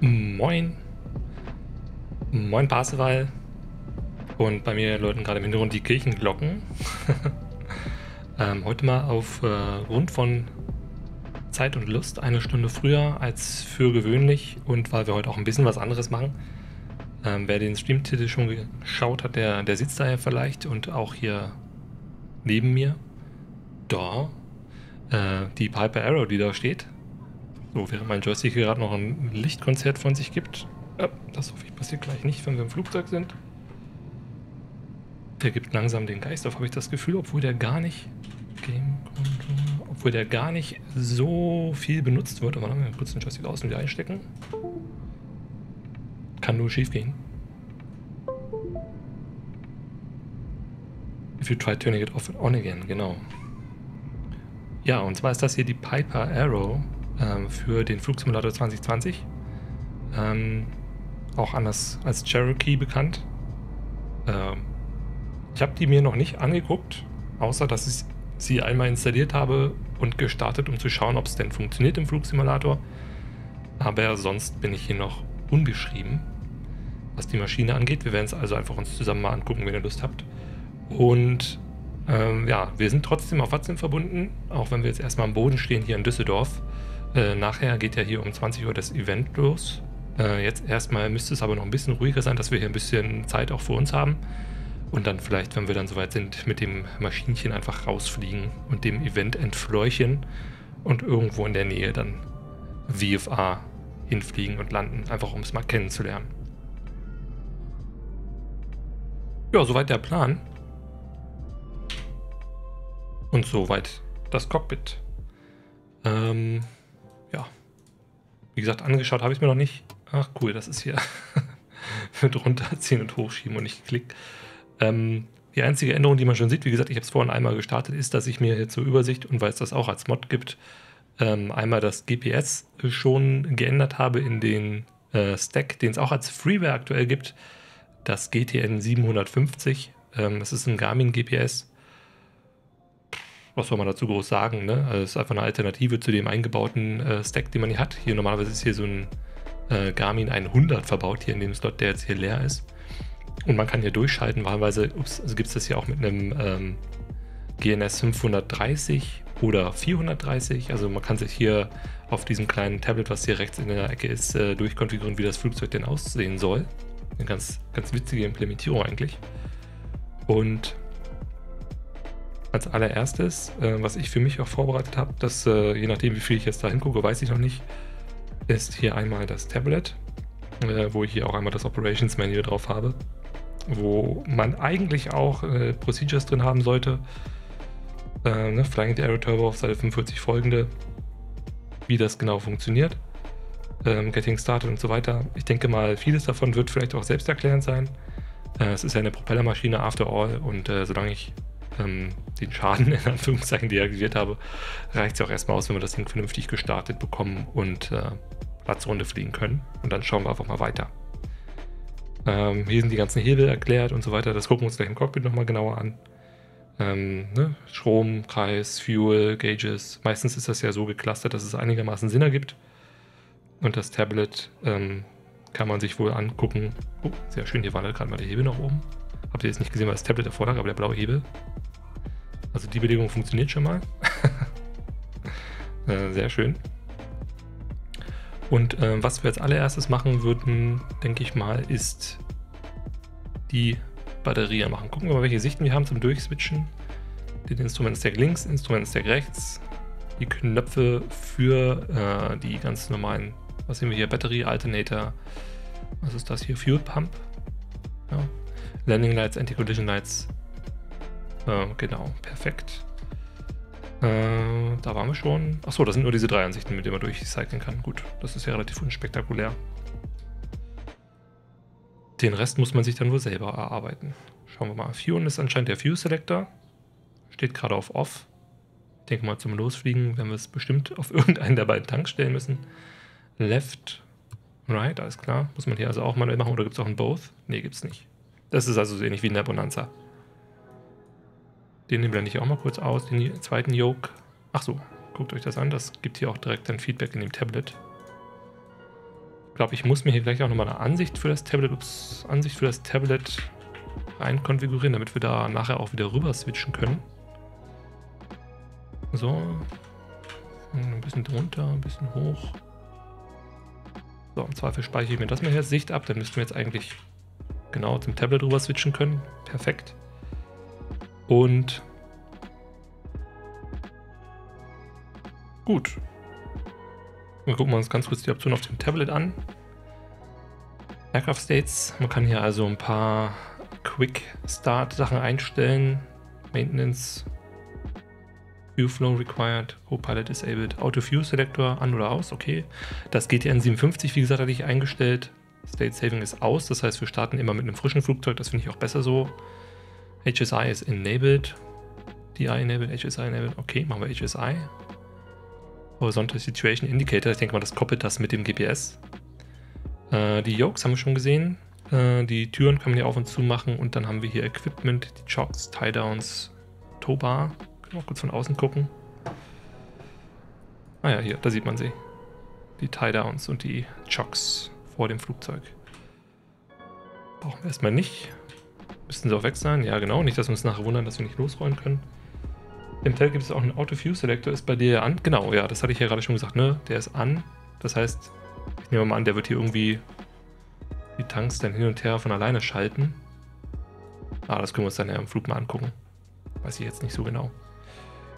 Moin. Moin Parseval. Und bei mir läuten gerade im Hintergrund die Kirchenglocken. ähm, heute mal auf äh, von Zeit und Lust eine Stunde früher als für gewöhnlich und weil wir heute auch ein bisschen was anderes machen. Ähm, wer den Streamtitel schon geschaut hat, der, der sitzt ja vielleicht und auch hier neben mir. Da. Äh, die Piper Arrow, die da steht. So, während mein Joystick gerade noch ein Lichtkonzert von sich gibt. Ja, das hoffe ich passiert gleich nicht, wenn wir im Flugzeug sind. Der gibt langsam den Geist auf, habe ich das Gefühl, obwohl der gar nicht. Game Controller, obwohl der gar nicht so viel benutzt wird. Aber dann wir kurz den Joystick aus und wieder einstecken. Kann nur schief gehen. If you try turning it off and on again, genau. Ja, und zwar ist das hier die Piper Arrow ähm, für den Flugsimulator 2020. Ähm, auch anders als Cherokee bekannt. Ähm, ich habe die mir noch nicht angeguckt, außer dass ich sie einmal installiert habe und gestartet, um zu schauen, ob es denn funktioniert im Flugsimulator. Aber sonst bin ich hier noch unbeschrieben, was die Maschine angeht. Wir werden es also einfach uns zusammen mal angucken, wenn ihr Lust habt. Und ähm, ja, wir sind trotzdem auf Watson verbunden, auch wenn wir jetzt erstmal am Boden stehen hier in Düsseldorf. Äh, nachher geht ja hier um 20 Uhr das Event los. Äh, jetzt erstmal müsste es aber noch ein bisschen ruhiger sein, dass wir hier ein bisschen Zeit auch für uns haben. Und dann vielleicht, wenn wir dann soweit sind, mit dem Maschinchen einfach rausfliegen und dem Event entfleuchen und irgendwo in der Nähe dann VFA hinfliegen und landen, einfach um es mal kennenzulernen. Ja, soweit der Plan. Und soweit das Cockpit. Ähm, wie gesagt, angeschaut habe ich mir noch nicht. Ach cool, das ist hier mit runterziehen und hochschieben und nicht klick. Ähm, die einzige Änderung, die man schon sieht, wie gesagt, ich habe es vorhin einmal gestartet, ist, dass ich mir jetzt zur Übersicht und weil es das auch als Mod gibt, ähm, einmal das GPS schon geändert habe in den äh, Stack, den es auch als Freeware aktuell gibt. Das GTN 750. Ähm, das ist ein Garmin GPS was soll man dazu groß sagen, ne? Also es ist einfach eine Alternative zu dem eingebauten äh, Stack, den man hier hat. Hier normalerweise ist hier so ein äh, Garmin 100 verbaut, hier in dem Slot, der jetzt hier leer ist. Und man kann hier durchschalten, wahlweise also gibt es das hier auch mit einem ähm, GNS 530 oder 430. Also man kann sich hier auf diesem kleinen Tablet, was hier rechts in der Ecke ist, äh, durchkonfigurieren, wie das Flugzeug denn aussehen soll. Eine ganz, ganz witzige Implementierung eigentlich. Und als allererstes, äh, was ich für mich auch vorbereitet habe, das, äh, je nachdem wie viel ich jetzt da hingucke, weiß ich noch nicht, ist hier einmal das Tablet, äh, wo ich hier auch einmal das Operations Menu drauf habe, wo man eigentlich auch äh, Procedures drin haben sollte. Äh, ne, Flying the Arrow Turbo auf Seite 45 folgende, wie das genau funktioniert. Ähm, getting started und so weiter. Ich denke mal, vieles davon wird vielleicht auch selbsterklärend sein. Äh, es ist ja eine Propellermaschine after all und solange ich ähm, den Schaden in Anführungszeichen deaktiviert habe, reicht es auch erstmal aus, wenn wir das Ding vernünftig gestartet bekommen und äh, Platzrunde fliegen können. Und dann schauen wir einfach mal weiter. Ähm, hier sind die ganzen Hebel erklärt und so weiter. Das gucken wir uns gleich im Cockpit nochmal genauer an. Ähm, ne? Strom, Kreis, Fuel, Gauges. Meistens ist das ja so geclustert, dass es einigermaßen Sinn ergibt. Und das Tablet ähm, kann man sich wohl angucken. Oh, sehr schön, hier war gerade mal der Hebel nach oben. Habt ihr jetzt nicht gesehen, weil das Tablet davor lag, aber der blaue Hebel. Also die Belegung funktioniert schon mal. äh, sehr schön. Und äh, was wir als allererstes machen würden, denke ich mal, ist die Batterie machen. Gucken wir mal, welche Sichten wir haben zum Durchswitchen. Den Instrument-Stack links, Instrument-Stack rechts. Die Knöpfe für äh, die ganz normalen, was sehen wir hier, Batterie, Alternator. Was ist das hier? Fuel Pump. Ja, Landing Lights, Anti-Collision Lights. Äh, genau, perfekt. Äh, da waren wir schon. Achso, das sind nur diese drei Ansichten, mit denen man durchcyclen kann. Gut, das ist ja relativ unspektakulär. Den Rest muss man sich dann wohl selber erarbeiten. Schauen wir mal. Fuel ist anscheinend der Fuel Selector. Steht gerade auf Off. Ich denke mal, zum Losfliegen werden wir es bestimmt auf irgendeinen der beiden Tanks stellen müssen. Left, right, alles klar. Muss man hier also auch manuell machen oder gibt es auch ein Both? Ne, gibt es nicht. Das ist also so ähnlich wie in der Bonanza. Den blende ich auch mal kurz aus, den zweiten Yoke. Achso, guckt euch das an, das gibt hier auch direkt ein Feedback in dem Tablet. glaube, ich muss mir hier gleich auch nochmal eine Ansicht für das Tablet, ups, Ansicht für das Tablet rein damit wir da nachher auch wieder rüber switchen können. So. Ein bisschen drunter, ein bisschen hoch. So, im Zweifel speichere ich mir das mal hier Sicht ab. Dann müssten wir jetzt eigentlich genau zum Tablet rüber switchen können. Perfekt. Und gut. Wir gucken uns ganz kurz die Option auf dem Tablet an. Aircraft States. Man kann hier also ein paar Quick Start Sachen einstellen. Maintenance. View Flow required. Co-Pilot disabled. Auto View Selector an oder aus. Okay. Das in 57, wie gesagt, hatte ich eingestellt. State Saving ist aus. Das heißt, wir starten immer mit einem frischen Flugzeug. Das finde ich auch besser so. HSI ist enabled. DI enabled, HSI enabled. Okay, machen wir HSI. Horizontal Situation Indicator. Ich denke mal, das koppelt das mit dem GPS. Äh, die Yokes haben wir schon gesehen. Äh, die Türen können wir hier auf und zu machen. Und dann haben wir hier Equipment, die Chocks, Tie-Downs, Tow-Bar. Können wir auch kurz von außen gucken. Ah ja, hier, da sieht man sie. Die Tie-Downs und die Chocks vor dem Flugzeug. Brauchen wir erstmal nicht. Müssten sie auch weg sein? Ja, genau. Nicht, dass wir uns nachher wundern, dass wir nicht losrollen können. Im Teil gibt es auch einen Auto-View-Selector. Ist bei dir an? Genau, ja, das hatte ich ja gerade schon gesagt, ne? Der ist an. Das heißt, ich nehme mal an, der wird hier irgendwie die Tanks dann hin und her von alleine schalten. Ah, das können wir uns dann ja im Flug mal angucken. Weiß ich jetzt nicht so genau.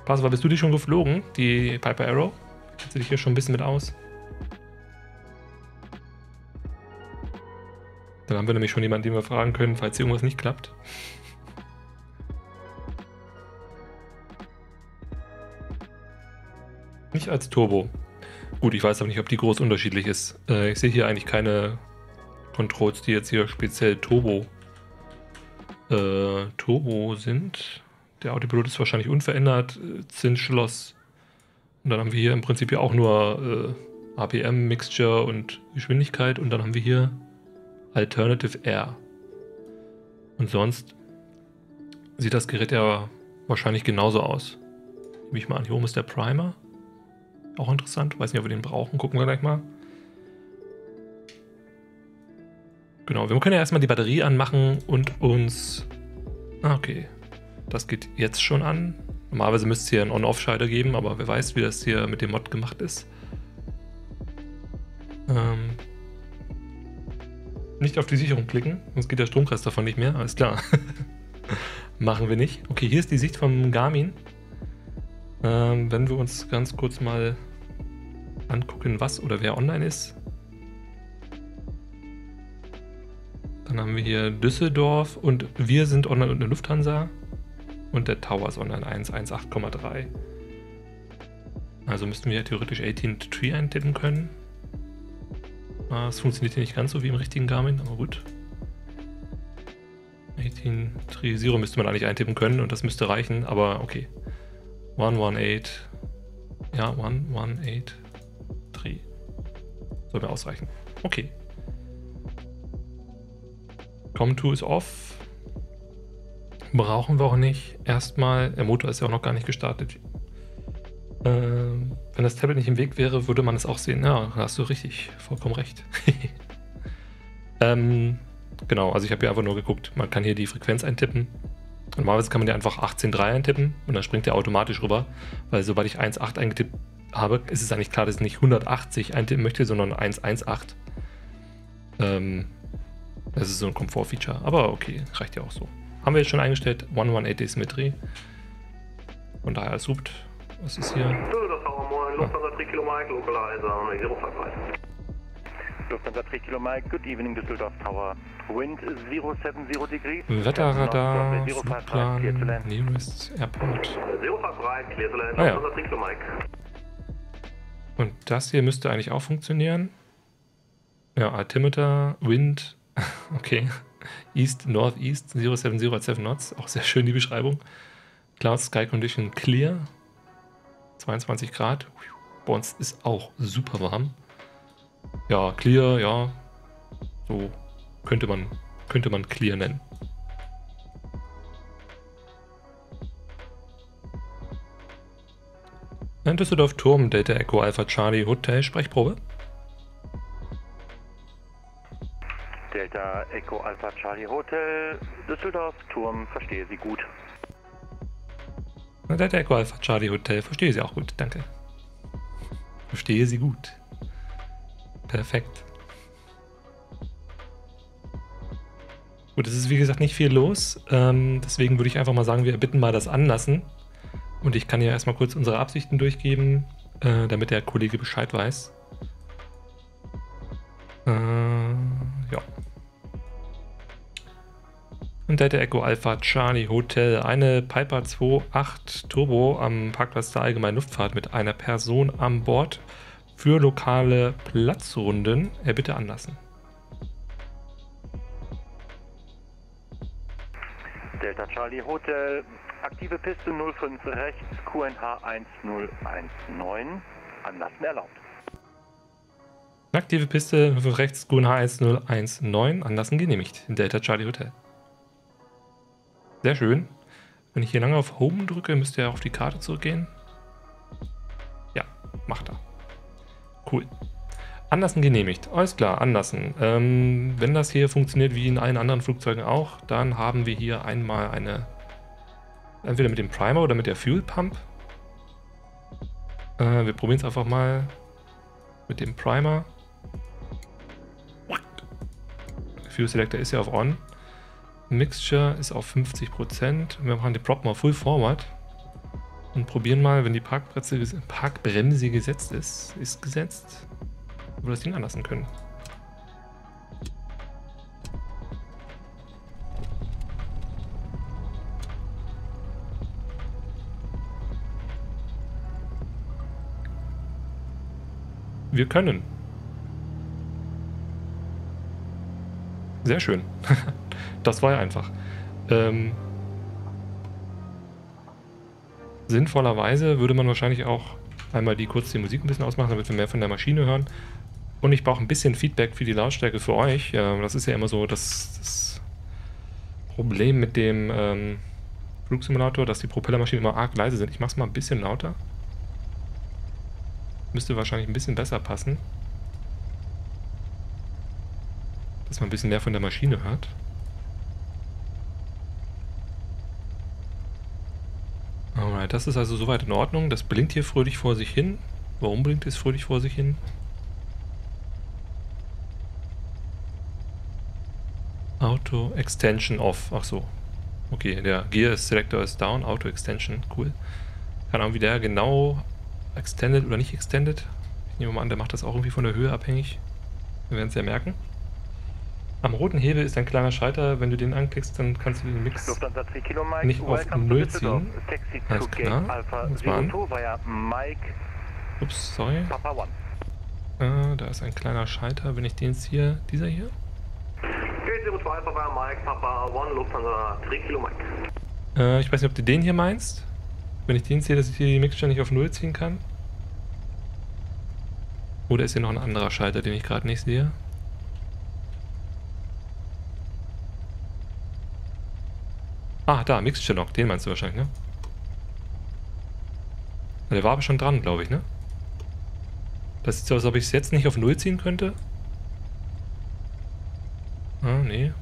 Pass, bist du die schon geflogen? Die Piper Arrow? Kennst du dich hier schon ein bisschen mit aus? Dann haben wir nämlich schon jemanden, den wir fragen können, falls irgendwas nicht klappt. Nicht als Turbo. Gut, ich weiß aber nicht, ob die groß unterschiedlich ist. Äh, ich sehe hier eigentlich keine Controls, die jetzt hier speziell Turbo, äh, Turbo sind. Der Autopilot ist wahrscheinlich unverändert, äh, Zinsschloss. Und dann haben wir hier im Prinzip ja auch nur äh, APM, Mixture und Geschwindigkeit. Und dann haben wir hier Alternative Air. Und sonst sieht das Gerät ja wahrscheinlich genauso aus. Nehme ich mal an, hier oben ist der Primer. Auch interessant. Weiß nicht, ob wir den brauchen. Gucken wir gleich mal. Genau, wir können ja erstmal die Batterie anmachen und uns... Ah, okay. Das geht jetzt schon an. Normalerweise müsste es hier einen On-Off-Schalter geben, aber wer weiß, wie das hier mit dem Mod gemacht ist. Ähm, nicht auf die Sicherung klicken, sonst geht der Stromkreis davon nicht mehr. Alles klar. Machen wir nicht. Okay, hier ist die Sicht vom Garmin. Ähm, wenn wir uns ganz kurz mal angucken, was oder wer online ist. Dann haben wir hier Düsseldorf und wir sind online und eine Lufthansa. Und der Tower ist online 118,3. Also müssten wir theoretisch 18 Tree eintippen können. Ah, es funktioniert hier nicht ganz so wie im richtigen Garmin, aber gut. 18 Tree Zero müsste man eigentlich eintippen können und das müsste reichen, aber okay. 118. Ja, 118. 3. Soll mir ausreichen. Okay. Com2 ist off. Brauchen wir auch nicht. Erstmal, der Motor ist ja auch noch gar nicht gestartet. Ähm, wenn das Tablet nicht im Weg wäre, würde man es auch sehen. Ja, hast du richtig, vollkommen recht. ähm, genau, also ich habe hier einfach nur geguckt, man kann hier die Frequenz eintippen. Normalerweise kann man ja einfach 18.3 eintippen und dann springt der automatisch rüber, weil sobald ich 1.8 eingetippt habe, ist es eigentlich klar, dass ich nicht 180 eintippen möchte, sondern 118. Ähm, das ist so ein Komfort-Feature, aber okay, reicht ja auch so. Haben wir jetzt schon eingestellt, 118 Symmetry. Von daher alles sucht. Was ist hier? Lufthansa 3 Kilometer, Localizer 055. Lufthansa 3 Kilometer, good evening Düsseldorf Tower. Wind 070 degrees. Wetterradar, Flugplan, Nearest Airport. 053, clear to land, ah, ja. Lufthansa 3 Kilometer. Und das hier müsste eigentlich auch funktionieren. Ja, Altimeter, Wind, okay. East, Northeast, 070 at 7 knots. Auch sehr schön die Beschreibung. Cloud Sky Condition Clear. 22 Grad. Bei uns ist auch super warm. Ja, Clear, ja. So könnte man, könnte man Clear nennen. In Düsseldorf Turm, Delta Echo Alpha Charlie Hotel Sprechprobe. Delta Echo Alpha Charlie Hotel, Düsseldorf, Turm, verstehe Sie gut. Delta Echo Alpha Charlie Hotel, verstehe Sie auch gut, danke. Verstehe Sie gut. Perfekt. Gut, es ist wie gesagt nicht viel los. Ähm, deswegen würde ich einfach mal sagen, wir bitten mal das anlassen. Und ich kann ja erstmal kurz unsere Absichten durchgeben, äh, damit der Kollege Bescheid weiß. Äh, Und Delta Echo Alpha Charlie Hotel. Eine Piper 2.8 Turbo am Parkplatz der Allgemeinen Luftfahrt mit einer Person an Bord für lokale Platzrunden. Er bitte anlassen. Delta Charlie Hotel, aktive Piste 05 rechts, QNH 1019, Anlassen erlaubt. Aktive Piste 05 rechts, QNH 1019, Anlassen genehmigt. Delta Charlie Hotel. Sehr schön. Wenn ich hier lange auf Home drücke, müsste er auf die Karte zurückgehen. Ja, macht er. Cool. Anlassen genehmigt. Alles klar, anlassen. Ähm, wenn das hier funktioniert wie in allen anderen Flugzeugen auch, dann haben wir hier einmal eine... Entweder mit dem Primer oder mit der Fuel Pump. Äh, wir probieren es einfach mal mit dem Primer. Fuel Selector ist ja auf On. Mixture ist auf 50%. Wir machen den Prop mal Full Forward. Und probieren mal, wenn die Parkbremse, Parkbremse gesetzt ist. Ist gesetzt ob wir das Ding anlassen können. Wir können. Sehr schön. das war ja einfach. Ähm, sinnvollerweise würde man wahrscheinlich auch einmal die kurz die Musik ein bisschen ausmachen, damit wir mehr von der Maschine hören. Und ich brauche ein bisschen Feedback für die Lautstärke für euch. Das ist ja immer so das, das Problem mit dem ähm, Flugsimulator, dass die Propellermaschinen immer arg leise sind. Ich mache es mal ein bisschen lauter. Müsste wahrscheinlich ein bisschen besser passen. Dass man ein bisschen mehr von der Maschine hört. Alright, das ist also soweit in Ordnung. Das blinkt hier fröhlich vor sich hin. Warum blinkt es fröhlich vor sich hin? Auto Extension off. Ach so. Okay, der Gear Selector ist down. Auto Extension. Cool. Keine Ahnung, wie der genau extended oder nicht extended. Ich nehme mal an, der macht das auch irgendwie von der Höhe abhängig. Wir werden es ja merken. Am roten Hebel ist ein kleiner Schalter. Wenn du den anklickst, dann kannst du den Mix nicht auf 0 ziehen. Alles klar. Muss mal an. Ups, sorry. Äh, da ist ein kleiner Schalter. Wenn ich den ziehe, dieser hier? Äh, ich weiß nicht, ob du den hier meinst. Wenn ich den sehe, dass ich hier die Mixture nicht auf 0 ziehen kann. Oder ist hier noch ein anderer Schalter, den ich gerade nicht sehe? Ah, da, Mixture Lock, den meinst du wahrscheinlich, ne? Der war aber schon dran, glaube ich, ne? Das sieht so aus, als ob ich es jetzt nicht auf 0 ziehen könnte. Ah, nee.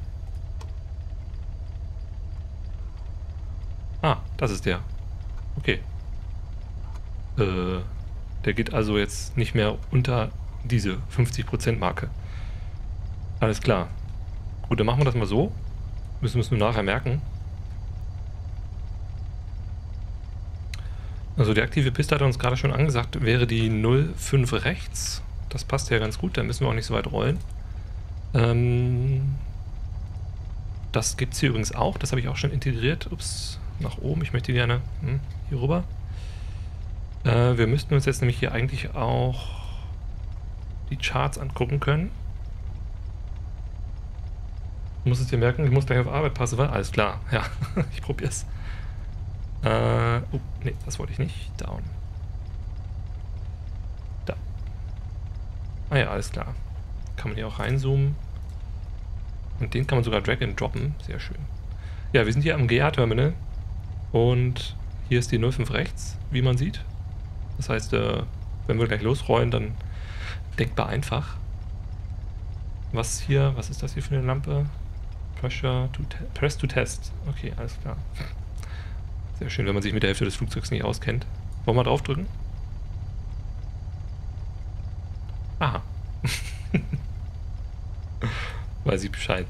Ah, das ist der. Okay. Äh, der geht also jetzt nicht mehr unter diese 50% Marke. Alles klar. Gut, dann machen wir das mal so. Müssen wir es nur nachher merken. Also die aktive Piste hat uns gerade schon angesagt, wäre die 05 rechts. Das passt ja ganz gut, da müssen wir auch nicht so weit rollen. Ähm, das gibt es hier übrigens auch. Das habe ich auch schon integriert. Ups, nach oben. Ich möchte gerne hm, hier rüber. Äh, wir müssten uns jetzt nämlich hier eigentlich auch die Charts angucken können. Ich muss es dir merken, ich muss gleich auf Arbeit passen, weil alles klar. Ja, ich probiere es. Äh, oh, nee, das wollte ich nicht. Down. Da. Ah ja, alles klar. Kann man hier auch reinzoomen. Und den kann man sogar drag and droppen. Sehr schön. Ja, wir sind hier am GA-Terminal. Und hier ist die 05 rechts, wie man sieht. Das heißt, äh, wenn wir gleich losrollen, dann denkbar einfach. Was hier, was ist das hier für eine Lampe? Pressure to Press to Test. Okay, alles klar. Sehr schön, wenn man sich mit der Hälfte des Flugzeugs nicht auskennt. Wollen wir draufdrücken? Aha. Weiß ich Bescheid.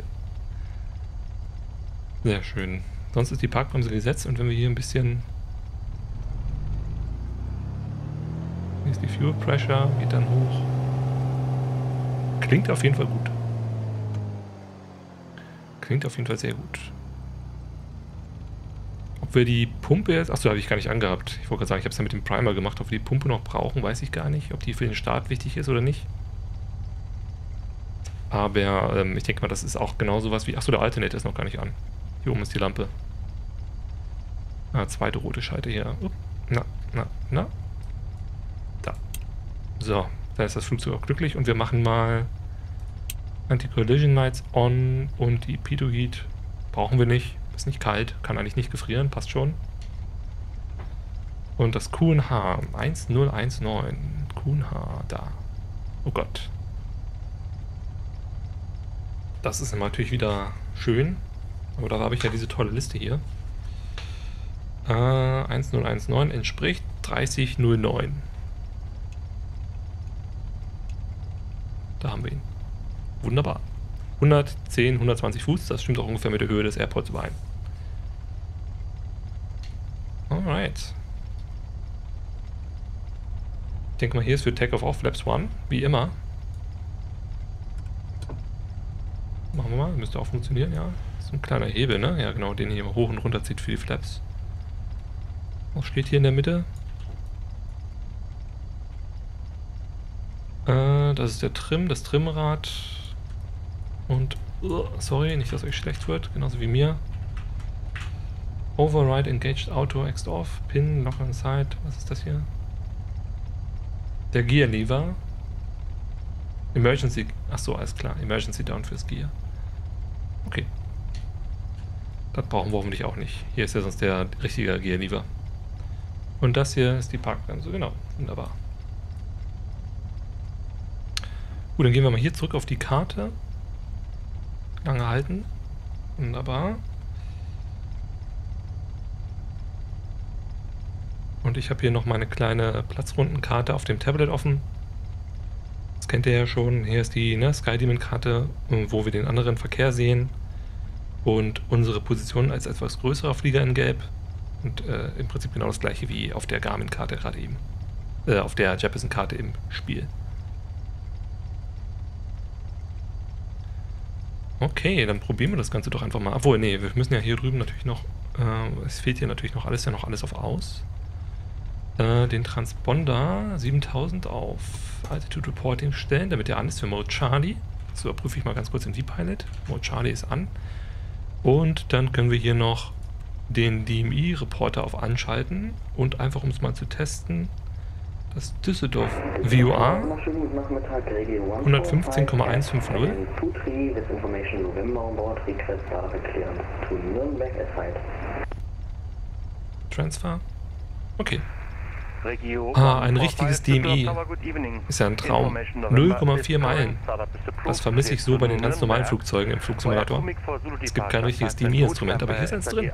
Sehr schön. Sonst ist die Parkbremse gesetzt und wenn wir hier ein bisschen... Hier ist die Fuel Pressure, geht dann hoch. Klingt auf jeden Fall gut. Klingt auf jeden Fall sehr gut. Ob wir die Pumpe jetzt... Achso, habe ich gar nicht angehabt. Ich wollte gerade sagen, ich habe es ja mit dem Primer gemacht. Ob wir die Pumpe noch brauchen, weiß ich gar nicht. Ob die für den Start wichtig ist oder nicht. Aber ähm, ich denke mal, das ist auch genau sowas wie... Achso, der Alternator ist noch gar nicht an. Hier oben ist die Lampe. Ah, zweite rote Scheite hier. Na, na, na. Da. So, dann ist das Flugzeug auch glücklich und wir machen mal Anti-Collision Lights on und die Pitot brauchen wir nicht. Ist nicht kalt, kann eigentlich nicht gefrieren, passt schon. Und das QH 1019. QH da. Oh Gott. Das ist natürlich wieder schön. Aber da habe ich ja diese tolle Liste hier. Äh, 1019 entspricht 3009. Da haben wir ihn. Wunderbar. 110, 120 Fuß, das stimmt auch ungefähr mit der Höhe des Airports überein. Alright. Ich denke mal, hier ist für Takeoff auch Flaps 1, wie immer. Machen wir mal, müsste auch funktionieren, ja. Das ist ein kleiner Hebel, ne? Ja, genau, den hier hoch und runter zieht für die Flaps. Was steht hier in der Mitte? Äh, das ist der Trim, das Trimrad. Und, uh, sorry, nicht, dass euch schlecht wird, genauso wie mir. Override Engaged Auto Ext Off, Pin, Lock on Side, was ist das hier? Der Gear Lever. Emergency, ach so, alles klar, Emergency Down fürs Gear. Okay. Das brauchen wir hoffentlich auch nicht. Hier ist ja sonst der richtige Gear Lever. Und das hier ist die Parkbremse, genau, wunderbar. Gut, dann gehen wir mal hier zurück auf die Karte. Lange halten. Wunderbar. Und ich habe hier noch meine kleine Platzrundenkarte auf dem Tablet offen. Das kennt ihr ja schon. Hier ist die ne, SkyDemon-Karte, wo wir den anderen Verkehr sehen. Und unsere Position als etwas größerer Flieger in Gelb. Und äh, im Prinzip genau das gleiche wie auf der Garmin-Karte gerade eben. Äh, auf der Jeppesen-Karte im Spiel. Okay, dann probieren wir das Ganze doch einfach mal. Obwohl, nee, wir müssen ja hier drüben natürlich noch... Äh, es fehlt hier natürlich noch alles, ja noch alles auf Aus. Äh, den Transponder 7000 auf Altitude Reporting stellen, damit er an ist für Mode Charlie. Das überprüfe ich mal ganz kurz in V-Pilot. Mode Charlie ist an. Und dann können wir hier noch den DMI-Reporter auf anschalten und einfach, um es mal zu testen, das Düsseldorf VUA 115,150. Transfer? Okay. Ah, ein richtiges DMI. Ist ja ein Traum. 0,4 Meilen. Das vermisse ich so bei den ganz normalen Flugzeugen im Flugsimulator. Es gibt kein richtiges DMI-Instrument, aber hier ist eins drin.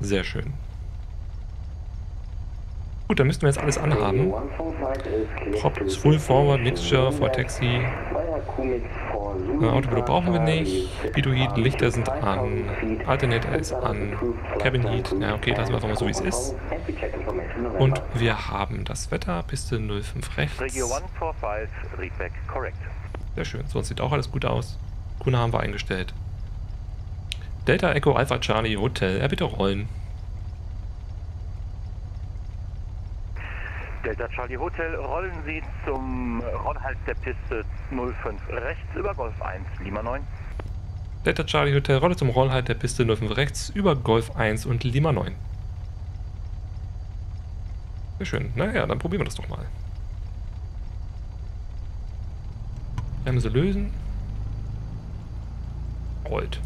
Sehr schön. Gut, dann müssten wir jetzt alles anhaben. Props, Full Forward, Mixture, for Taxi. Äh, Autopilot brauchen wir nicht. Speedo Heat, Lichter sind an. Alternator ist an. Cabin Heat, ja okay, lassen wir einfach mal so wie es ist. Und wir haben das Wetter, Piste 05 rechts. Sehr schön, sonst sieht auch alles gut aus. Kuna haben wir eingestellt. Delta Echo Alpha Charlie Hotel, er bitte rollen. Delta Charlie Hotel, rollen Sie zum Rollhalt der Piste 05 rechts über Golf 1, Lima 9. Delta Charlie Hotel, rolle zum Rollhalt der Piste 05 rechts über Golf 1 und Lima 9. Sehr schön. Naja, dann probieren wir das doch mal. Bremse lösen. Rollt.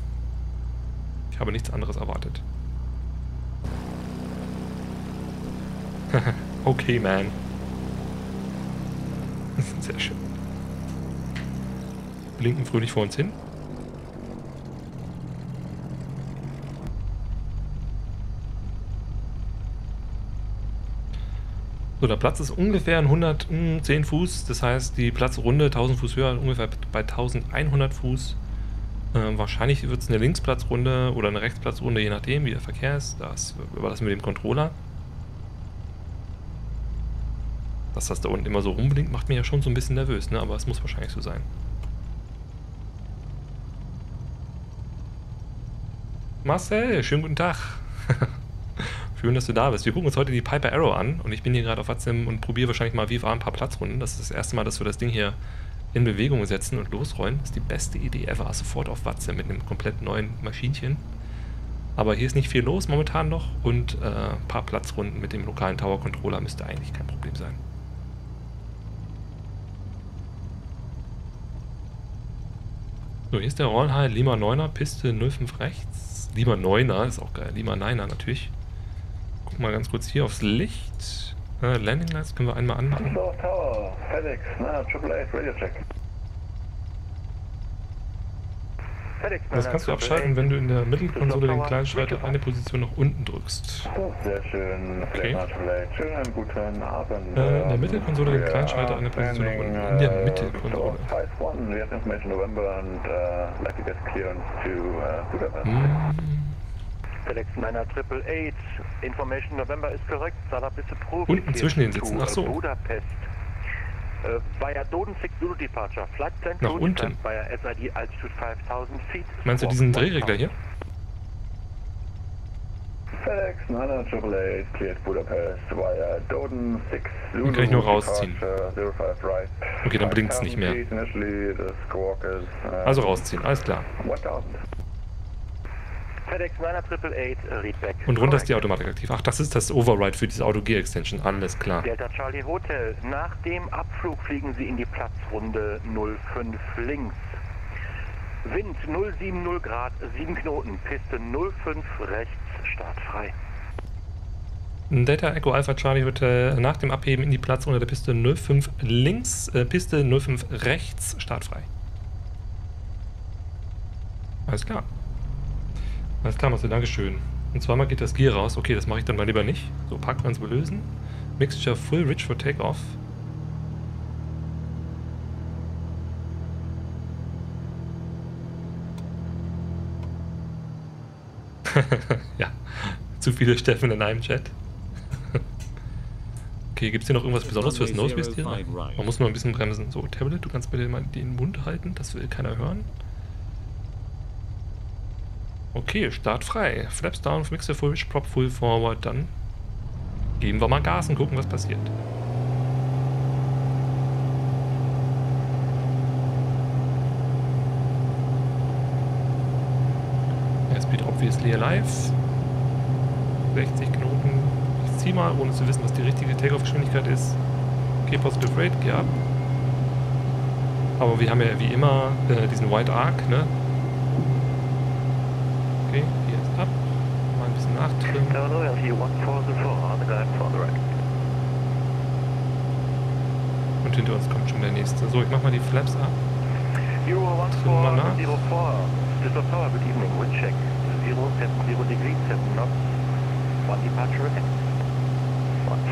Ich habe nichts anderes erwartet. Okay, man. Sehr schön. blinken fröhlich vor uns hin. So, der Platz ist ungefähr 110 Fuß, das heißt die Platzrunde 1000 Fuß höher, ungefähr bei 1100 Fuß. Äh, wahrscheinlich wird es eine Linksplatzrunde oder eine Rechtsplatzrunde, je nachdem, wie der Verkehr ist. Das überlassen wir dem Controller. Dass das da unten immer so rumblinkt, macht mich ja schon so ein bisschen nervös, ne? aber es muss wahrscheinlich so sein. Marcel, schönen guten Tag. Schön, dass du da bist. Wir gucken uns heute die Piper Arrow an und ich bin hier gerade auf WhatsApp und probiere wahrscheinlich mal Viva ein paar Platzrunden. Das ist das erste Mal, dass wir das Ding hier in Bewegung setzen und losrollen. Das ist die beste Idee ever. Sofort auf WhatsApp mit einem komplett neuen Maschinchen. Aber hier ist nicht viel los momentan noch und äh, ein paar Platzrunden mit dem lokalen Tower Controller müsste eigentlich kein Problem sein. So, hier ist der Rollhigh Lima 9er, Piste 05 rechts. Lima 9er, ist auch geil. Lima 9er natürlich. Guck mal ganz kurz hier aufs Licht. Äh, Landing Lights können wir einmal anmachen. Tower, FedEx, na, Eight, Radio Check. FedEx, Das kannst du abschalten, wenn du in der Mittelkonsole den kleinen Schalter eine Position nach unten drückst. Sehr schön, Okay. Schönen guten Abend. Äh, in der Mittelkonsole den kleinen Schalter eine Position nach unten. In der Mittelkonsole. 5-1, we have information November and like to get clearance to uh, Budapest. Hm. FedEx Niner Triple Eight. Information November ist korrekt. Bitte Pro. Unten zwischen den Sitzen, ach so. Budapest. Äh, via Doden 6 Zulu Departure. Flight Plan Nach unten? Via SID Altitude 5000 feet. Meinst du diesen Drehregler hier? FedEx Niner Triple Eight cleared Budapest via Doden 6 Zulu kann ich nur rausziehen. Departure, 05 right. Okay, dann blinkt's nicht mehr. 5000 feet initially, the squawk is, Also rausziehen, alles klar. 1000. FedEx Niner Triple Eight, read back. Und runter ist die. Automatik aktiv. Ach, das ist das Override für diese Auto-G-Extension. Alles klar. Delta Charlie Hotel. Nach dem Abflug fliegen Sie in die Platzrunde 05 links. Wind 070 Grad, 7 Knoten, Piste 05 rechts, startfrei. Delta Echo Alpha Charlie Hotel nach dem Abheben in die Platzrunde der Piste 05 links, äh, Piste 05 rechts, startfrei. Alles klar. Alles klar, Marcel, Dankeschön. Und zweimal geht das Gear raus. Okay, das mache ich dann mal lieber nicht. So, Parkplans belösen. Mixture full rich for takeoff. ja, zu viele Steffen in einem Chat. okay, gibt es hier noch irgendwas Besonderes fürs Nosebase hier? Man muss nur ein bisschen bremsen. So, Tablet, du kannst bitte mal den Mund halten, das will keiner hören. Okay, Start frei. Flaps down, Mixer full, Prop full forward, dann geben wir mal Gas und gucken, was passiert. Airspeed obviously alive. 60 Knoten. Ich zieh mal, ohne zu wissen, was die richtige Takeoff-Geschwindigkeit ist. Okay, positive rate, geh ab. Aber wir haben ja wie immer äh, diesen White Arc, ne? Okay, hier ist ab. Mal ein bisschen nachtrimmen. Illinois, LT 144, on the guide for the right. Und hinter uns kommt schon der nächste. So, ich mach mal die Flaps ab. Trimmen wir nach. 1404, District Tower, good evening, wind check, 070 degrees, 7 knots, one departure ahead.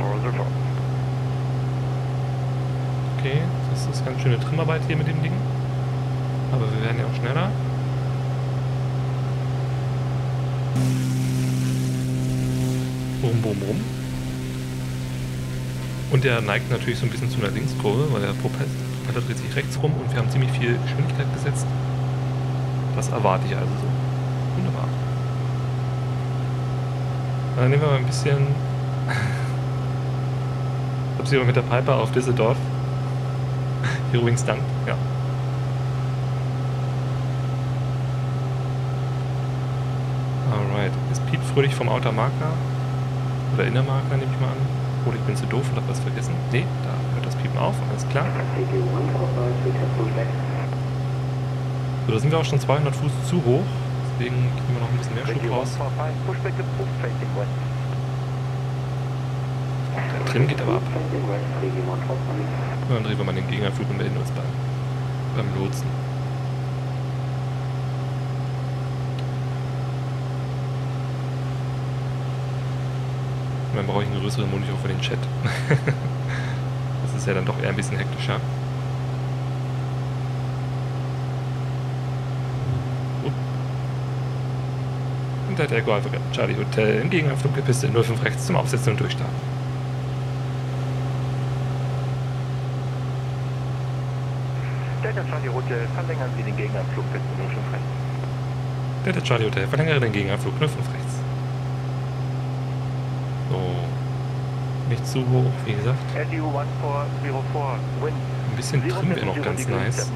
1404. Okay, das ist ganz schöne Trimmarbeit hier mit dem Ding. Aber wir werden ja auch schneller. Bum, bum, bum. Und der neigt natürlich so ein bisschen zu einer Linkskurve, weil der Propeller dreht sich rechts rum und wir haben ziemlich viel Geschwindigkeit gesetzt. Das erwarte ich also so. Wunderbar. Dann nehmen wir mal ein bisschen. Ich hab sie aber mit der Piper auf Düsseldorf. Hier Wings Dank, ja. Alright. Ist Piet fröhlich vom Outer Marker? Oder Innermarker, nehme ich mal an. Oder ich bin zu doof und hab was vergessen. Nee, da hört das Piepen auf, alles klar. So, da sind wir auch schon 200 Fuß zu hoch. Deswegen kriegen wir noch ein bisschen mehr Schub raus. 145, push back to proof facing west. Der Trim geht aber ab. Ja, dann drehen wir mal den Gegenflug und melden uns beim, beim Lotsen. Und dann brauche ich einen größeren Monitor für den Chat. das ist ja dann doch eher ein bisschen hektischer. Unter der Golf Charlie Hotel im Gegenanflug der Piste 05 rechts zum Aufsetzen und Durchstarten. Delta Charlie Hotel, verlängern Sie den Gegenanflug bis 05 rechts. Delta Charlie Hotel, verlängere den Gegenanflug 05 rechts. So. Zu hoch, wie gesagt. LTU 1404, Wind. Ein bisschen Trim wäre noch ganz nice.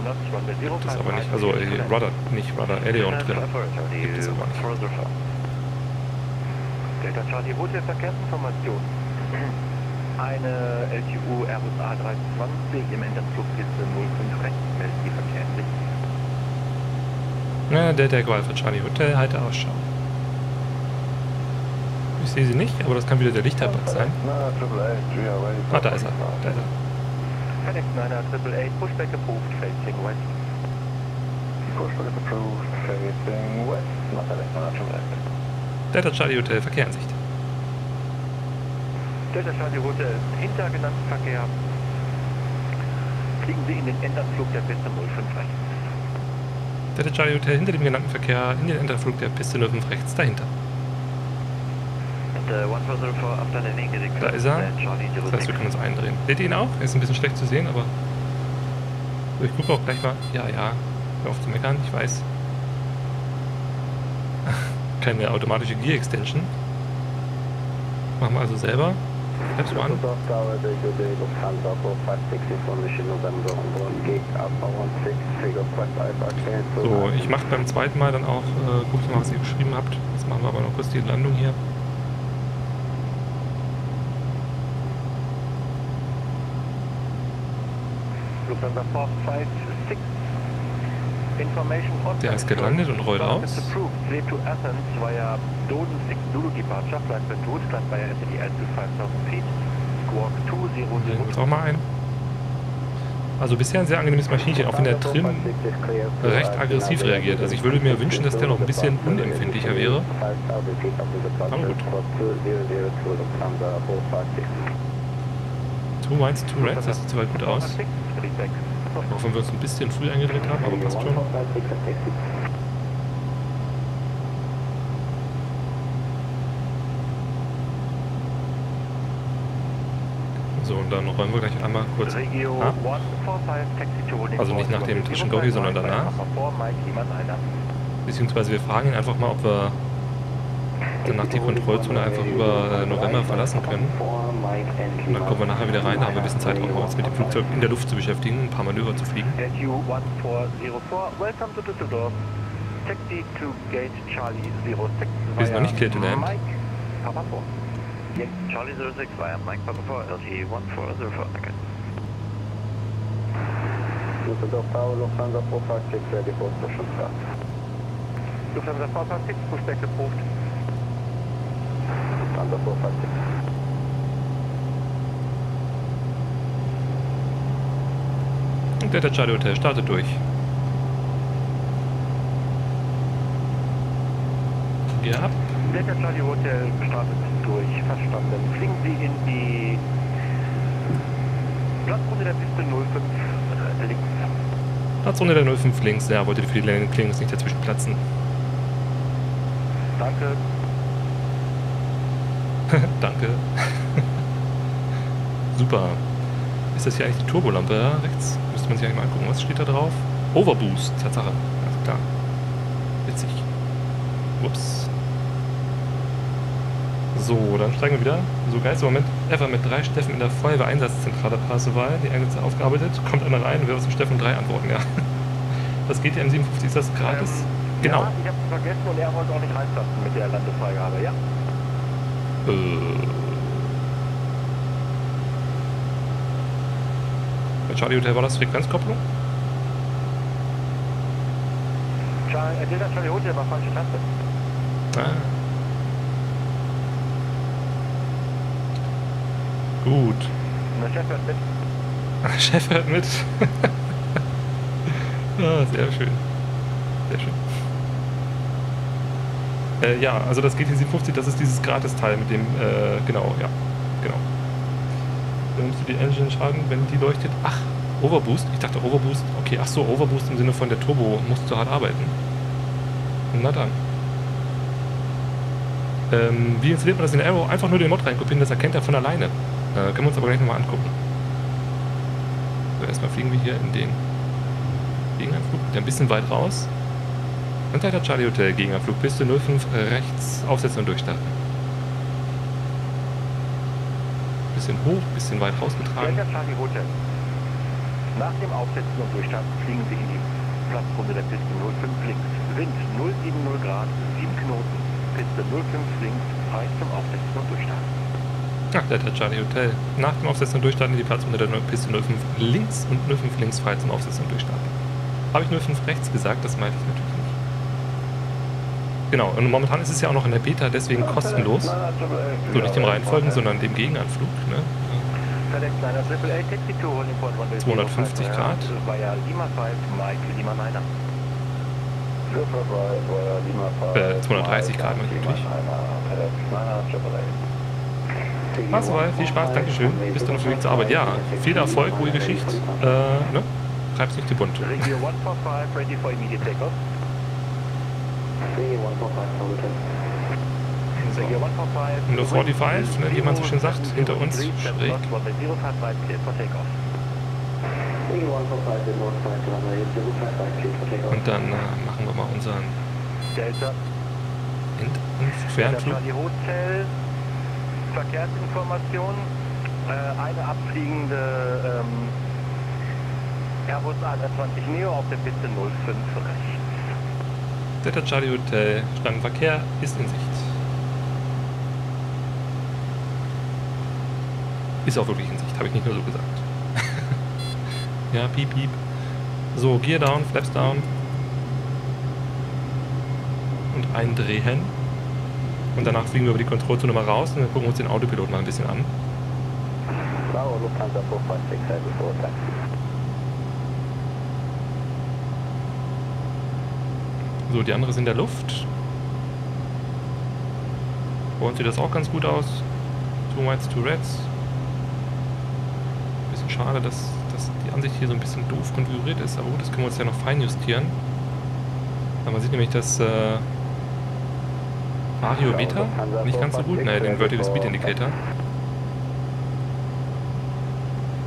Gibt es aber nicht. Also äh, Rudder, nicht Rudder, Eleon drin. Gibt es aber nicht. Delta Charlie Hotel Verkehrsinformation. Eine LTU Airbus A320 im Endanflugpiste 05 rechts meldet die Verkehrssicht. Na, der der Golf Charlie Hotel, halte Ausschau. Sehe sie nicht, aber das kann wieder der Lichtabak sein. Ah, da ist er. Da ist er. FedEx 9 888, pushback approved, facing west. Pushback approved, facing west, not FedEx 9 Delta Charlie Hotel, Verkehr in Sicht. Delta Charlie Hotel, hinter genannten Verkehr. Fliegen Sie in den Endanflug der Piste 05 rechts. Delta Charlie Hotel hinter dem genannten Verkehr in den Endanflug der Piste 05 rechts dahinter. Da ist er. Das heißt, wir können uns eindrehen. Seht ihr ihn auch? Er ist ein bisschen schlecht zu sehen, aber... Ich gucke auch gleich mal. Ja, ja. Hör auf zu meckern, ich weiß. Keine automatische Gear Extension. Machen wir also selber. Steps one. So, ich mache beim zweiten Mal dann auch, äh, guckt mal, was ihr geschrieben habt. Jetzt machen wir aber noch kurz die Landung hier. Lufthansa 456. Information on Der ist gelandet und rollt aus. It's approved. Clear to Athens via Doden 6 Zulu departure. Flight by route, flight via SED to 5000 feet. Squawk 200. Legen wir uns auch mal ein. Also bisher ein sehr angenehmes Maschinchen, auch wenn der Trim recht aggressiv reagiert. Also ich würde mir wünschen, dass der noch ein bisschen unempfindlicher wäre. Aber gut. Two Minds, Two Reds, das sieht soweit gut aus. Auch wenn wir uns ein bisschen früh eingedreht haben, aber passt schon. So, und dann räumen wir gleich einmal kurz ab. Also nicht nach dem Go hier, sondern danach. Beziehungsweise wir fragen ihn einfach mal, ob wir danach die Kontrollzone einfach über äh, November verlassen können. Und dann kommen wir nachher wieder rein, da haben wir ein bisschen Zeit, auch uns mit dem Flugzeug in der Luft zu beschäftigen, ein paar Manöver zu fliegen. LTU 1404, welcome to Düsseldorf. Taxi to Gate Charlie 06 Wir sind noch nicht clear to land. Mike, Papa 4. Yes, Charlie 06 via Mike Papa 4, LT 1404, okay. Düsseldorf Tower, Lufthansa 456, ready for station start. Lufthansa 456, pushback approved. Lufthansa 456. Und der Charlie Hotel startet durch. Ja, Delta Charlie Hotel startet durch, verstanden. Fliegen Sie in die Platzrunde der Piste 05 äh, links. Platzrunde der 05 links. Ja, wollte für die Landing-Clearance nicht dazwischen platzen. Danke. Danke. Super. Ist das hier eigentlich die Turbolampe ja, rechts? Müsste man sich eigentlich mal angucken. Was steht da drauf? Overboost, Tatsache. Alles klar. Witzig. Ups. So, dann steigen wir wieder. So geilster Moment ever mit drei Steffen in der Feuerwehreinsatzzentrale Pasewal. Die Einsätze aufgearbeitet. Kommt einer rein und wir müssen Steffen 3 antworten, ja. Das geht ja im 57, ist das gratis? Ähm, genau. Ja, ich hab's vergessen und er wollte auch nicht reinlassen mit der Landefreigabe, ja? Äh. Charlie Hotel war das Frequenzkopplung? Charlie, äh, Delta Charlie Hotel war falsche Taste. Ah. Gut. Der Chef hört mit. Chef hört mit. ah, sehr schön. Sehr schön. Äh, ja, also das GT57, das ist dieses Gratisteil mit dem, äh, genau, ja, genau. Dann nimmst du die Engine Schaden, wenn die leuchtet. Ach, Overboost? Ich dachte Overboost. Okay, ach so, Overboost im Sinne von der Turbo musst du hart arbeiten. Na dann. Ähm, wie installiert man das in Arrow? Einfach nur den Mod reinkopieren, das erkennt er von alleine. Äh, können wir uns aber gleich nochmal angucken. So, erstmal fliegen wir hier in den Gegenanflug. Ein bisschen weit raus. Und der Charlie Hotel Gegenanflug. Piste 05 rechts aufsetzen und durchstarten. Bisschen hoch, bisschen weit rausgetragen. Charlie Hotel. Nach dem Aufsetzen und Durchstarten fliegen Sie in die Platzrunde der Piste 05 links. Wind 070 Grad, 7 Knoten. Piste 05 links, frei zum Aufsetzen und Durchstarten. Ach, der Charlie Hotel. Nach dem Aufsetzen und Durchstarten in die Platzrunde der Piste 05 links und 05 links frei zum Aufsetzen und Durchstarten. Habe ich 05 rechts gesagt? Das meinte ich natürlich nicht. Genau, und momentan ist es ja auch noch in der Beta, deswegen kostenlos. So nicht dem Reihenfolgen, sondern dem Gegenanflug. Ne? 250 Grad. Via Lima 5, Mike Lima 9. Äh, 230 Grad natürlich. Was war? Viel Spaß, Dankeschön. Bist du noch Weg zur Arbeit? Ja, viel Erfolg, ruhige Geschichte. Äh, ne? Treib's nicht zu bunt. Regio 145, ready for immediate takeoff. Regio 145. Nur 45, ne, wie man so schön sagt, hinter uns, schräg. Runway 05 right, clear for takeoff. Und dann äh, machen wir mal unseren Delta, Fernflug. Charlie Hotel, Verkehrsinformation, äh, eine abfliegende ähm, Airbus A320 Neo auf der Piste 05 rechts. Delta Charlie Hotel, Standverkehr ist in Sicht. Ist auch wirklich in Sicht, habe ich nicht nur so gesagt. ja, piep, piep. So, Gear down, Flaps down. Und eindrehen. Und danach fliegen wir über die Kontrollzone mal raus und dann gucken wir uns den Autopilot mal ein bisschen an. Bravo, Lufthansa 456, heavy for taxi. So, die andere ist in der Luft. Bei uns sieht das auch ganz gut aus. Two Whites, Two Reds. Schade, dass, dass die Ansicht hier so ein bisschen doof konfiguriert ist, aber gut, das können wir uns ja noch fein justieren. Aber man sieht nämlich, dass äh, Variometer nicht ganz so gut, ne, den Vertical Speed Indicator.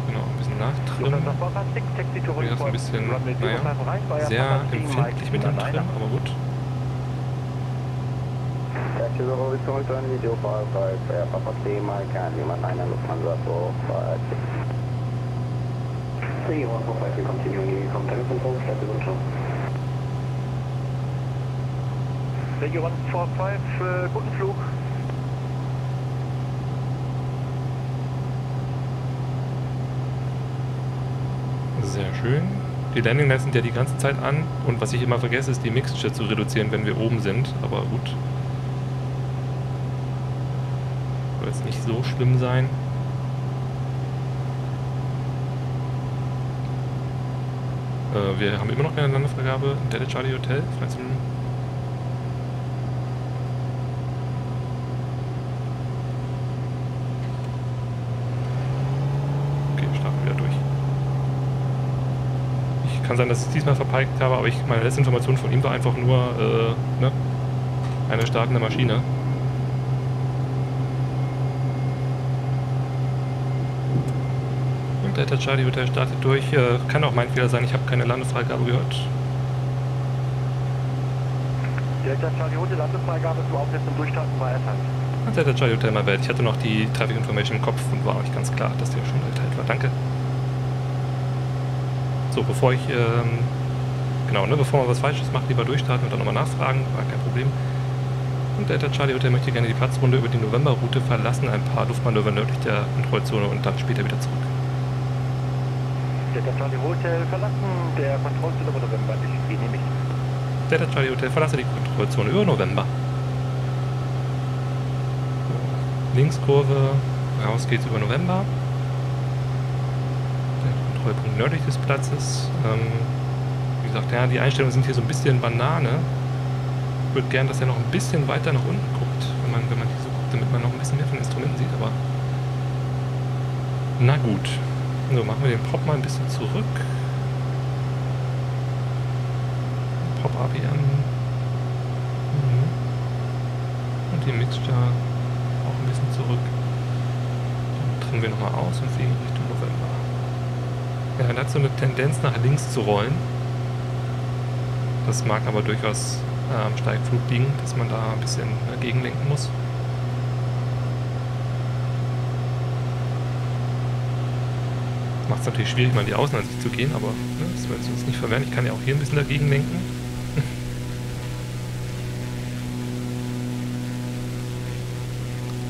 Genau, ein bisschen nachtrimmen. Lufthansa 456, Taxi to Wie holding gesagt, ein bisschen, naja, 05 right, via sehr empfindlich mit dem Trim, 9. aber gut. Taxi to holding point, turn video 55, Air Papa 3, Mike and Lima 9 Lufthansa 456. 3145, continuing in contact control, flight control. Regio 145, äh, guten Flug. Sehr schön. Die Landing Lights sind ja die ganze Zeit an und was ich immer vergesse, ist die Mixture zu reduzieren, wenn wir oben sind. Aber gut. Soll jetzt nicht so schlimm sein. Äh, wir haben immer noch keine Landefreigabe. Delta Charlie Hotel. Vielleicht zum Okay, starten wir durch. Ich kann sein, dass ich es diesmal verpeigt habe, aber ich, meine letzte Information von ihm war einfach nur äh, ne? eine startende Maschine. Delta Charlie Hotel startet durch. Äh, kann auch mein Fehler sein, ich habe keine Landefreigabe gehört. Delta Charlie Hotel, Landesfreigabe zum Aufsetzen und Durchstarten war erteilt. Und Delta Charlie Hotel mal Welt. Ich hatte noch die Traffic Information im Kopf und war euch ganz klar, dass auch schon erteilt war. Danke. So, bevor ich, ähm, genau, ne, bevor man was Falsches macht, lieber durchstarten und dann nochmal nachfragen, war kein Problem. Und Delta Charlie Hotel möchte gerne die Platzrunde über die Novemberroute verlassen, ein paar Luftmanöver nördlich der Kontrollzone und dann später wieder zurück. Delta Charlie Hotel verlassen, der Kontrollzone über November ist genehmigt. Delta Charlie Hotel verlasse die Kontrollzone über November. Linkskurve, raus geht's über November. Der Kontrollpunkt nördlich des Platzes. Ähm, wie gesagt, ja, die Einstellungen sind hier so ein bisschen Banane. würde gern, dass er noch ein bisschen weiter nach unten guckt, wenn man, wenn man hier so guckt, damit man noch ein bisschen mehr von den Instrumenten sieht, aber na gut. So, machen wir den Pop mal ein bisschen zurück. Pop APM. Mhm. Und die Mixture auch ein bisschen zurück. Dann trimmen wir nochmal aus und fliegen Richtung November. Ja, er hat so eine Tendenz nach links zu rollen. Das mag aber durchaus am Steigflug liegen, dass man da ein bisschen dagegen lenken muss. Macht es natürlich schwierig, mal in die Außenansicht zu gehen, aber ne, das wird uns nicht verwehren. Ich kann ja auch hier ein bisschen dagegen lenken.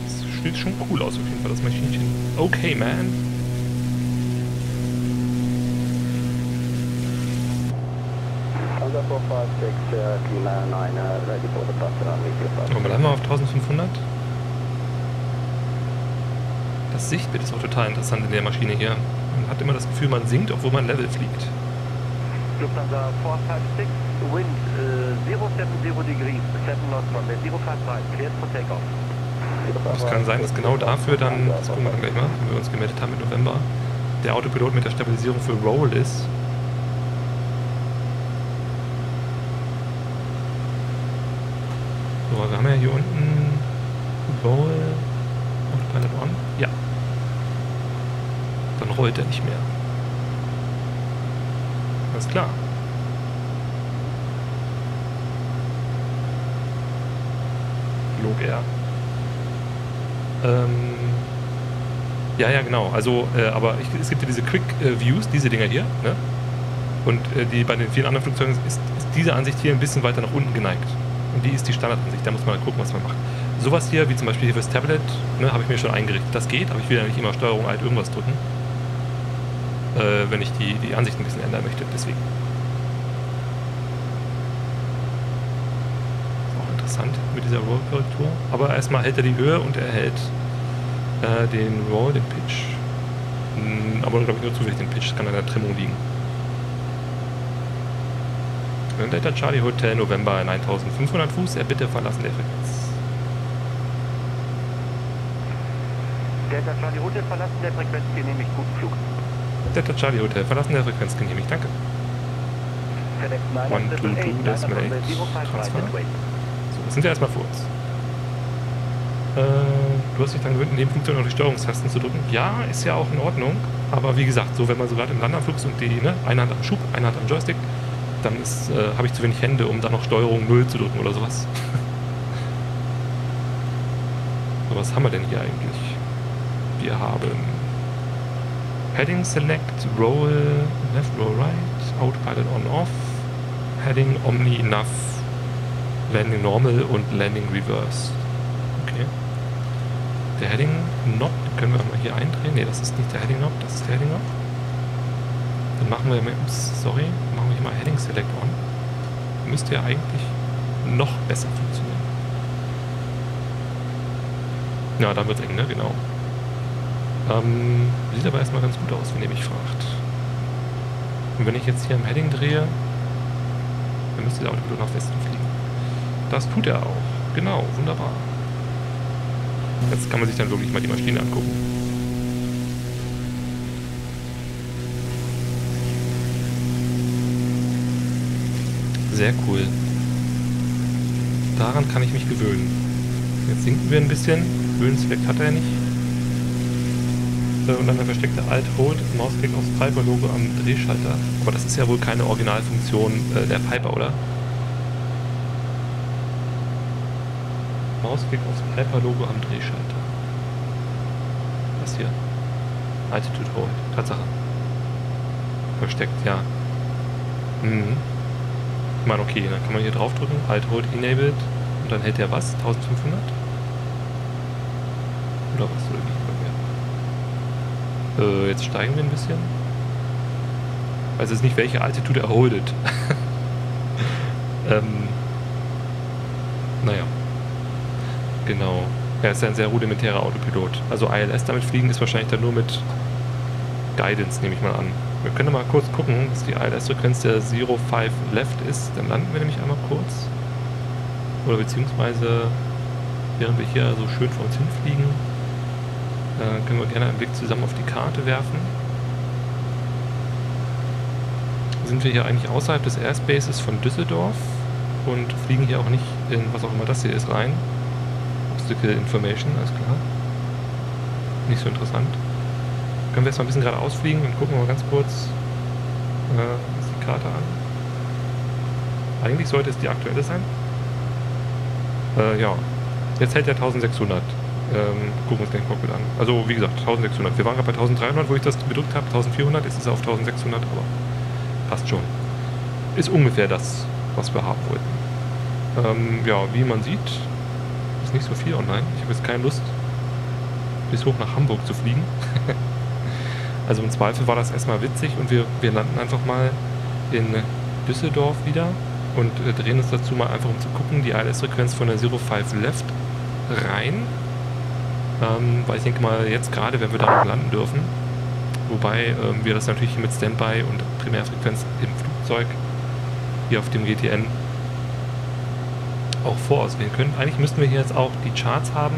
Das sieht schon cool aus auf jeden Fall, das Maschinchen. Okay, man. Honda 456, Lima 9, ready for the cluster on meteor Und bleiben wir auf 1500. Das Sichtbild ist auch total interessant in der Maschine hier. Hat immer das Gefühl, man sinkt, obwohl man Level fliegt. Lufthansa 456, wind uh, 070 degrees, 7 knots from the 055, cleared for takeoff. Es kann sein, dass genau dafür dann, das gucken wir dann gleich mal, wenn wir uns gemeldet haben im November, der Autopilot mit der Stabilisierung für Roll ist. So, wir haben ja hier unten Roll, Autopilot on. Ja. Er nicht mehr. Alles klar. Log er. Ähm, ja, ja, genau. Also, äh, aber ich, es gibt ja diese Quick äh, Views, diese Dinger hier, ne? Und äh, die bei den vielen anderen Flugzeugen ist, ist diese Ansicht hier ein bisschen weiter nach unten geneigt. Und die ist die Standardansicht. Da muss man mal gucken, was man macht. Sowas hier, wie zum Beispiel hier fürs Tablet, ne, habe ich mir schon eingerichtet. Das geht, aber ich will ja nicht immer Steuerung Alt irgendwas drücken. Äh, wenn ich die, die Ansicht ein bisschen ändern möchte. Deswegen. Auch interessant mit dieser Roll-Korrektur. Aber erstmal hält er die Höhe und er hält äh, den Roll, den Pitch. Hm, aber glaube ich nur zufällig den Pitch, das kann an der Trimmung liegen. Delta Charlie Hotel November 9500 Fuß, er bitte verlassen der Frequenz. Delta Charlie Hotel verlassen der Frequenz genehmigt, guten Flug. Delta Charlie Hotel verlassen der Frequenz genehmigt, danke. One, two, two, 988, Decimal Liner eight, from the 055 Transfer. So, das sind wir erstmal vor uns. Äh, du hast dich dann gewöhnt, in dem Flugzeug noch die Steuerungstasten zu drücken. Ja, ist ja auch in Ordnung. Aber wie gesagt, so wenn man so gerade im Landanflug ist und die, ne, eine Hand am Schub, eine Hand am Joystick, dann ist, äh, habe ich zu wenig Hände, um dann noch Steuerung 0 zu drücken oder sowas. so, was haben wir denn hier eigentlich? Wir haben Heading Select, Roll Left, Roll Right, Autopilot On Off, Heading Omni Enough, Landing Normal und Landing Reverse. Okay. Der Heading Knob, den können wir mal hier eindrehen. Ne, das ist nicht der Heading Knob, das ist der Heading Knob. Dann machen wir, ups, sorry, machen wir hier mal Heading Select On. Müsste ja eigentlich noch besser funktionieren. Ja, da wird eng, ne? Genau. Ähm, sieht aber erstmal ganz gut aus, wenn ihr mich fragt. Und wenn ich jetzt hier am Heading drehe, dann müsste der Autopilot nach Westen fliegen. Das tut er auch. Genau, wunderbar. Jetzt kann man sich dann wirklich mal die Maschine angucken. Sehr cool. Daran kann ich mich gewöhnen. Jetzt sinken wir ein bisschen. Höhenselect hat er nicht. Und dann versteckte Alt-Hold, Mausklick aufs Piper-Logo am Drehschalter. Aber das ist ja wohl keine Originalfunktion äh, der Piper, oder? Mausklick aufs Piper-Logo am Drehschalter. Das hier. Altitude Hold. Tatsache. Versteckt, ja. Mhm. Ich meine, okay, dann kann man hier draufdrücken. Alt Hold Enabled. Und dann hält der was? 1500? Oder was? Oder wie? Äh, jetzt steigen wir ein bisschen. Weiß jetzt nicht, welche Altitude er holdet. ähm, naja. Genau. Er ist ja ein sehr rudimentärer Autopilot. Also ILS damit fliegen ist wahrscheinlich dann nur mit Guidance, nehme ich mal an. Wir können mal kurz gucken, was die ILS-Frequenz der 05 Left ist. Dann landen wir nämlich einmal kurz. Oder beziehungsweise, während wir hier so schön vor uns hinfliegen, äh, können wir gerne einen Blick zusammen auf die Karte werfen. Sind wir hier eigentlich außerhalb des Airspaces von Düsseldorf und fliegen hier auch nicht in was auch immer das hier ist rein. Obstacle Information, alles klar. Nicht so interessant. Können wir jetzt mal ein bisschen geradeaus fliegen und gucken mal ganz kurz äh, ist die Karte an. Eigentlich sollte es die aktuelle sein. Äh, ja. Jetzt hält er 1600. Ähm, gucken wir uns den Cockpit an. Also wie gesagt, 1600. Wir waren gerade bei 1300, wo ich das gedrückt habe. 1400, jetzt ist er auf 1600, aber passt schon. Ist ungefähr das, was wir haben wollten. Ähm, ja, wie man sieht, ist nicht so viel online. Ich habe jetzt keine Lust, bis hoch nach Hamburg zu fliegen. also im Zweifel war das erstmal witzig und wir, wir landen einfach mal in Düsseldorf wieder und äh, drehen uns dazu mal einfach um zu gucken, die ILS-Frequenz von der 05 Left rein. Ähm, weil ich denke mal, jetzt gerade werden wir da landen dürfen. Wobei ähm, wir das natürlich mit Standby und Primärfrequenz im Flugzeug hier auf dem GTN auch vorauswählen können. Eigentlich müssten wir hier jetzt auch die Charts haben.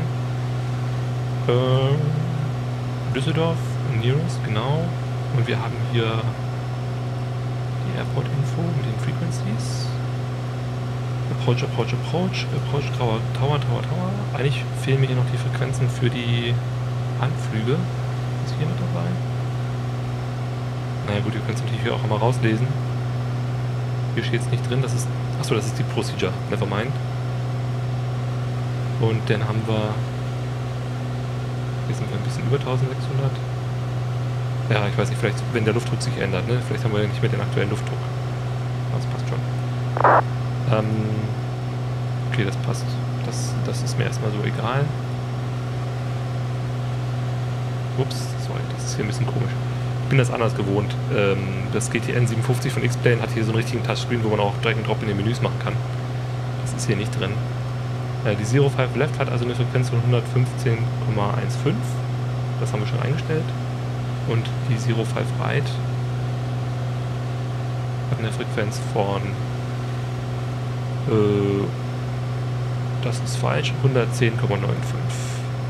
Äh, Düsseldorf, Nearest, genau. Und wir haben hier die Airport-Info mit den Frequencies. Approach, Approach, Approach, Approach, Tower, Tower, Tower, Tower. Eigentlich fehlen mir hier noch die Frequenzen für die Anflüge. Ist hier mit dabei? Naja gut, ihr könnt es natürlich hier auch immer rauslesen. Hier steht es nicht drin, das ist. Achso, das ist die Procedure. Nevermind. Und dann haben wir. Hier sind wir ein bisschen über 1600. Ja, ich weiß nicht, vielleicht, wenn der Luftdruck sich ändert, ne? Vielleicht haben wir ja nicht mehr den aktuellen Luftdruck. Das passt schon. Ähm, passt. Das, das ist mir erstmal so egal. Ups, sorry, das ist hier ein bisschen komisch. Ich bin das anders gewohnt. Ähm, das GTN 57 von X-Plane hat hier so einen richtigen Touchscreen, wo man auch Drag and Drop in den Menüs machen kann. Das ist hier nicht drin. Äh, die 05 Left hat also eine Frequenz von 115,15. Das haben wir schon eingestellt. Und die 05 Right hat eine Frequenz von äh, das ist falsch, 110,95.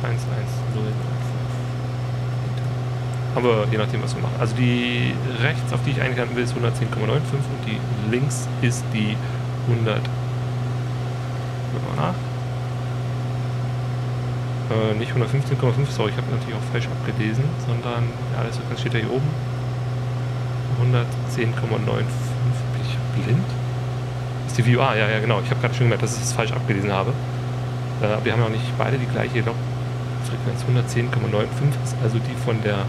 11095. Aber je nachdem, was wir machen. Also die rechts, auf die ich eingehen will, ist 110,95 und die links ist die 100. Gucken wir nach. Äh, nicht 115,5, sorry, ich habe natürlich auch falsch abgelesen, sondern ja, alles steht da hier oben. 110,95. Bin ich blind? Das die VUA, ja, ja, genau. Ich habe gerade schon gemerkt, dass ich es falsch abgelesen habe. Äh, wir haben ja auch nicht beide die gleiche Log-Frequenz. 110,95 ist also die von der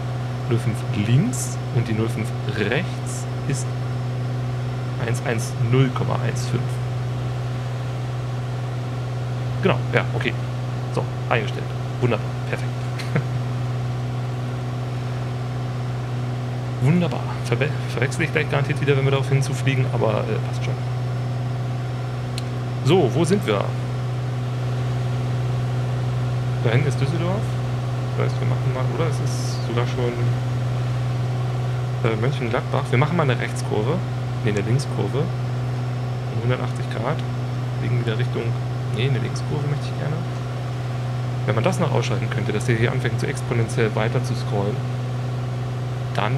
05 links und die 05 rechts ist 110,15. Genau, ja, okay. So, eingestellt. Wunderbar, perfekt. Wunderbar. Verwe verwechsel ich gleich garantiert wieder, wenn wir darauf hinzufliegen, aber äh, passt schon. So, wo sind wir? Da hinten ist Düsseldorf. Das heißt, wir machen mal, oder? Es ist sogar schon äh, Mönchengladbach. Wir machen mal eine Rechtskurve. Ne, eine Linkskurve. Um 180 Grad. Wegen wieder Richtung. Ne, eine Linkskurve möchte ich gerne. Wenn man das noch ausschalten könnte, dass der hier anfängt so exponentiell weiter zu scrollen, dann,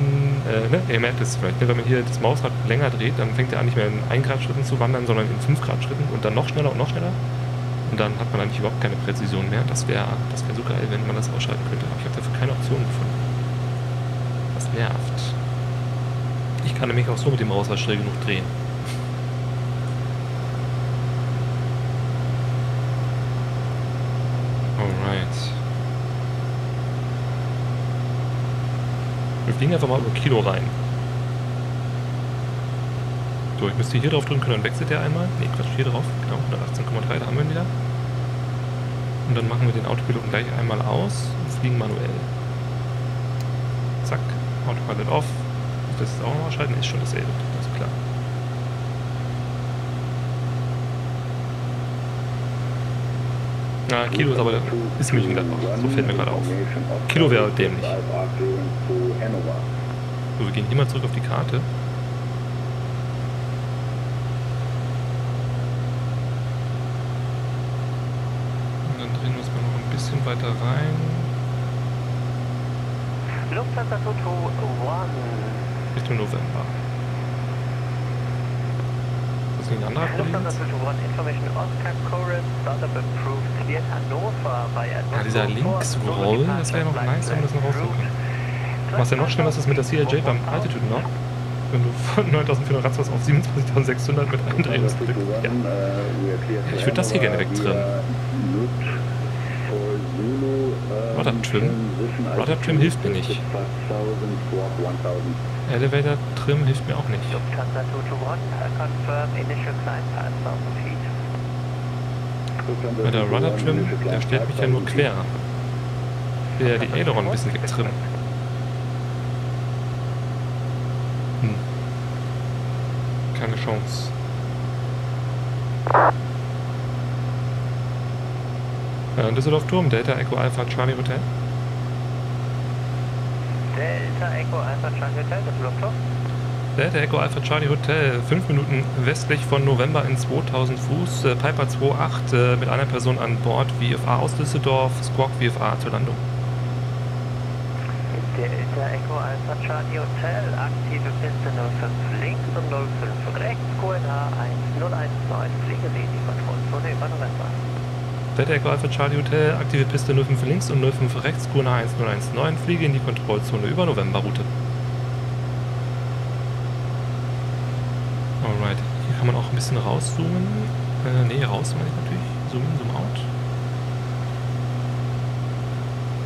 äh, ne, ihr merkt es vielleicht, ne, wenn man hier das Mausrad länger dreht, dann fängt er an nicht mehr in 1 Grad Schritten zu wandern, sondern in 5 Grad Schritten und dann noch schneller und noch schneller. Und dann hat man eigentlich überhaupt keine Präzision mehr. Das wäre das wär so geil, wenn man das ausschalten könnte. Aber ich habe dafür keine Option gefunden. Das nervt. Ich kann nämlich auch so mit dem Mausrad schnell genug drehen. Alright. Wir fliegen einfach mal über Kilo rein. So, ich müsste hier drauf drücken können, dann wechselt der einmal. Ne, Quatsch, hier drauf. Genau, 118,3, da haben wir ihn wieder. Und dann machen wir den Autopiloten gleich einmal aus und fliegen manuell. Zack, Autopilot off. Das ist auch nochmal schalten, ist schon dasselbe, das ist klar. Na, Kilo ist aber ist München-Gladbach. So fällt mir gerade auf. Kilo wäre dämlich. So, wir gehen hier mal zurück auf die Karte. weiter rein. Lufthansa Toto One. Richtung November. Das ist ein anderer Lufthansa? Toto One Information Oscar Chorus, Startup approved, Ja, dieser Linksroll, das wäre ja noch nice, wenn wir das noch raussuchen können. Was ja noch schlimmer ist, ist mit der CLJ beim Altitude noch. Wenn du von 9400 Radsport auf 27.600 mit einem Dreh bist. Ja. Ich würd das hier gerne wegtrimmen. Rudder Trim. Rudder Trim hilft mir nicht. Elevator Trim hilft mir auch nicht. Lufthansa Toto One, confirm initial climb at 1000 feet. Weil der Rudder Trim, der stellt mich ja nur quer. Ich will ja die Aileron ein bisschen wegtrimmen. Hm. Keine Chance. Äh, Düsseldorf Turm, Delta Echo Alpha Charlie Hotel. Delta Echo Alpha Charlie Hotel, das Lufthof. Delta Echo Alpha Charlie Hotel, 5 Minuten westlich von November in 2000 Fuß, äh, Piper 28 äh, mit einer Person an Bord, VFA aus Düsseldorf, Squawk VFA zur Landung. Delta Echo Alpha Charlie Hotel, aktive Piste 05 links und 05 rechts, QNH 1019, fliege in die Kontrollzone über November. Delta Echo Alpha Charlie Hotel, aktive Piste 05 links und 05 rechts, QNH 1019, fliege in die Kontrollzone über Novemberroute. Alright, hier kann man auch ein bisschen rauszoomen. Äh, nee, raus meine ich natürlich. Zoom in, zoom out.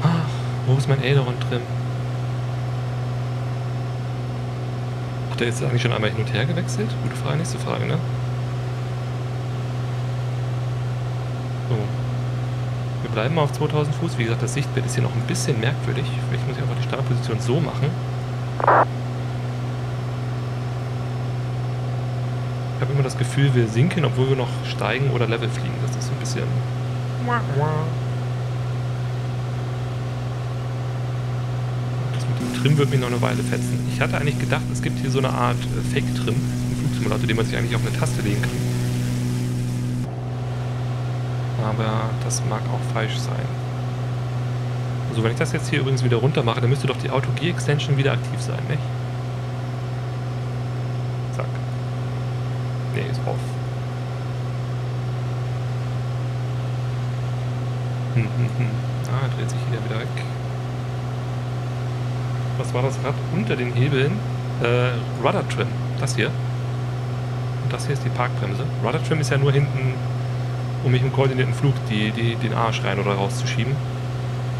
Ach, wo ist mein Aileron drin? Hat der jetzt eigentlich schon einmal hin und her gewechselt? Gute Frage, nächste Frage, ne? So. Wir bleiben mal auf 2000 Fuß. Wie gesagt, das Sichtbild ist hier noch ein bisschen merkwürdig. Vielleicht muss ich einfach die Startposition so machen. Ich habe immer das Gefühl, wir sinken, obwohl wir noch steigen oder Level fliegen. Das ist so ein bisschen... Das mit dem Trim wird mich noch eine Weile fetzen. Ich hatte eigentlich gedacht, es gibt hier so eine Art äh, Fake-Trim im Flugsimulator, den man sich eigentlich auf eine Taste legen kann. Aber das mag auch falsch sein. Also wenn ich das jetzt hier übrigens wieder runter mache, dann müsste doch die Auto-Gear-Extension wieder aktiv sein, nicht? Zack. Nee, ist auf. Hm, hm, hm. Ah, dreht sich wieder wieder weg. Was war das Rad unter den Hebeln? Äh, Rudder Trim. Das hier. Und das hier ist die Parkbremse. Rudder Trim ist ja nur hinten, um mich im koordinierten Flug die, die, den Arsch rein oder rauszuschieben.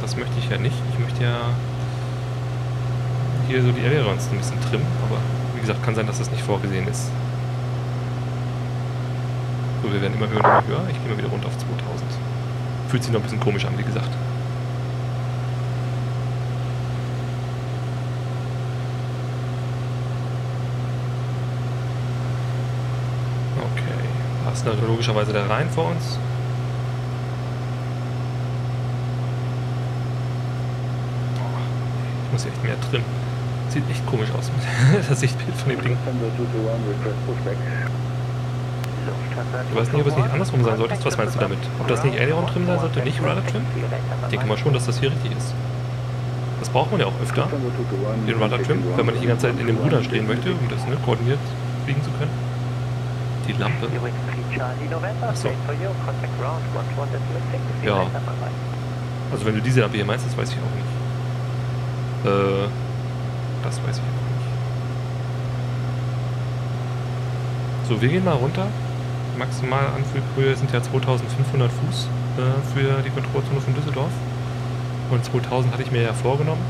Das möchte ich ja nicht. Ich möchte ja hier so die Ailerons ein bisschen trimmen, aber wie gesagt, kann sein, dass das nicht vorgesehen ist. So, wir werden immer höher und immer höher. Ich gehe mal wieder runter auf 2000. Fühlt sich noch ein bisschen komisch an, wie gesagt. Okay. Dann logischerweise der Rhein vor uns. Ich muss hier echt mehr trimmen. Sieht echt komisch aus mit das Sichtbild von dem Ding. Ich weiß nicht, ob es nicht andersrum sein sollte. Was meinst du damit? Ob das nicht Aileron Trim sein sollte, nicht Rudder Trim? Ich denke mal schon, dass das hier richtig ist. Das braucht man ja auch öfter, den Rudder Trim, wenn man nicht die ganze Zeit in dem Ruder stehen möchte, um das ne, koordiniert fliegen zu können. Die Lampe. Achso. Ja. Also wenn du diese Lampe hier meinst, das weiß ich auch nicht. Äh, das weiß ich auch nicht. So, wir gehen mal runter. Maximale Anflughöhe sind ja 2500 Fuß äh, für die Kontrollzone von Düsseldorf. Und 2000 hatte ich mir ja vorgenommen.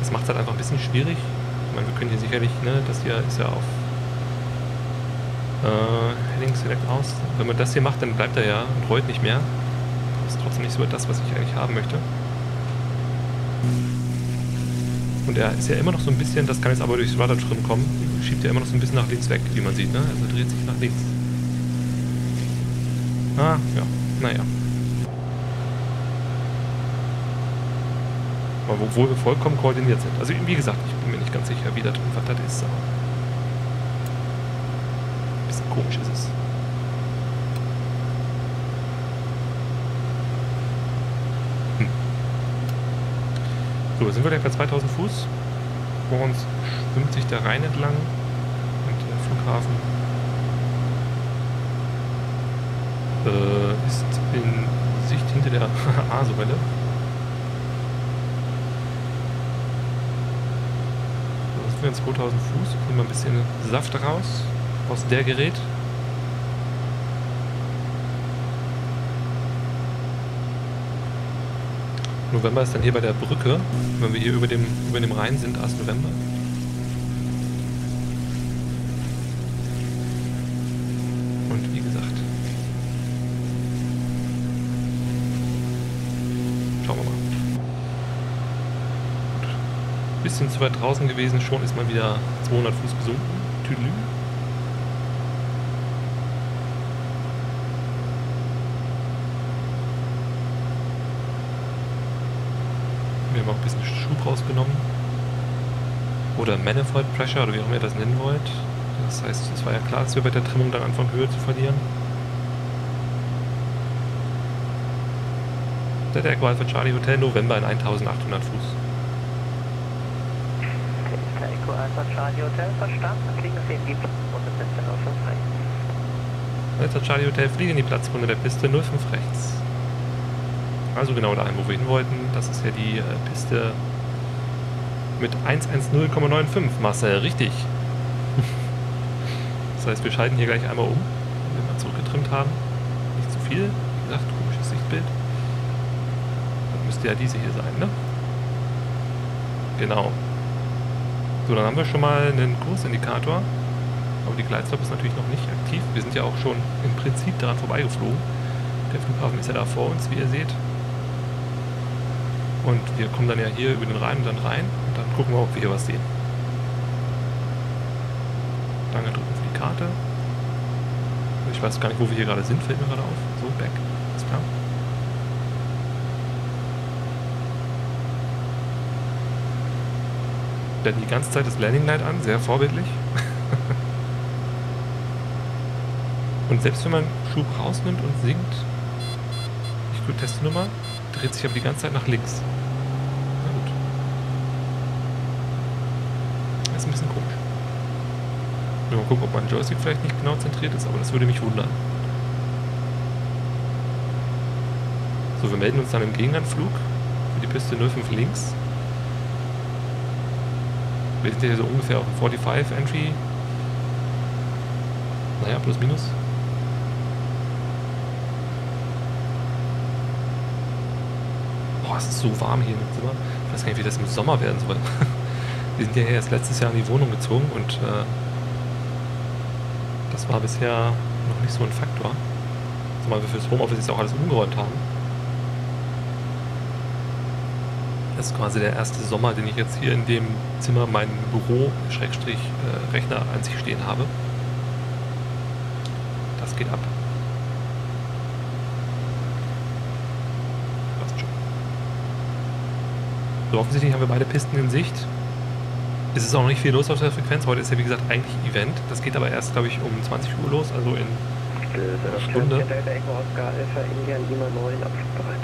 Das macht es halt einfach ein bisschen schwierig. Meine, wir können hier sicherlich, ne, das hier ist ja auf äh, Heading Select aus. Wenn man das hier macht, dann bleibt er ja und rollt nicht mehr. Das ist trotzdem nicht so das, was ich eigentlich haben möchte. Und er ist ja immer noch so ein bisschen, das kann jetzt aber durchs Rudder Trim kommen, schiebt er immer noch so ein bisschen nach links weg, wie man sieht, ne? Also dreht sich nach links. Ah, ja, naja. Obwohl wir vollkommen koordiniert sind. Also wie gesagt, ich ganz sicher, wie das, was das ist. Aber ein bisschen komisch ist es. Hm. So, sind wir gleich bei 2000 Fuß. Vor uns schwimmt sich der Rhein entlang und der Flughafen äh, ist in Sicht hinter der A-Säule. In 2000 Fuß. Nehmen wir ein bisschen Saft raus aus der Gerät. November ist dann hier bei der Brücke, wenn wir hier über dem, über dem Rhein sind, erst November. Bisschen zu weit draußen gewesen, schon ist man wieder 200 Fuß gesunken. Tüdelü. Wir haben auch ein bisschen Schub rausgenommen. Oder Manifold Pressure, oder wie auch immer ihr das nennen wollt. Das heißt, es war ja klar, dass wir bei der Trimmung dann anfangen, Höhe zu verlieren. Der Echo Alpha Charlie Hotel November in 1800 Fuß. Delta Echo Alpha Charlie Hotel verstanden. Fliegen Sie in die Platzrunde Piste 05 rechts. Delta Charlie Hotel fliegen in die Platzrunde der Piste 05 rechts. Also genau dahin, wo wir hin wollten. Das ist ja die äh, Piste mit 110,95 Masse. Richtig. das heißt, wir schalten hier gleich einmal um, wenn wir mal zurückgetrimmt haben. Nicht zu viel. Wie gesagt, komisches Sichtbild. Das müsste ja diese hier sein, ne? Genau. So, dann haben wir schon mal einen Kursindikator. Aber die Gleitstop ist natürlich noch nicht aktiv. Wir sind ja auch schon im Prinzip daran vorbeigeflogen. Der Flughafen ist ja da vor uns, wie ihr seht. Und wir kommen dann ja hier über den Rhein und dann rein und dann gucken wir, ob wir hier was sehen. Lange drücken für die Karte. Ich weiß gar nicht, wo wir hier gerade sind, fällt mir gerade auf. So, back. Ist klar. Hatten die ganze Zeit das Landing Light an, sehr vorbildlich. und selbst wenn man Schub rausnimmt und sinkt, ich gucke Testnummer, dreht sich aber die ganze Zeit nach links. Na gut. Das ist ein bisschen komisch. Mal gucken, ob mein Joystick vielleicht nicht genau zentriert ist, aber das würde mich wundern. So, wir melden uns dann im Gegenanflug für die Piste 05 links. Wir sind hier so ungefähr auf dem 45 Entry. Naja, plus minus. Boah, es ist so warm hier im Zimmer. Ich weiß gar nicht, wie das im Sommer werden soll. Wir sind ja erst letztes Jahr in die Wohnung gezogen und äh, das war bisher noch nicht so ein Faktor. Zumal wir fürs Homeoffice jetzt auch alles umgeräumt haben. Das ist quasi der erste Sommer, den ich jetzt hier in dem Zimmer mein Büro, Schrägstrich, äh, an sich stehen habe. Das geht ab. Passt schon. So, offensichtlich haben wir beide Pisten in Sicht. Es ist auch noch nicht viel los auf der Frequenz. Heute ist ja wie gesagt eigentlich Event. Das geht aber erst, glaube ich, um 20 Uhr los, also in Stunde. Lima 9 abflugbereit.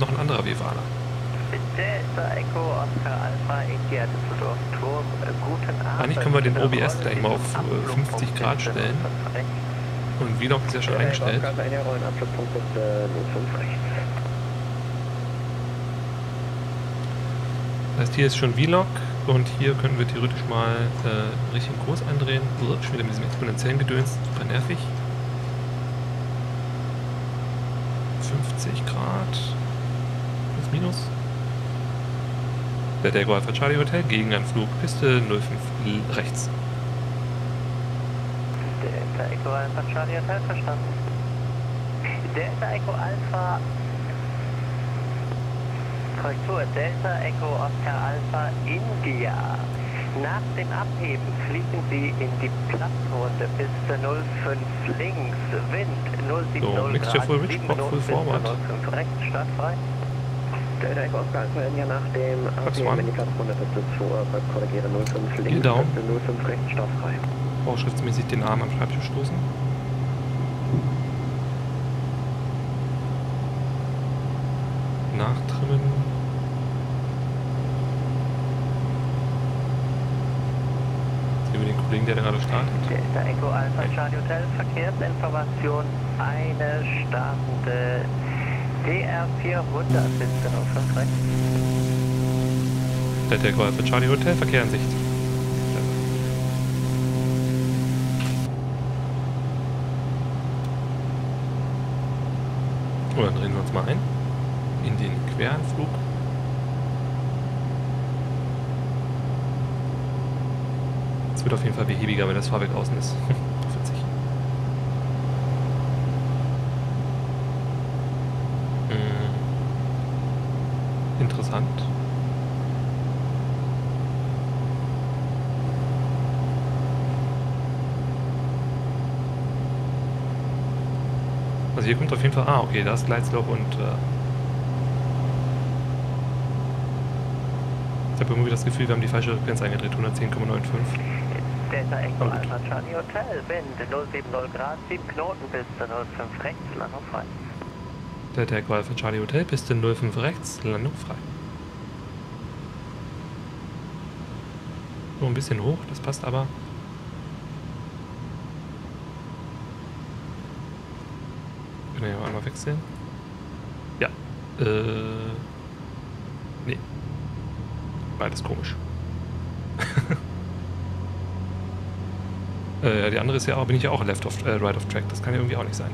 noch ein anderer Vivaler. Delta Echo Oscar Alpha India Düsseldorf Turm. Äh, Guten Abend. Eigentlich können wir den OBS gleich mal auf, äh, Abflugpunkt 50 Grad Piste stellen. 05 rechts. Und Vlog ist ja schon eingestellt. Oscar Alpha India rollen Abflugpunkt Piste 05 rechts. Das heißt, hier ist schon Vlog und hier können wir theoretisch mal äh, einen richtigen Kurs eindrehen. Brr, Schon wieder mit diesem exponentiellen Gedöns, super nervig. 50 Grad. Plus minus. Der Dago Alpha Charlie Hotel, Gegenanflug, Piste 05 l- rechts. Delta Echo Alpha Charlie Hotel verstanden. Delta Echo Alpha. Korrektur. Delta Echo Oscar Alpha India. Nach dem Abheben fliegen Sie in die Platzrunde Piste 05 links. Wind 070 So, Grad, full rich, 7 pop full Knoten, Piste forward. 05 rechts, startfrei. Direkt Oscar Alpha nach dem APM Indikationsrunde zur korrigiere 05 links, genau. also 05 rechts, startfrei. Vorschriftsmäßig den Arm am Schreibtisch stoßen. Nachtrimmen. Sehen wir den Kollegen, der gerade startet. Der der Echo Alpha Charlie Hotel, Verkehrsinformation, eine startende DR 400 Piste 05 rechts. Delta Charlie Hotel, Verkehr in Sicht. Oh, dann drehen wir uns mal ein. In den Queranflug. Es wird auf jeden Fall behäbiger, wenn das Fahrwerk außen ist. Witzig. Mm. Interessant. Also hier kommt auf jeden Fall... Ah, okay, da ist Gleitslope und... Äh, ich habe irgendwie das Gefühl, wir haben die falsche Frequenz eingedreht, 110,95. Delta Echo. Alpha Charlie Hotel, Wind 070 Grad, 7 Knoten, Piste 05 rechts, Landung frei. Delta Echo Alpha Charlie Hotel, Piste 05 rechts, Landung frei. So ein bisschen hoch, das passt aber. Können wir ja einmal wechseln. Ja. Äh. Nee. Beides komisch. äh, die andere ist ja auch, bin ich ja auch left of, äh, right of track. Das kann ja irgendwie auch nicht sein.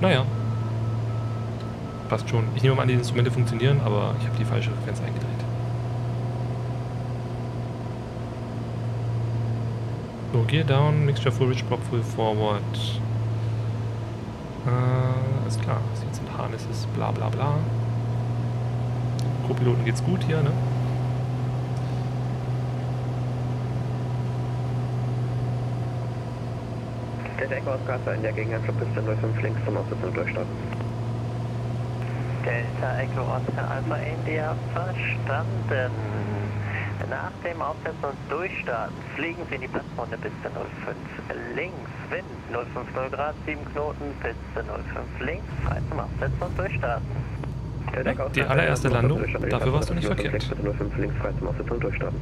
Naja. Passt schon. Ich nehme mal an, die Instrumente funktionieren, aber ich habe die falsche Frequenz eingedreht. So, Gear down, Mixture full, Rich Prop full forward. Äh, ist klar. Seats and Harnesses, bla bla bla. Co-Piloten geht's gut hier, ne? Delta Echo Oscar in der Gegenanflug Piste 05 links zum Aussitz und Durchstart. Delta Echo Oscar Alpha India verstanden. Nach dem Aufsetzen und Durchstarten fliegen Sie in die Platzrunde Piste 05 links, Wind 050 Grad, 7 Knoten, Piste 05 links, frei zum Aufsetzen und Durchstarten. Echo Die allererste Landung, dafür warst du nicht 05 verkehrt. links, Piste 05 links frei zum Aussitz und Durchstarten.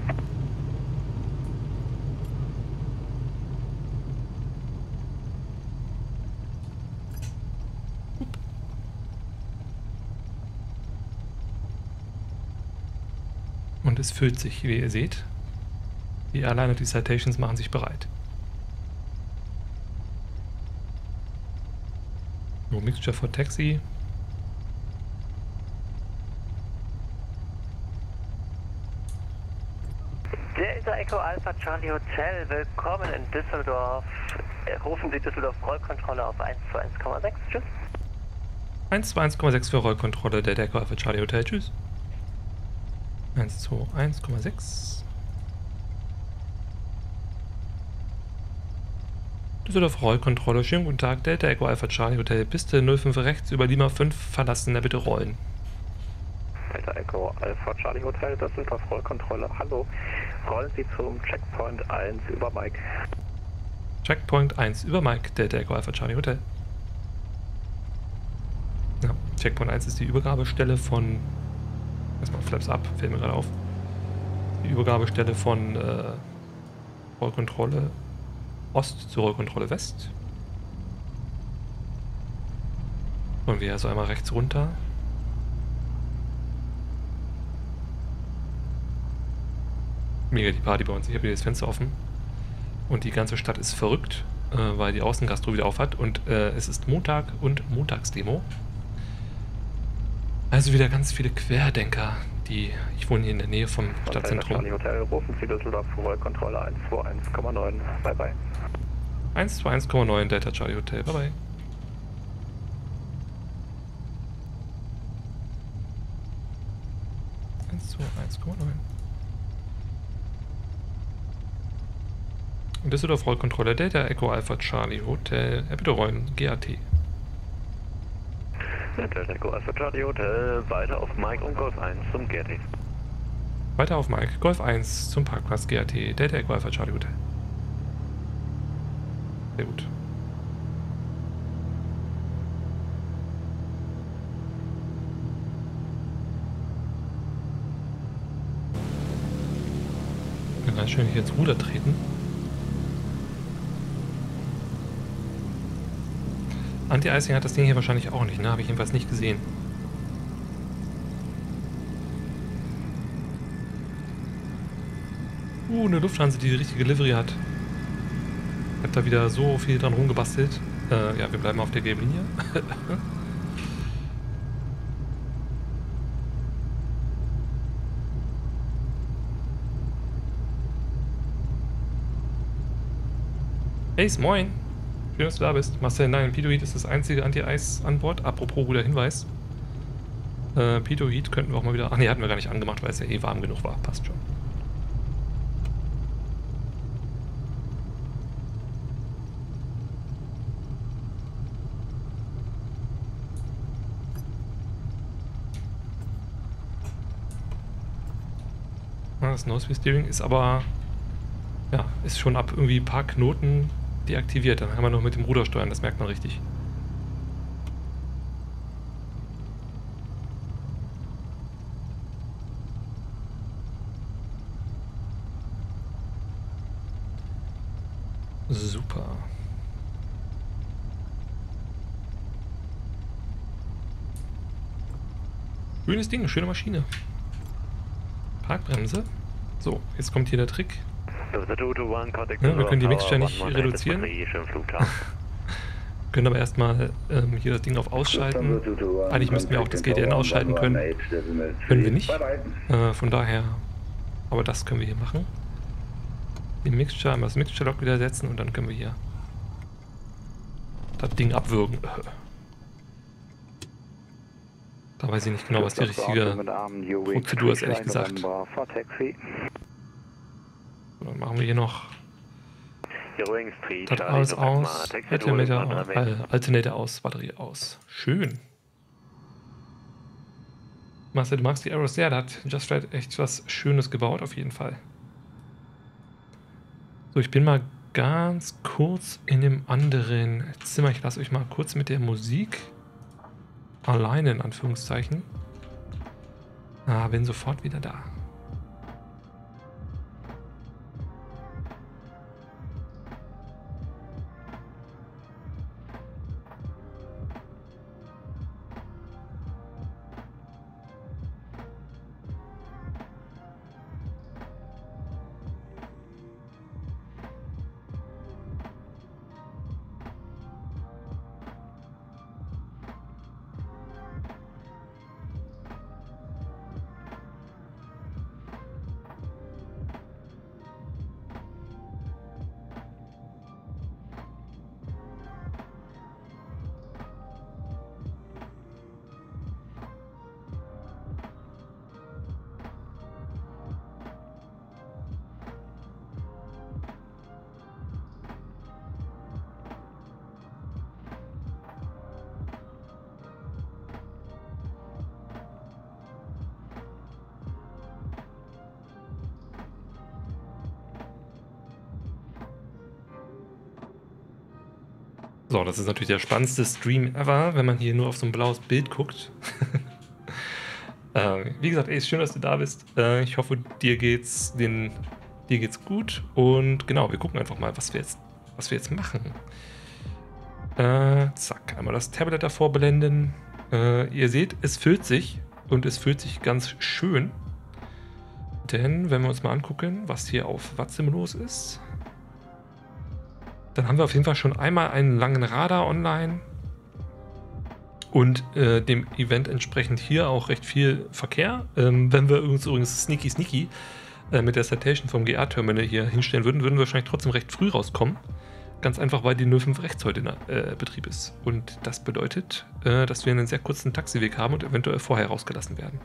Und es füllt sich, wie ihr seht. Die Airline und die Citations machen sich bereit. So, Mixture for Taxi. Delta Echo Alpha Charlie Hotel, willkommen in Düsseldorf. Rufen Sie Düsseldorf Rollkontrolle auf 121,6. Tschüss. 121,6 für Rollkontrolle der Decker für Charlie Hotel. Tschüss. 121,6. Düsseldorf Rollkontrolle. Schönen guten Tag. Delta Echo Alpha Charlie Hotel. Piste 05 rechts über Lima 5 verlassen. Bitte rollen. Delta Echo Alpha Charlie Hotel, das ist auf Rollkontrolle. Hallo. Rollen Sie zum Checkpoint 1 über Mike. Checkpoint 1 über Mike. Delta Echo Alpha Charlie Hotel. Ja, Checkpoint 1 ist die Übergabestelle von. Erstmal Flaps ab, fällt mir gerade auf. Die Übergabestelle von äh, Rollkontrolle Ost zur Rollkontrolle West. Wollen wir also einmal rechts runter. Mega die Party bei uns. Ich habe hier das Fenster offen. Und die ganze Stadt ist verrückt, äh, weil die Außengastro wieder auf hat. Und äh, es ist Montag und Montagsdemo. Also wieder ganz viele Querdenker, die. Ich wohne hier in der Nähe vom Delta Stadtzentrum. Charlie Hotel, rufen Sie Düsseldorf Rollkontrolle 121,9. Bye bye. 121,9 Delta Charlie Hotel. Bye bye. Zwei, 1,9. Düsseldorf Rollkontrolle Delta Echo Alpha Charlie Hotel. Äh, bitte rollen. GAT. Delta Echo Alpha Charlie Hotel, weiter auf Mike und Golf 1 zum Getty. Weiter auf Mike. Golf 1 zum Parkplatz GAT. Delta Echo Alpha Charlie Hotel. Sehr gut. ganz schön hier ins Ruder treten. Anti-Icing hat das Ding hier wahrscheinlich auch nicht, ne? Habe ich jedenfalls nicht gesehen. Uh, eine Lufthansa, die die richtige Livery hat. Ich habe da wieder so viel dran rumgebastelt. Äh, ja, wir bleiben auf der gelben Linie. Ace, moin. Schön, dass du da bist. Marcel, nein, Pitoid ist das einzige Anti-Eis an Bord. Apropos guter Hinweis. Äh, Pitoid könnten wir auch mal wieder... Ach nee, hatten wir gar nicht angemacht, weil es ja eh warm genug war. Passt schon. Ah, Das Nose Steering ist aber... Ja, ist schon ab irgendwie ein paar Knoten deaktiviert. Dann haben wir noch mit dem Ruder steuern, das merkt man richtig. Super. Schönes Ding, schöne Maschine. Parkbremse. So, jetzt kommt hier der Trick. Ja, wir können die Mixture nicht reduzieren. Können aber erstmal ähm, hier das Ding auf Ausschalten. Eigentlich müssten wir auch das GTN ausschalten können. Können wir nicht. Äh, von daher, aber das können wir hier machen. Die Mixture, einmal das Mixture Lock wieder setzen und dann können wir hier das Ding abwürgen. Da weiß ich nicht genau, was die richtige Prozedur ist, ehrlich gesagt. Machen wir hier noch das alles aus, Altimeter, äh, Alternator aus, Batterie aus. Schön. Marcel, du magst die Arrows sehr, da hat Just Right echt was Schönes gebaut, auf jeden Fall. So, ich bin mal ganz kurz in dem anderen Zimmer. Ich lasse euch mal kurz mit der Musik alleine, in Anführungszeichen. Ah, bin sofort wieder da. So, das ist natürlich der spannendste Stream ever, wenn man hier nur auf so ein blaues Bild guckt. äh, wie gesagt, ey, ist schön, dass du da bist. Äh, ich hoffe, dir geht's, den, dir geht's gut. Und genau, wir gucken einfach mal, was wir jetzt, was wir jetzt machen. Äh, zack, einmal das Tablet davor blenden. Äh, ihr seht, es füllt sich und es füllt sich ganz schön. Denn, wenn wir uns mal angucken, was hier auf Watzim los ist, dann haben wir auf jeden Fall schon einmal einen langen Radar online und äh, dem Event entsprechend hier auch recht viel Verkehr. Ähm, wenn wir uns übrigens sneaky sneaky äh, mit der Citation vom GA-Terminal hier hinstellen würden, würden wir wahrscheinlich trotzdem recht früh rauskommen. Ganz einfach, weil die 05 rechts heute in äh, Betrieb ist. Und das bedeutet, äh, dass wir einen sehr kurzen Taxiweg haben und eventuell vorher rausgelassen werden.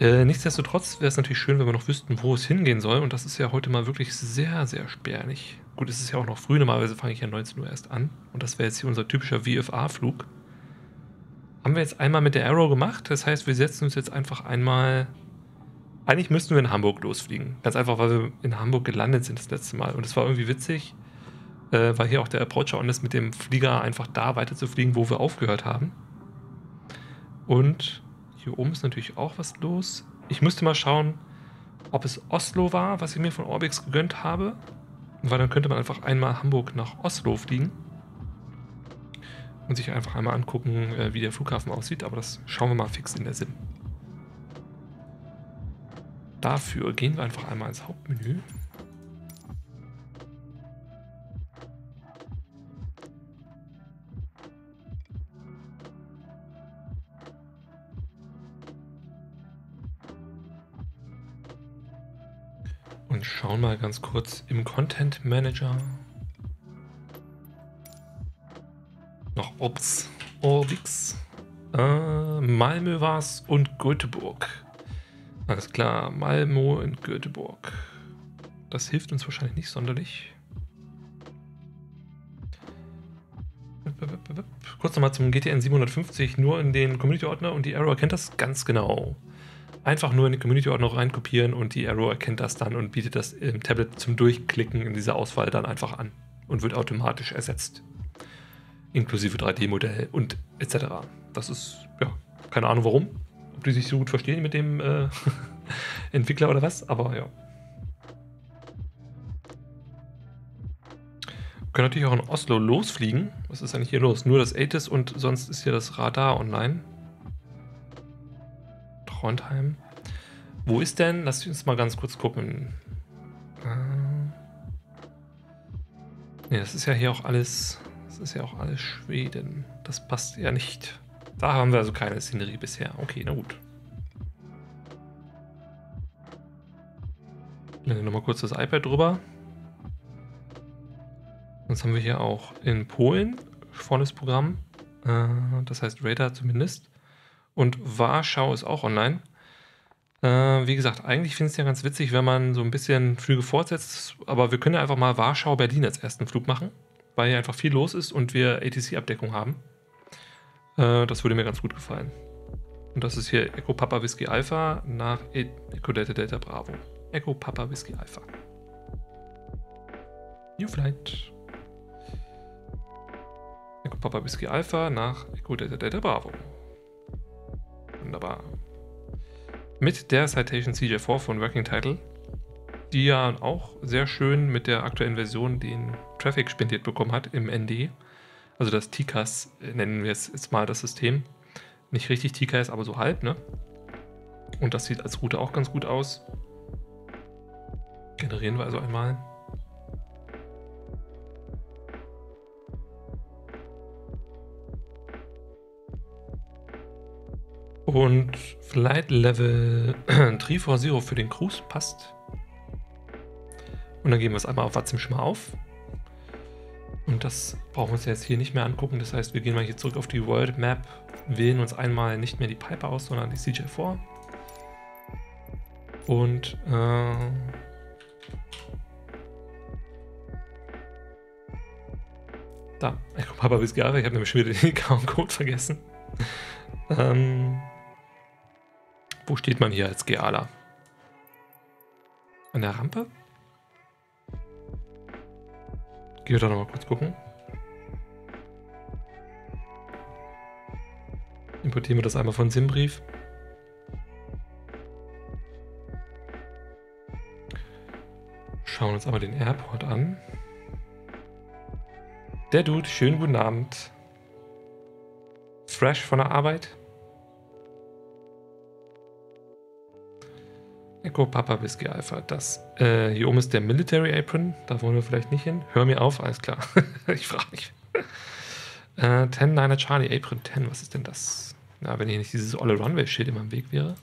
Äh, nichtsdestotrotz wäre es natürlich schön, wenn wir noch wüssten, wo es hingehen soll. Und das ist ja heute mal wirklich sehr, sehr spärlich. Gut, es ist ja auch noch früh. Normalerweise fange ich ja 19 Uhr erst an. Und das wäre jetzt hier unser typischer VFA-Flug. Haben wir jetzt einmal mit der Arrow gemacht. Das heißt, wir setzen uns jetzt einfach einmal... Eigentlich müssten wir in Hamburg losfliegen. Ganz einfach, weil wir in Hamburg gelandet sind das letzte Mal. Und es war irgendwie witzig, äh, weil hier auch der Approacher on ist, mit dem Flieger einfach da weiter zu fliegen, wo wir aufgehört haben. Und hier oben ist natürlich auch was los. Ich müsste mal schauen, ob es Oslo war, was ich mir von Orbix gegönnt habe. Weil dann könnte man einfach einmal Hamburg nach Oslo fliegen. Und sich einfach einmal angucken, äh, wie der Flughafen aussieht. Aber das schauen wir mal fix in der Sim. Dafür gehen wir einfach einmal ins Hauptmenü. Schauen mal ganz kurz im Content Manager. Noch Orbs, Orbix. Äh, Malmö war's und Göteborg. Alles klar, Malmo und Göteborg. Das hilft uns wahrscheinlich nicht sonderlich. Kurz nochmal zum GTN 750, nur in den Community-Ordner und die Arrow erkennt das ganz genau. Einfach nur in den Community-Ordner reinkopieren und die Arrow erkennt das dann und bietet das im Tablet zum Durchklicken in dieser Auswahl dann einfach an und wird automatisch ersetzt. Inklusive 3D-Modell und etc. Das ist, ja, keine Ahnung warum, ob die sich so gut verstehen mit dem äh, Entwickler oder was, aber ja. Können natürlich auch in Oslo losfliegen. Was ist eigentlich hier los? Nur das ATIS und sonst ist hier das Radar online. Trondheim. Wo ist denn? Lass uns mal ganz kurz gucken. Ne, das ist ja hier auch alles. Das ist ja auch alles Schweden. Das passt ja nicht. Da haben wir also keine Szenerie bisher. Okay, na gut. Blende nochmal kurz das iPad drüber. Sonst haben wir hier auch in Polen volles Programm. Äh, das heißt Radar zumindest. Und Warschau ist auch online. Äh, wie gesagt, eigentlich finde ich es ja ganz witzig, wenn man so ein bisschen Flüge fortsetzt. Aber wir können ja einfach mal Warschau-Berlin als ersten Flug machen, weil hier einfach viel los ist und wir ATC-Abdeckung haben. Äh, das würde mir ganz gut gefallen. Und das ist hier Echo Papa Whiskey Alpha nach Echo Delta Delta Bravo. Echo Papa Whiskey Alpha. New Flight. Echo Papa Whiskey Alpha nach Echo Delta Delta Bravo. Wunderbar. Mit der Citation CJ4 von Working Title, die ja auch sehr schön mit der aktuellen Version den Traffic spendiert bekommen hat im ND. Also das TCAS nennen wir es jetzt mal das System. Nicht richtig TCAS, aber so halb, ne? Und das sieht als Route auch ganz gut aus. Generieren wir also einmal. Und Flight Level 340 für den Cruise passt. Und dann geben wir es einmal auf Watzim schon mal auf. Und das brauchen wir uns jetzt hier nicht mehr angucken. Das heißt, wir gehen mal hier zurück auf die World Map, wählen uns einmal nicht mehr die Piper aus, sondern die CJ4. Und äh, da, ich komme Papa bis Jahre. Ich habe nämlich schon wieder den Account-Code vergessen. Ähm, wo steht man hier als Geala? An der Rampe? Gehen wir da nochmal kurz gucken. Importieren wir das einmal von Simbrief. Schauen uns einmal den Airport an. Der Dude, schönen guten Abend. Fresh von der Arbeit. Echo Papa Whiskey Alpha. Das äh, hier oben ist der Military Apron. Da wollen wir vielleicht nicht hin. Hör mir auf, alles klar. ich frage mich. Äh, 10 9 Charlie Apron 10. Was ist denn das? Na, wenn hier nicht dieses olle Runway-Schild immer im Weg wäre.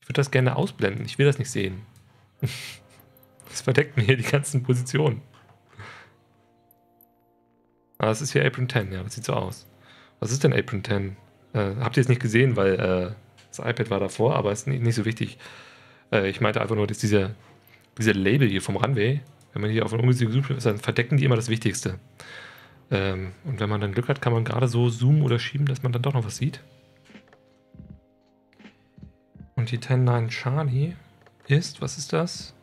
Ich würde das gerne ausblenden. Ich will das nicht sehen. das verdeckt mir hier die ganzen Positionen. Ah, das ist hier Apron 10. Ja, das sieht so aus. Was ist denn Apron 10? Äh, habt ihr es nicht gesehen, weil äh, das iPad war davor, aber ist nicht, nicht so wichtig. Äh, ich meinte einfach nur, dass diese, diese Label hier vom Runway, wenn man hier auf ein ungünstiges Zoom ist, dann verdecken die immer das Wichtigste. Ähm, und wenn man dann Glück hat, kann man gerade so zoomen oder schieben, dass man dann doch noch was sieht. Und die 10.9 Charlie ist, was ist das?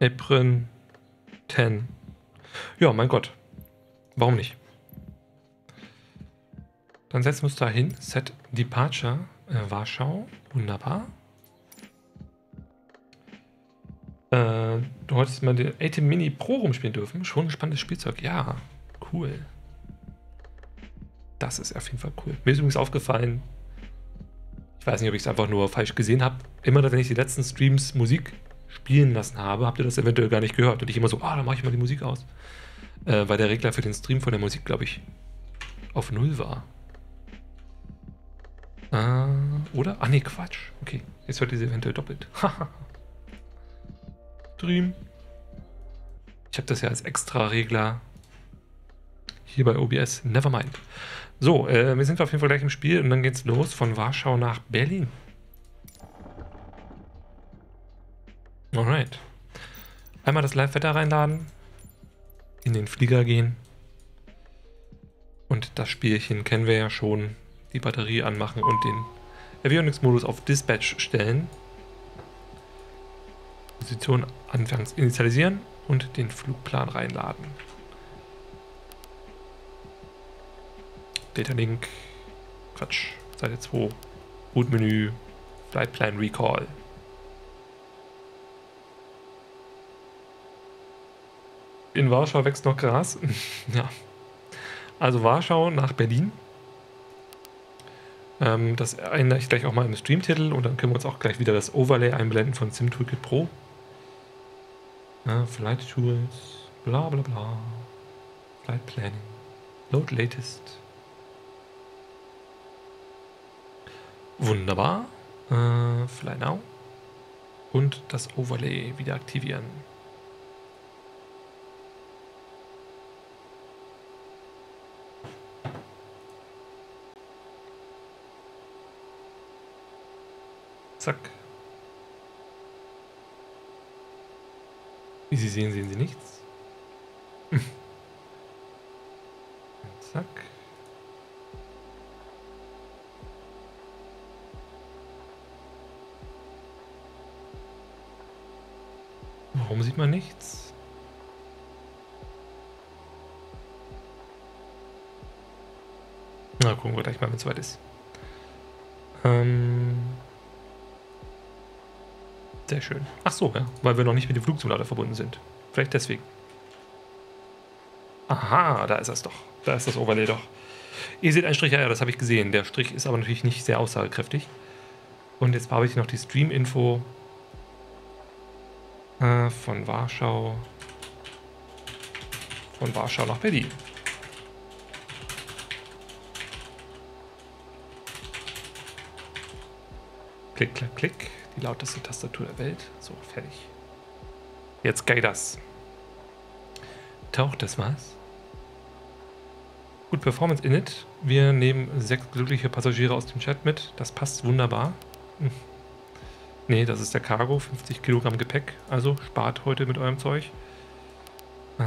Apron 10. Ja, mein Gott. Warum nicht? Dann setzen wir uns da hin. Set Departure Äh, Warschau. Wunderbar. Äh, du wolltest mal den ATEM Mini Pro rumspielen dürfen. Schon ein spannendes Spielzeug. Ja, cool. Das ist auf jeden Fall cool. Mir ist übrigens aufgefallen, ich weiß nicht, ob ich es einfach nur falsch gesehen habe, immer wenn ich die letzten Streams Musik spielen lassen habe, habt ihr das eventuell gar nicht gehört. Und ich immer so, ah, dann mache ich mal die Musik aus. Äh, weil der Regler für den Stream von der Musik, glaube ich, auf Null war. Äh, oder? Ah, nee, Quatsch. Okay, jetzt ihr sie eventuell doppelt. Stream. Ich habe das ja als extra Regler hier bei OBS. Nevermind. So, äh, wir sind auf jeden Fall gleich im Spiel und dann geht's los von Warschau nach Berlin. Alright. Einmal das Live-Wetter reinladen, in den Flieger gehen und das Spielchen kennen wir ja schon. Die Batterie anmachen und den Avionics-Modus auf Dispatch stellen. Position anfangs initialisieren und den Flugplan reinladen. Data Link, Quatsch, Seite 2, Bootmenü, Flight Plan Recall. In Warschau wächst noch Gras. ja. Also Warschau nach Berlin. Ähm, das ändere ich gleich auch mal im Streamtitel und dann können wir uns auch gleich wieder das Overlay einblenden von SimToolkit Pro. Ja, Flight Tools, bla bla bla. Flight Planning. Load Latest. Wunderbar. Äh, Fly Now. Und das Overlay wieder aktivieren. Zack. Wie Sie sehen, sehen Sie nichts. Zack. Warum sieht man nichts? Na, gucken wir gleich mal, wenn es weit ist. Ähm sehr schön. Ach so, ja, weil wir noch nicht mit dem Flugsimulator verbunden sind. Vielleicht deswegen. Aha, da ist es doch. Da ist das Overlay doch. Ihr seht einen Strich, ja, das habe ich gesehen. Der Strich ist aber natürlich nicht sehr aussagekräftig. Und jetzt habe ich noch die Stream-Info äh, von Warschau. Von Warschau nach Berlin. Klick, klick, klick. Die lauteste Tastatur der Welt. So, fertig. Jetzt geht das. Taucht das was? Gut, Performance Init. Wir nehmen sechs glückliche Passagiere aus dem Chat mit. Das passt wunderbar. Ne, das ist der Cargo. 50 Kilogramm Gepäck. Also spart heute mit eurem Zeug.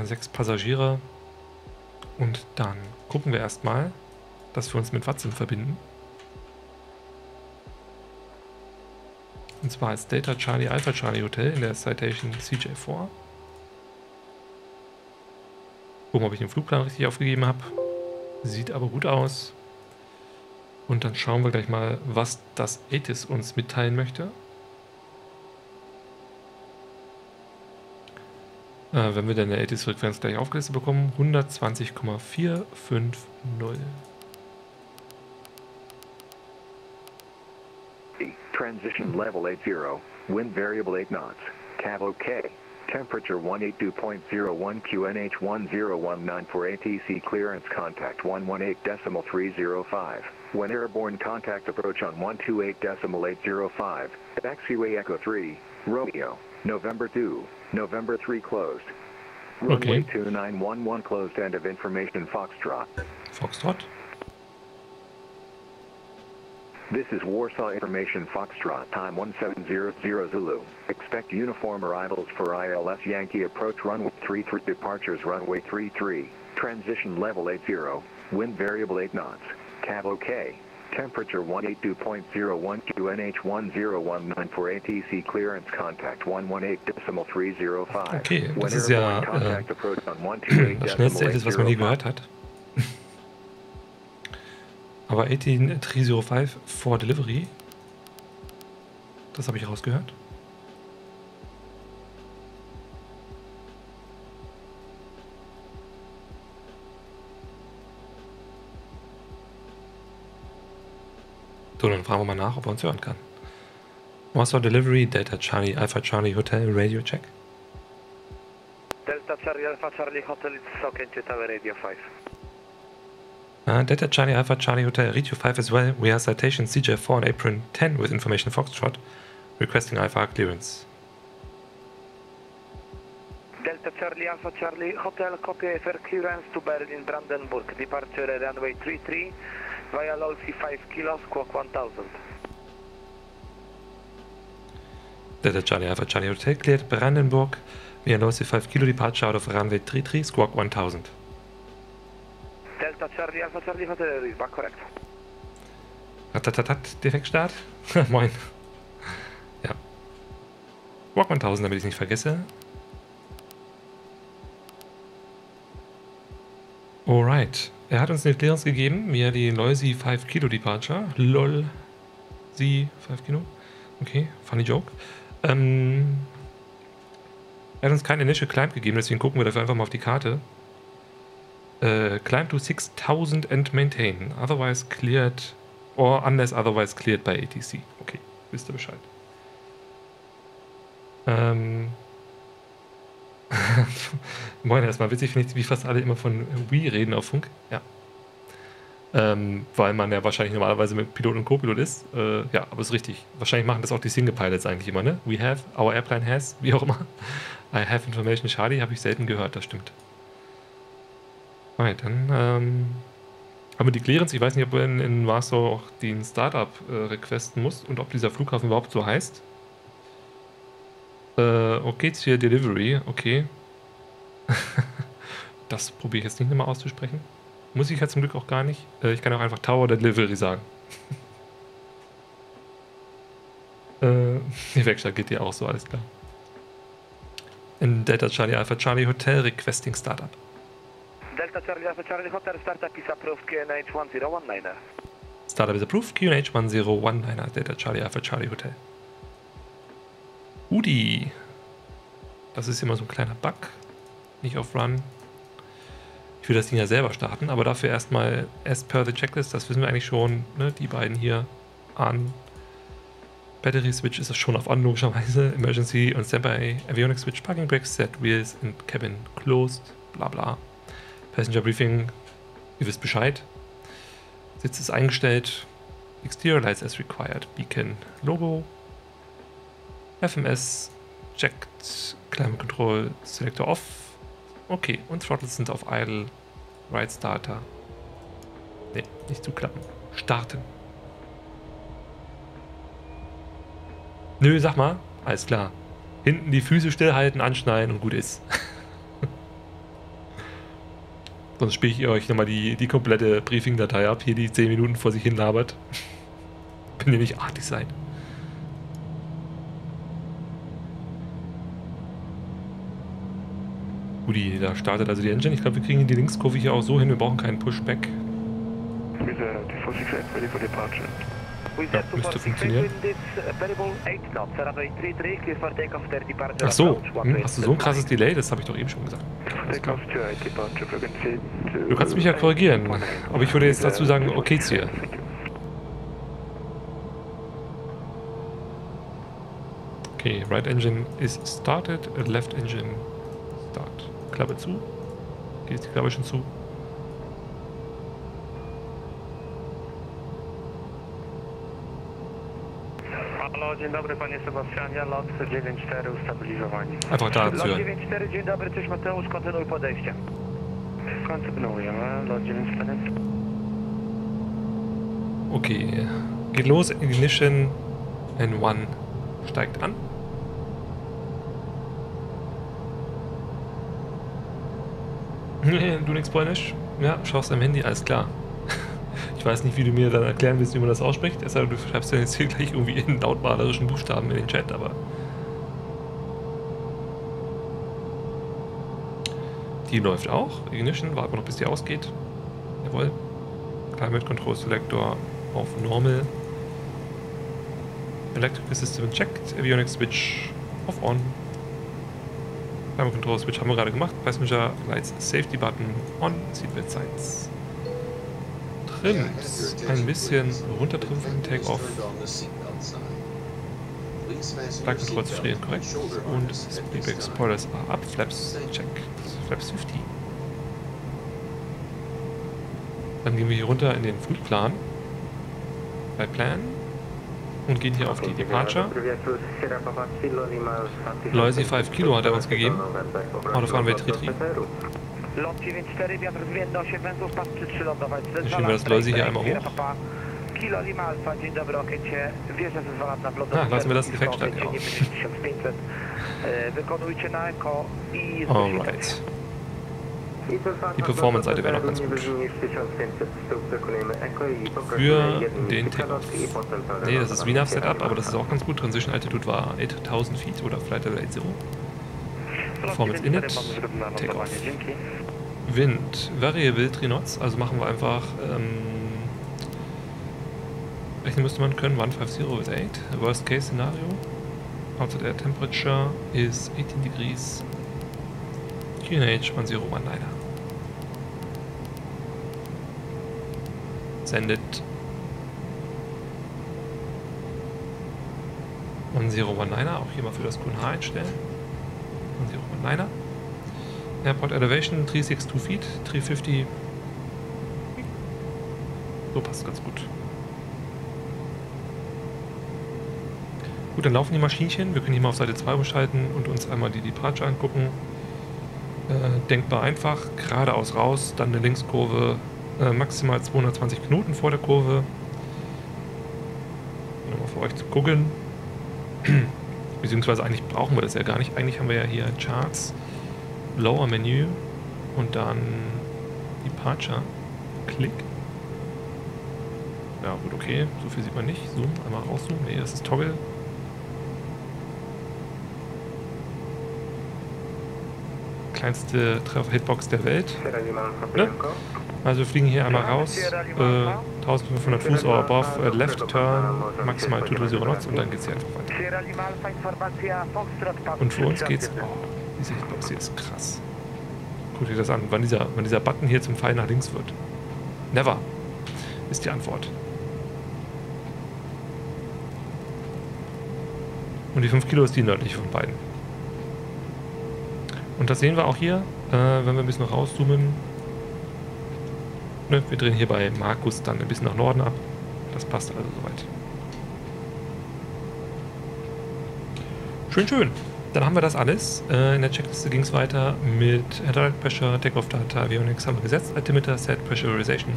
Sechs Passagiere. Und dann gucken wir erstmal, dass wir uns mit Watson verbinden. Und zwar als Delta Charlie Alpha Charlie Hotel in der Citation CJ4. Gucken, ob ich den Flugplan richtig aufgegeben habe. Sieht aber gut aus. Und dann schauen wir gleich mal, was das ATIS uns mitteilen möchte. Äh, wenn wir dann eine ATIS-Frequenz gleich aufgelistet bekommen, 120,450. Transition level 80, wind variable 8 knots, cav OK. Temperature 182.01 QNH 1019 for ATC clearance contact 118.305. When airborne contact approach on 128.805. Taxiway Echo 3, Romeo, November 2, November 3 closed. Runway Okay. 2911 closed end of information Foxtrot. Foxtrot. This is Warsaw Information Foxtrot, time 1700 Zulu. Expect uniform arrivals for ILS Yankee approach runway 33 departures runway 33. Transition level 80, wind variable 8 knots. cab OK. Temperature 182.01 QNH 1019 for ATC clearance contact 118.305. Okay, das ist ja, äh, approach on Das was man 128.805. gehört hat. Aber 18305 for Delivery. Das habe ich rausgehört. So, dann fragen wir mal nach, ob er uns hören kann. Warsaw Delivery, Delta Charlie, Alpha Charlie Hotel, Radio Check. Delta Charlie Alpha Charlie Hotel, it's Sokenche Tower Radio 5. Uh, Delta Charlie Alpha Charlie Hotel, Radio 5 as well. We are citation CJ4 on April 10 with information Foxtrot, requesting Alpha clearance. Delta Charlie Alpha Charlie Hotel, copy for clearance to Berlin Brandenburg. Departure runway 33 via Lolsky 5 kilo, squawk 1000. Delta Charlie Alpha Charlie Hotel cleared Brandenburg via Lossy 5 kilo departure out of runway 33, squawk 1000. Delta Charlie Alpha Charlie Hotel is back correct. Ratatatat, Defektstart. Moin. Ja. Squawk 1000, damit ich es nicht vergesse. Alright. Er hat uns eine Clearance gegeben, via die Loisy 5 Kilo Departure. LOL. Sie 5 Kilo. Okay, funny joke. Ähm, er hat uns keinen Initial Climb gegeben, deswegen gucken wir dafür einfach mal auf die Karte. Äh, climb to 6000 and maintain. Otherwise cleared. Or unless otherwise cleared by ATC. Okay, wisst ihr Bescheid. Ähm. Moin erstmal. Witzig finde ich, wie fast alle immer von Wii reden auf Funk. Ja. Ähm, weil man ja wahrscheinlich normalerweise mit Pilot und Co-Pilot ist. Äh, ja, aber ist richtig. Wahrscheinlich machen das auch die Single Pilots eigentlich immer, ne? We have, our airplane has, wie auch immer. I have information Charlie, habe ich selten gehört, das stimmt. Alright, dann ähm, haben wir die Clearance. Ich weiß nicht, ob wir in, in Warsaw auch den Startup äh, requesten muss und ob dieser Flughafen überhaupt so heißt. Äh, okay, hier Delivery, okay. das probiere ich jetzt nicht nochmal auszusprechen. Muss ich ja zum Glück auch gar nicht. Äh, ich kann auch einfach Tower Delivery sagen. äh, die Werkstatt geht ja auch so, alles klar. In Delta Charlie Alpha Charlie Hotel Requesting Startup. Delta Charlie Alpha Charlie Hotel, startup is approved QNH 1019. Startup is approved, QNH 1019 Delta Charlie Alpha Charlie Hotel. Udi. Das ist immer so ein kleiner Bug. Nicht auf Run. Ich will das Ding ja selber starten, aber dafür erstmal as per the checklist, das wissen wir eigentlich schon, ne? die beiden hier an. Battery Switch ist das schon auf an, logischerweise. Emergency und Standby Avionics Switch, Parking Brakes, Set Wheels and Cabin Closed, bla bla. Passenger Briefing, ihr wisst Bescheid. Sitz ist eingestellt. Exterior Lights as required. Beacon Logo. FMS checked. Climate Control Selector off. Okay, und Throttles sind auf Idle. Right Starter. Ne, nicht zuklappen. Starten. Nö, sag mal. Alles klar. Hinten die Füße stillhalten, anschneiden und gut ist. Sonst spiele ich euch nochmal die, die komplette Briefing-Datei ab, hier die 10 Minuten vor sich hin labert. Bin nicht artig sein. Udi, da startet also die Engine. Ich glaube, wir kriegen die Linkskurve hier auch so hin. Wir brauchen keinen Pushback. Ja, müsste funktionieren. Ach so, hm, hast du so ein krasses Delay? Das habe ich doch eben schon gesagt. Du kannst mich ja korrigieren. Aber ich würde jetzt dazu sagen, okay, ziehe. Okay, right engine is started, left engine start. Klappe zu. Hier ist die Klappe schon zu. Halo, dzień dobry panie Sebastianie, lot 94 ustabilizowani. Lot zuhören. 94, dzień dobry, cześć Mateusz, kontynuuj podejście. Kontynuujemy, lot 94. Okay. Geht los, Ignition N1 steigt an. du nix polnisch? Ja, schaust am Handy, alles klar. Ich weiß nicht, wie du mir dann erklären willst, wie man das ausspricht. Denn, du schreibst ja jetzt hier gleich irgendwie in lautmalerischen Buchstaben in den Chat, aber. Die läuft auch. Ignition, warten wir noch, bis die ausgeht. Jawohl. Climate Control Selector auf Normal. Electrical System checked. Avionics Switch auf On. Climate Control Switch haben wir gerade gemacht. Passenger Lights Safety Button on. Seatbelt Signs. Trims. Ein bisschen runtertrimmen für den Takeoff. Flight Control zufrieden, korrekt. Und Speedback Spoilers are up. Flaps check. Flaps 50. Dann gehen wir hier runter in den Flugplan. Bei Plan. Und gehen hier auf die Departure. Loisy 5 Kilo hat er uns gegeben. Autofahren wir Tritri. Lot 94, wiatr z wind 8 węzłów, pas 3 lądować. Musimy raz Loisy hier einmal hoch. Kilo Lima Alfa, dzień dobry, okejcie. Wieża zezwala na wlot. Ah, lassen wir das direkt steigen, ja. 1500. E, Wykonujcie na eko i Alright. Die Performance-Seite wäre noch ganz gut. Für den Takeoff. Nee, das ist VNAV Setup, aber das ist auch ganz gut. Transition Altitude war 8000 Feet oder Flight Level 80. Performance Init, Takeoff. Wind, Variable 3 Knots, also machen wir einfach, ähm, rechnen müsste man können, 150 is 8, Worst Case Szenario. Outside air temperature is 18 degrees. QNH 1019er. Sendet 1019er, auch hier mal für das QNH einstellen. 1019er. Airport Elevation 362 Feet, 350. So passt ganz gut. Gut, dann laufen die Maschinchen. Wir können hier mal auf Seite 2 umschalten und uns einmal die Departure angucken. Äh, denkbar einfach. Geradeaus raus, dann eine Linkskurve. Äh, maximal 220 Knoten vor der Kurve. Nochmal für euch zu gucken. Beziehungsweise eigentlich brauchen wir das ja gar nicht. Eigentlich haben wir ja hier Charts, Lower Menü und dann Departure. Klick. Ja, gut, okay. So viel sieht man nicht. Zoom, einmal rauszoomen. Nee, das ist Toggle. Kleinste Treffer-Hitbox der Welt. Ne? Also wir fliegen hier einmal raus, äh, 1500 Fuß or above, äh, left turn, maximal 230 knots und dann geht's hier einfach weiter. Und für uns geht's, oh, diese Hitbox hier ist krass. Guck dir das an, wann dieser, wann dieser Button hier zum Pfeil nach links wird. Never, ist die Antwort. Und die 5 Kilo ist die nördliche von beiden. Und das sehen wir auch hier, äh, wenn wir ein bisschen rauszoomen. Ne, wir drehen hier bei Markus dann ein bisschen nach Norden ab. Das passt also soweit. Schön, schön. Dann haben wir das alles. Äh, in der Checkliste ging es weiter mit Hydraulic Pressure, Takeoff Data, Avionics haben wir gesetzt, Altimeter, Set, Pressurization,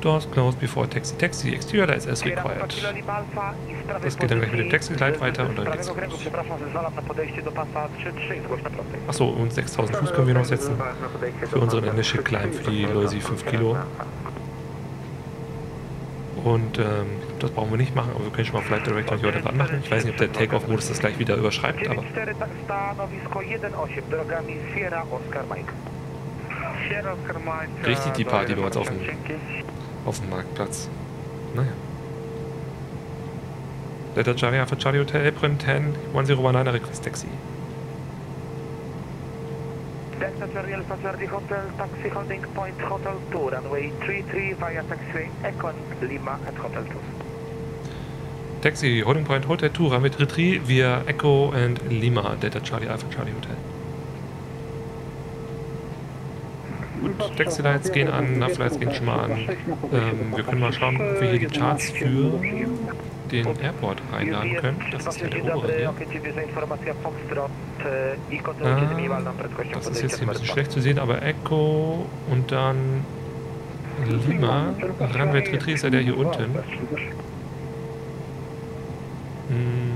Doors closed before Taxi, Taxi, Exterior Lights as required. Das geht dann gleich mit dem Taxi-Glide weiter und dann geht's. Achso, und 6000 Fuß können wir noch setzen für unseren Initial Climb für die Loisy 5 Kilo. Und ähm, das brauchen wir nicht machen, aber wir können schon mal Flight Director hier oder machen. Ich weiß nicht, ob der Takeoff-Modus das gleich wieder überschreibt, aber richtig die Party bei uns auf dem, auf dem Marktplatz. Naja. Delta Charlie Alpha Charlie Hotel Apron 10 1019 Request Taxi. Delta Charlie Alpha Charlie Hotel, taxi holding point Hotel 2, runway 33 via taxiway Econ Lima at Hotel 2. Taxi Holding Point Hotel 2 Runway 33 via Echo and Lima Delta Charlie Alpha Charlie Hotel. Gut, Taxi Lights gehen an, Nav-Lights gehen schon mal an. Ähm, wir können mal schauen, ob wir hier die Charts für den Airport einladen können. Das ist ja der obere hier. Ah, das ist jetzt hier ein bisschen schlecht zu sehen, aber Echo und dann Lima. Runway 33 ist ja der hier unten. Hm.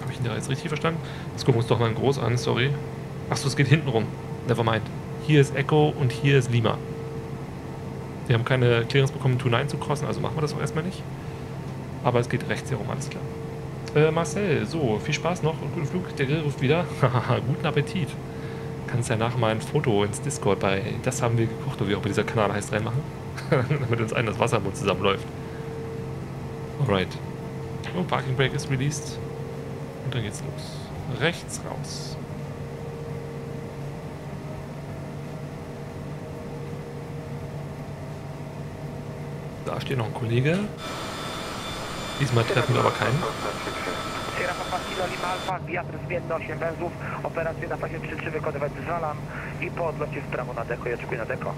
Habe ich ihn da jetzt richtig verstanden? Das gucken wir uns doch mal in groß an, sorry. Achso, es geht hinten rum. Nevermind. Hier ist Echo und hier ist Lima. Wir haben keine Clearance bekommen, Tour 9 zu crossen, also machen wir das auch erstmal nicht. Aber es geht rechts herum, alles klar. Äh, Marcel, so, viel Spaß noch und guten Flug. Der Grill ruft wieder. Guten Appetit. Kannst ja nachher mal ein Foto ins Discord bei Das haben wir gekocht, oder wie auch bei dieser Kanal heißt, reinmachen. Damit uns ein das Wasser im Mund zusammenläuft. Alright. Oh, Parking Brake ist released. Und dann geht's los. Rechts raus. Da steht noch ein Kollege. Diesmal treffen wir aber keinen. Sierra Papa Kilo Lima Alfa, wiatr zmienny 8 węzłów, operację na fazie 3-3 wykonywać zwalam i po odlocie w prawo na deko i oczekuję na deko.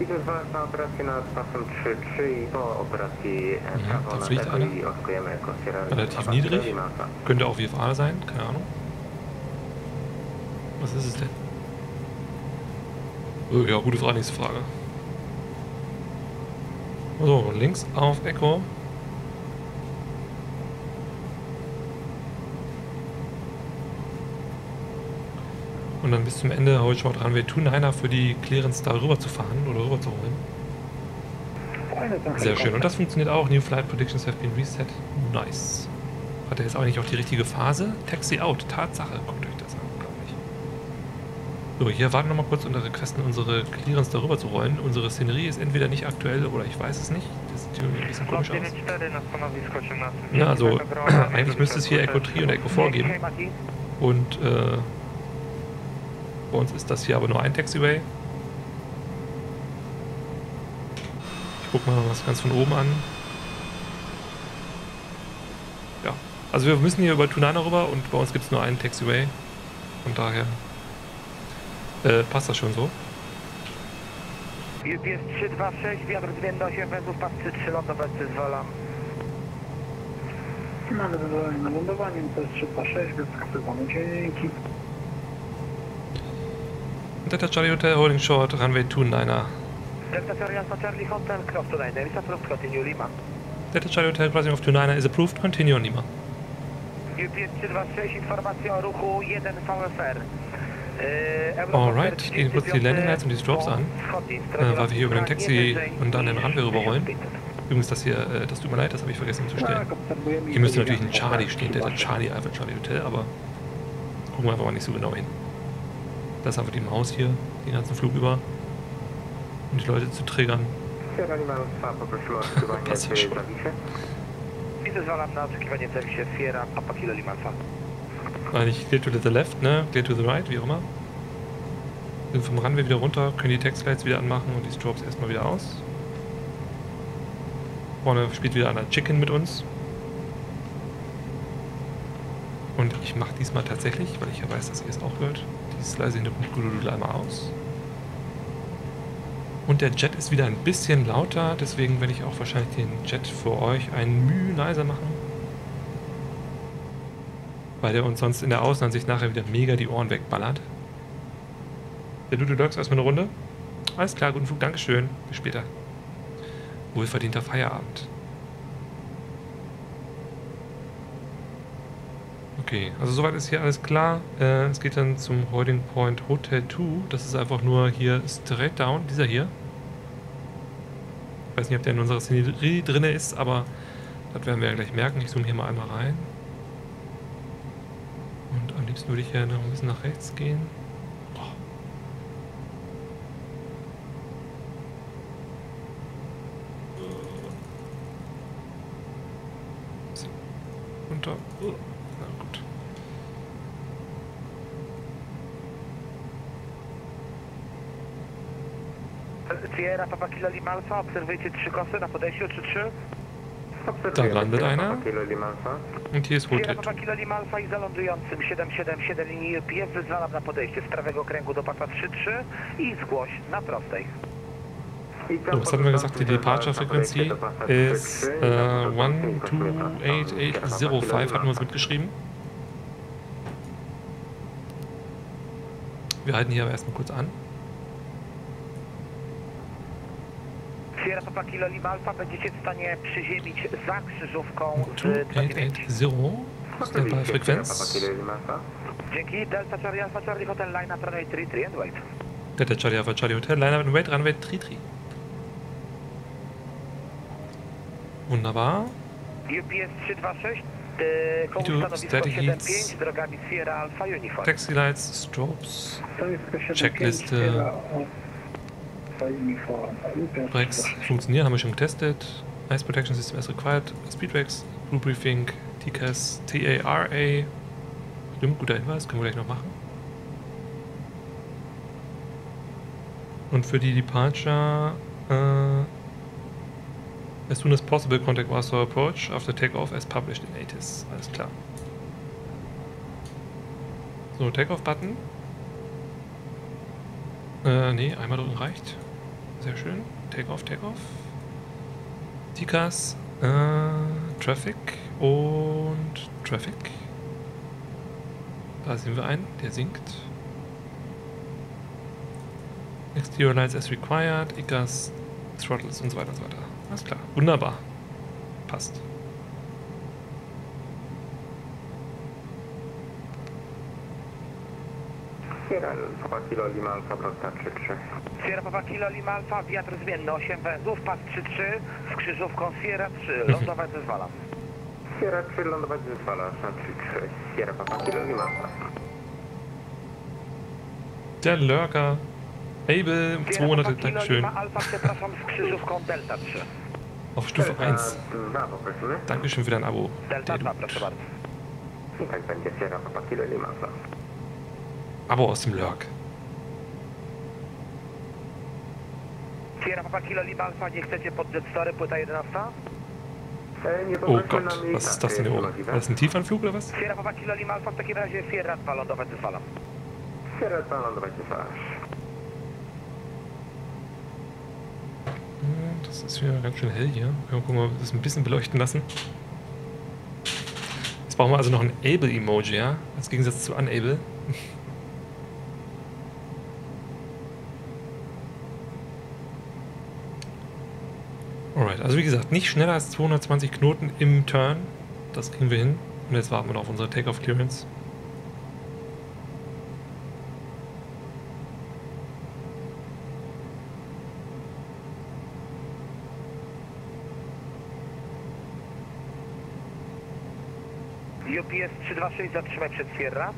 Idę z na operację nad pasem 3-3 i po operacji prawo da na fliegt deko einer. i oczekujemy jako Sierra Relativ niedrig. Könnte auch WFA sein, keine Ahnung. Was ist es denn? Oh, ja, gute Frage, nächste Frage. So, links auf Echo. Und dann bis zum Ende hole ich mal dran, wir tun einer für die Clearance da rüber zu fahren oder rüber zu holen. Sehr schön. Und das funktioniert auch. New Flight Predictions have been reset. Nice. Hat er jetzt auch nicht auch die richtige Phase? Taxi out. Tatsache. Guckt euch das an, glaube ich. So, hier warten wir noch mal kurz und requesten unsere Clearance darüber zu rollen. Unsere Szenerie ist entweder nicht aktuell oder ich weiß es nicht. Das sieht irgendwie ein bisschen komisch aus. Ja, also eigentlich müsste es hier Echo 3 und Echo 4 geben. Und äh, bei uns ist das hier aber nur ein Taxiway. Ich guck mal was ganz von oben an. Ja, also wir müssen hier über Tunana rüber und bei uns gibt es nur einen Taxiway. Von daher äh, passt das schon so. UPS 326, wiatr zmienny 8 węzłów, pas 3-3 lądować zwalam. Mamy zadanie na lądowanie, to jest 326, więc skapywamy dzięki. Delta Charlie Hotel holding short, runway 29er. Delta Charlie Alpha Charlie Hotel, cross to 9, Elisa Proof, continue Lima. Delta Charlie Hotel crossing of 29er is approved, continue on Lima. UPS 326, informacja o ruchu 1 VFR. Alright, gehen kurz die Landing Lights und die Strobes an, äh, weil wir hier über den Taxi und dann den Runway rüberrollen. 1500. Übrigens, das hier, äh, das tut mir leid, das habe ich vergessen zu stellen. Hier müsste natürlich ein Charlie stehen, Delta Charlie, Alpha Charlie Hotel, aber gucken wir einfach mal nicht so genau hin. Das ist einfach die Maus hier, den ganzen Flug über, um die Leute zu triggern. Sierra Lima Alfa, Eigentlich clear to the left, ne? Clear to the right, wie auch immer. Sind vom Runway wieder runter, können die Textlights wieder anmachen und die Strobes erstmal wieder aus. Vorne spielt wieder einer Chicken mit uns. Und ich mache diesmal tatsächlich, weil ich ja weiß, dass ihr es auch hört, dieses leise Hintergrundgudel einmal aus. Und der Jet ist wieder ein bisschen lauter, deswegen werde ich auch wahrscheinlich den Jet für euch ein Mühe leiser machen. Weil der uns sonst in der Außenansicht nachher wieder mega die Ohren wegballert. Der Dudu Dogs erstmal eine Runde. Alles klar, guten Flug, Dankeschön. Bis später. Wohlverdienter Feierabend. Okay, also soweit ist hier alles klar. Äh, es geht dann zum Holding Point Hotel 2. Das ist einfach nur hier straight down, dieser hier. Ich weiß nicht, ob der in unserer Szenerie drin ist, aber das werden wir ja gleich merken. Ich zoome hier mal einmal rein. Liebsten würde ich ja noch ein bisschen nach rechts gehen. Bisschen Runter. Na gut. Sierra Papa Kilo Lima Alpha, obserwujcie trzy kosy na podejściu 3-3. Obserwujemy landet Sierra einer. Papa Kilo Lima Alfa. Und hier ist Papa 2. Kilo Lima Alpha i za lądującym 777 linii UPS wyzwalam na podejście z prawego kręgu do pasa 3-3 i zgłoś na prostej. So, was hatten wir gesagt? Die Departure Frequency ist äh, 128805, hatten wir uns mitgeschrieben. Wir halten hier aber erstmal kurz an. Sierra Papa Kilo Lima Alpha będziecie w stanie przyziemić za krzyżówką z 29. 280, Standby Frequenz. Alfa. Dzięki, Delta Charlie Alpha Charlie Hotel Line up runway 33 and wait. Delta Charlie Alpha Charlie Hotel, Line and Wait, Runway 33. Wunderbar. UPS 326, Yy, koło stanowisko steady 75 hits. drogami Sierra Alpha Uniform. Taxi lights, strobes, Stanowisko 75, Checkliste. Sierra Alpha Uniform. UPS Brakes 326. funktionieren, haben wir schon getestet. Ice Protection System as required. Speed Brakes, Crew Briefing, TCAS, TARA. Stimmt, guter Hinweis, können wir gleich noch machen. Und für die Departure, äh, as soon as possible, contact Warsaw approach after takeoff as published in ATIS. Alles klar. So, Takeoff-Button. Äh, nee, einmal drücken reicht. Sehr schön. Takeoff, Takeoff. TCAS, äh, Traffic und Traffic. Da sehen wir einen, der sinkt. Exterior lights as required, ICAS, Throttles und so weiter und so weiter. Alles klar. Wunderbar. Passt. Sierra Alpha Kilo Lima Alpha Prosta 33. Sierra Papa Kilo Lima Alpha, wiatr zmienny 8 węzłów, pas 3-3 z krzyżówką Sierra 3, lądować zezwalam. Sierra 3 lądować zezwala na 33. Sierra Papa Kilo Lima Alpha. Der Lurker. Able, Sierra 200, Papa Kilo Dankeschön. Lima Alpha, przepraszam, z krzyżówką Delta 3. Auf Stufe 1. 2 poprosimy. Dankeschön für dein Abo. Delta Der 2, Dude. proszę bardzo. I tak będzie Sierra Papa Kilo Lima Alpha. Abo aus dem Lurk. Sierra Papa Kilo Lima Alpha, nie chcecie pod Jetstory, płyta 11? Nie Oh Gott, was ist das denn hier oben? War das ein Tiefanflug oder was? Sierra Papa Kilo Lima Alpha, w takim razie Sierra 2, lądować zezwalam. Sierra 2 lądować zezwala. Hm, Das ist wieder ganz schön hell hier. Wir gucken, wir das ein bisschen beleuchten lassen. Jetzt brauchen wir also noch ein Able-Emoji, ja? Als Gegensatz zu Unable. Alright, also wie gesagt, nicht schneller als 220 Knoten im Turn. Das kriegen wir hin. Und jetzt warten wir noch auf unsere Takeoff-Clearance. UPS 326, zatrzymaj przed Sierra.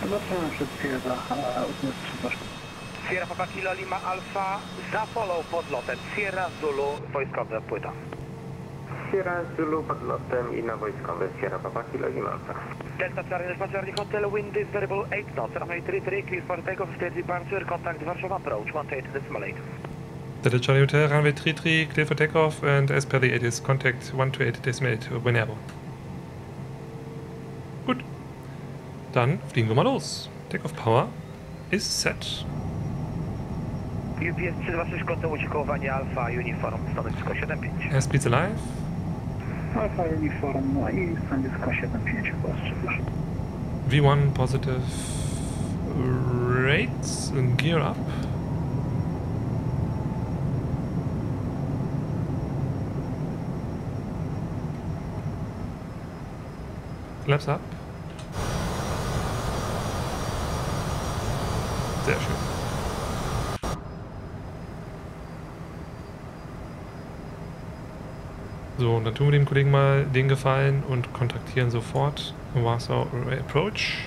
Zaczynamy przed Sierra a UPS 326. Sierra Papa Kilo Lima Alpha, za follow pod lotem. Sierra Zulu, wojskowe płyta. Sierra Zulu pod lotem i na wojskowe Sierra Papa Kilo Lima Alpha. Delta Charlie, Charlie Hotel, wind is variable 8 knots, runway 33, clear for takeoff, stage departure, contact Warsaw approach, 18 decimal 8. Delta Charlie Hotel, runway 33, clear for takeoff, and as per the ATIS, contact 128 decimal 8 whenever. Gut. Dann fliegen wir mal los. Takeoff Power ist set. UPS 326, kontynuujcie kołowanie Alpha, uniform, stanowisko 75. Airspeed's alive. Alfa Uniform no i stanowisko 75 UPS 326. V1 positive rates, and gear up. Flaps up. Sehr schön. So, und dann tun wir dem Kollegen mal den Gefallen und kontaktieren sofort Warsaw Approach.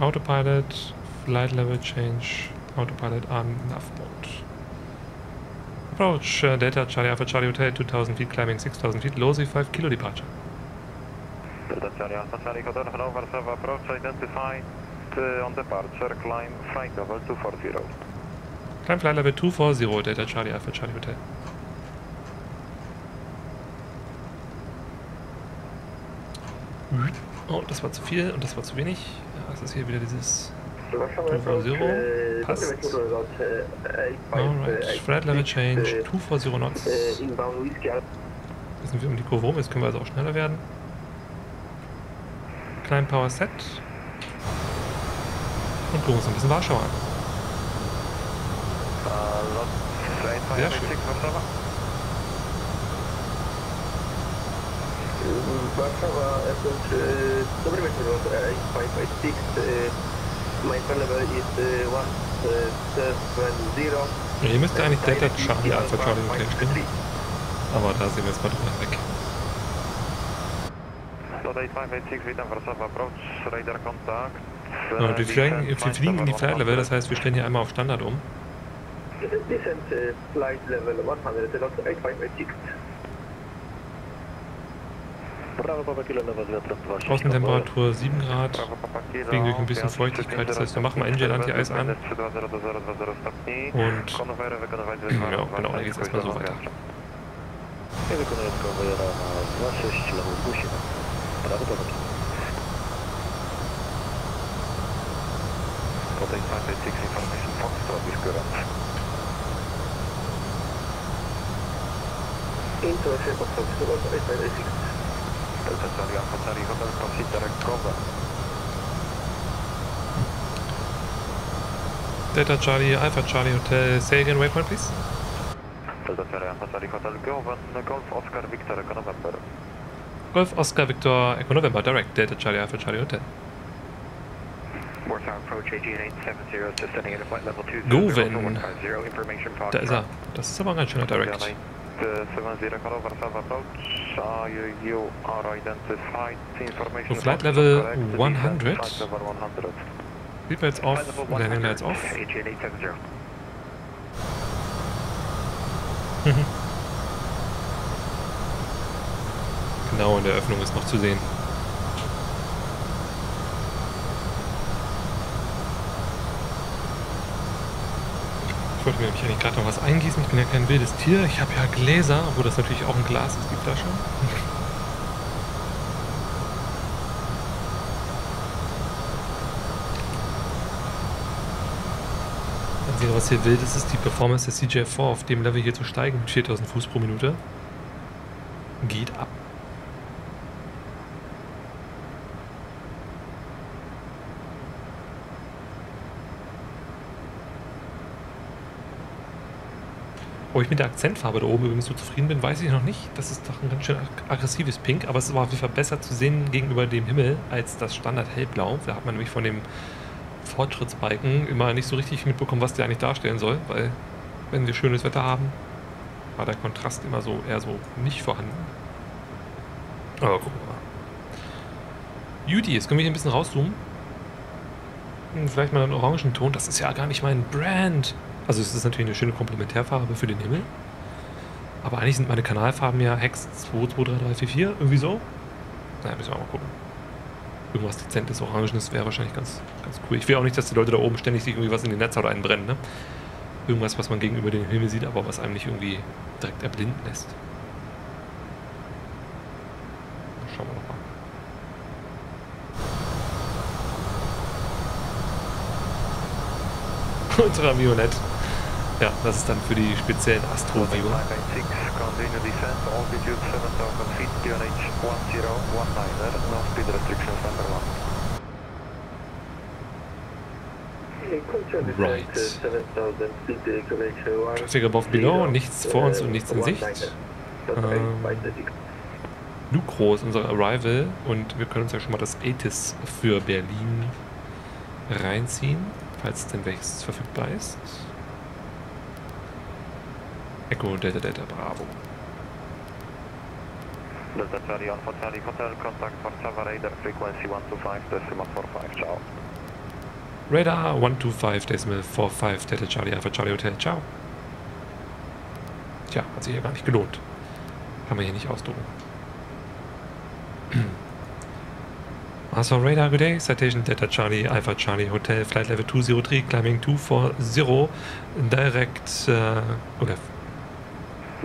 Autopilot, flight level change, autopilot on nav mode. Approach, uh, Delta Charlie Alpha Charlie Hotel, 2000 feet, climbing 6000 feet, low 5 kilo departure. Delta Charlie Alpha Charlie Hotel, hello, Warsaw approach identified uh, on departure, climb flight level 240. Climb flight level 240, Delta Charlie Alpha Charlie Hotel. Oh, das war zu viel und das war zu wenig. Ja, es ist hier wieder dieses Przepraszam, 240. Passt. Alright, flight level change, 240 knots. Sind wir um die Kurve rum, jetzt können wir also auch schneller werden. Klein Power Set. Und gucken uns ein bisschen Warschau an. Sehr schön. 8586 Warszawa. Airport, dobry wieczór, lot 8586, e, My level is uh, 170. Hier müsste eigentlich Delta Charlie Alpha Charlie Hotel stehen. Aber da sehen wir jetzt mal drüber weg. Dodaj 586, witam Warszawa Approach, Radar Contact. Und wir fliegen, wir fliegen in die Flight Level, das heißt, wir stellen hier einmal auf Standard um. Descent flight level 100, Delta 8586. Brawo, Papa Kilo, Level 2. Außentemperatur 7 Grad. Fliegen durch ein bisschen Feuchtigkeit, das heißt, wir machen mal Engine Anti-Eis an. 32020 stopni. Und ja, genau, dann geht's erstmal so weiter. Ja Dodaj 586, information Foxtrot current. Of Fox, Delta 8586. Delta Charlie Alpha Charlie Hotel, proceed direct cover. Delta Charlie Alpha Charlie Hotel, say again waypoint please. Delta Charlie Alpha Charlie Hotel, Golf Oscar Victor Echo November. Golf Oscar Victor Echo November, direct Delta Charlie Alpha Charlie Hotel. Goven. 150, information Fox. Da ist er. Das ist aber ein ganz schöner Direct. 70 Hello, Warszawa Approach. You, you are identified. Information So, flight level. 100. Flight level 100. Seatbelts off, Flight level Landing 100, Lights off. AG 870. Genau, in der Öffnung ist noch zu sehen. Wollte mir nämlich eigentlich gerade noch was eingießen. Ich bin ja kein wildes Tier. Ich habe ja Gläser, obwohl das natürlich auch ein Glas ist, die Flasche. Einzige, was hier wild ist, ist die Performance der CJ4 auf dem Level hier zu steigen mit 4000 Fuß pro Minute. Geht ab. Ob ich mit der Akzentfarbe da oben übrigens so zufrieden bin, weiß ich noch nicht. Das ist doch ein ganz schön ag- aggressives Pink, aber es war auf jeden Fall besser zu sehen gegenüber dem Himmel als das Standard Hellblau. Da hat man nämlich von dem Fortschrittsbalken immer nicht so richtig mitbekommen, was der eigentlich darstellen soll, weil wenn wir schönes Wetter haben, war der Kontrast immer so eher so nicht vorhanden. Aber gucken wir mal. Judy, jetzt können wir hier ein bisschen rauszoomen. Hm, Vielleicht mal einen Orangenton. Das ist ja gar nicht mein Brand. Also es ist natürlich eine schöne Komplementärfarbe für den Himmel. Aber eigentlich sind meine Kanalfarben ja Hex 2, 2, 3, 3, 4, 4. Irgendwie so. Naja, müssen wir mal gucken. Irgendwas dezentes, Orangenes wäre wahrscheinlich ganz, ganz cool. Ich will auch nicht, dass die Leute da oben ständig sich irgendwie was in die Netzhaut einbrennen. Ne? Irgendwas, was man gegenüber dem Himmel sieht, aber was einem nicht irgendwie direkt erblinden lässt. Schauen wir nochmal. Ultra Violett. Ja, das ist dann für die speziellen Astro-Viewer. 586, continue descent, altitude 7000 feet, QNH 1019, no speed restrictions number 1. Right. Traffic above below, nichts vor uns und nichts in Sicht. Ähm, Lucro ist unser Arrival und wir können uns ja schon mal das ATIS für Berlin reinziehen, falls denn welches verfügbar ist. Echo Delta Delta Bravo. Delta Charlie Alpha Charlie Hotel, contact Warszawa Radar frequency 125 decimal 45, ciao. Radar 125 Decimal 45 Delta Charlie Alpha Charlie Hotel. Ciao. Tja, hat sich ja gar nicht gelohnt. Kann man hier nicht ausdrucken. Also Radar, good day. Citation Delta Charlie Alpha Charlie Hotel Flight Level 203 climbing 240 direct uh, okay.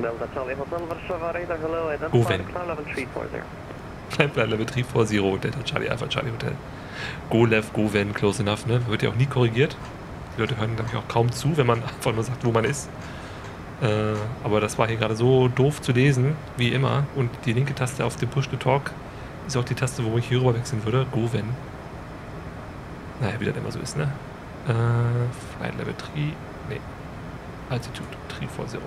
Delta Charlie Hotel Warszawa Radar, hello, identify climb level 340. Flight Level 340 Delta Charlie Alpha Charlie Hotel. Go left, go when, close enough, ne? Wird ja auch nie korrigiert. Die Leute hören, glaube ich, auch kaum zu, wenn man einfach nur sagt, wo man ist. Äh, aber das war hier gerade so doof zu lesen, wie immer. Und die linke Taste auf dem Push to Talk ist auch die Taste, wo ich hier rüber wechseln würde. Go when. Naja, wie das immer so ist, ne? Äh, Flight Level 3. Nee. Altitude 340.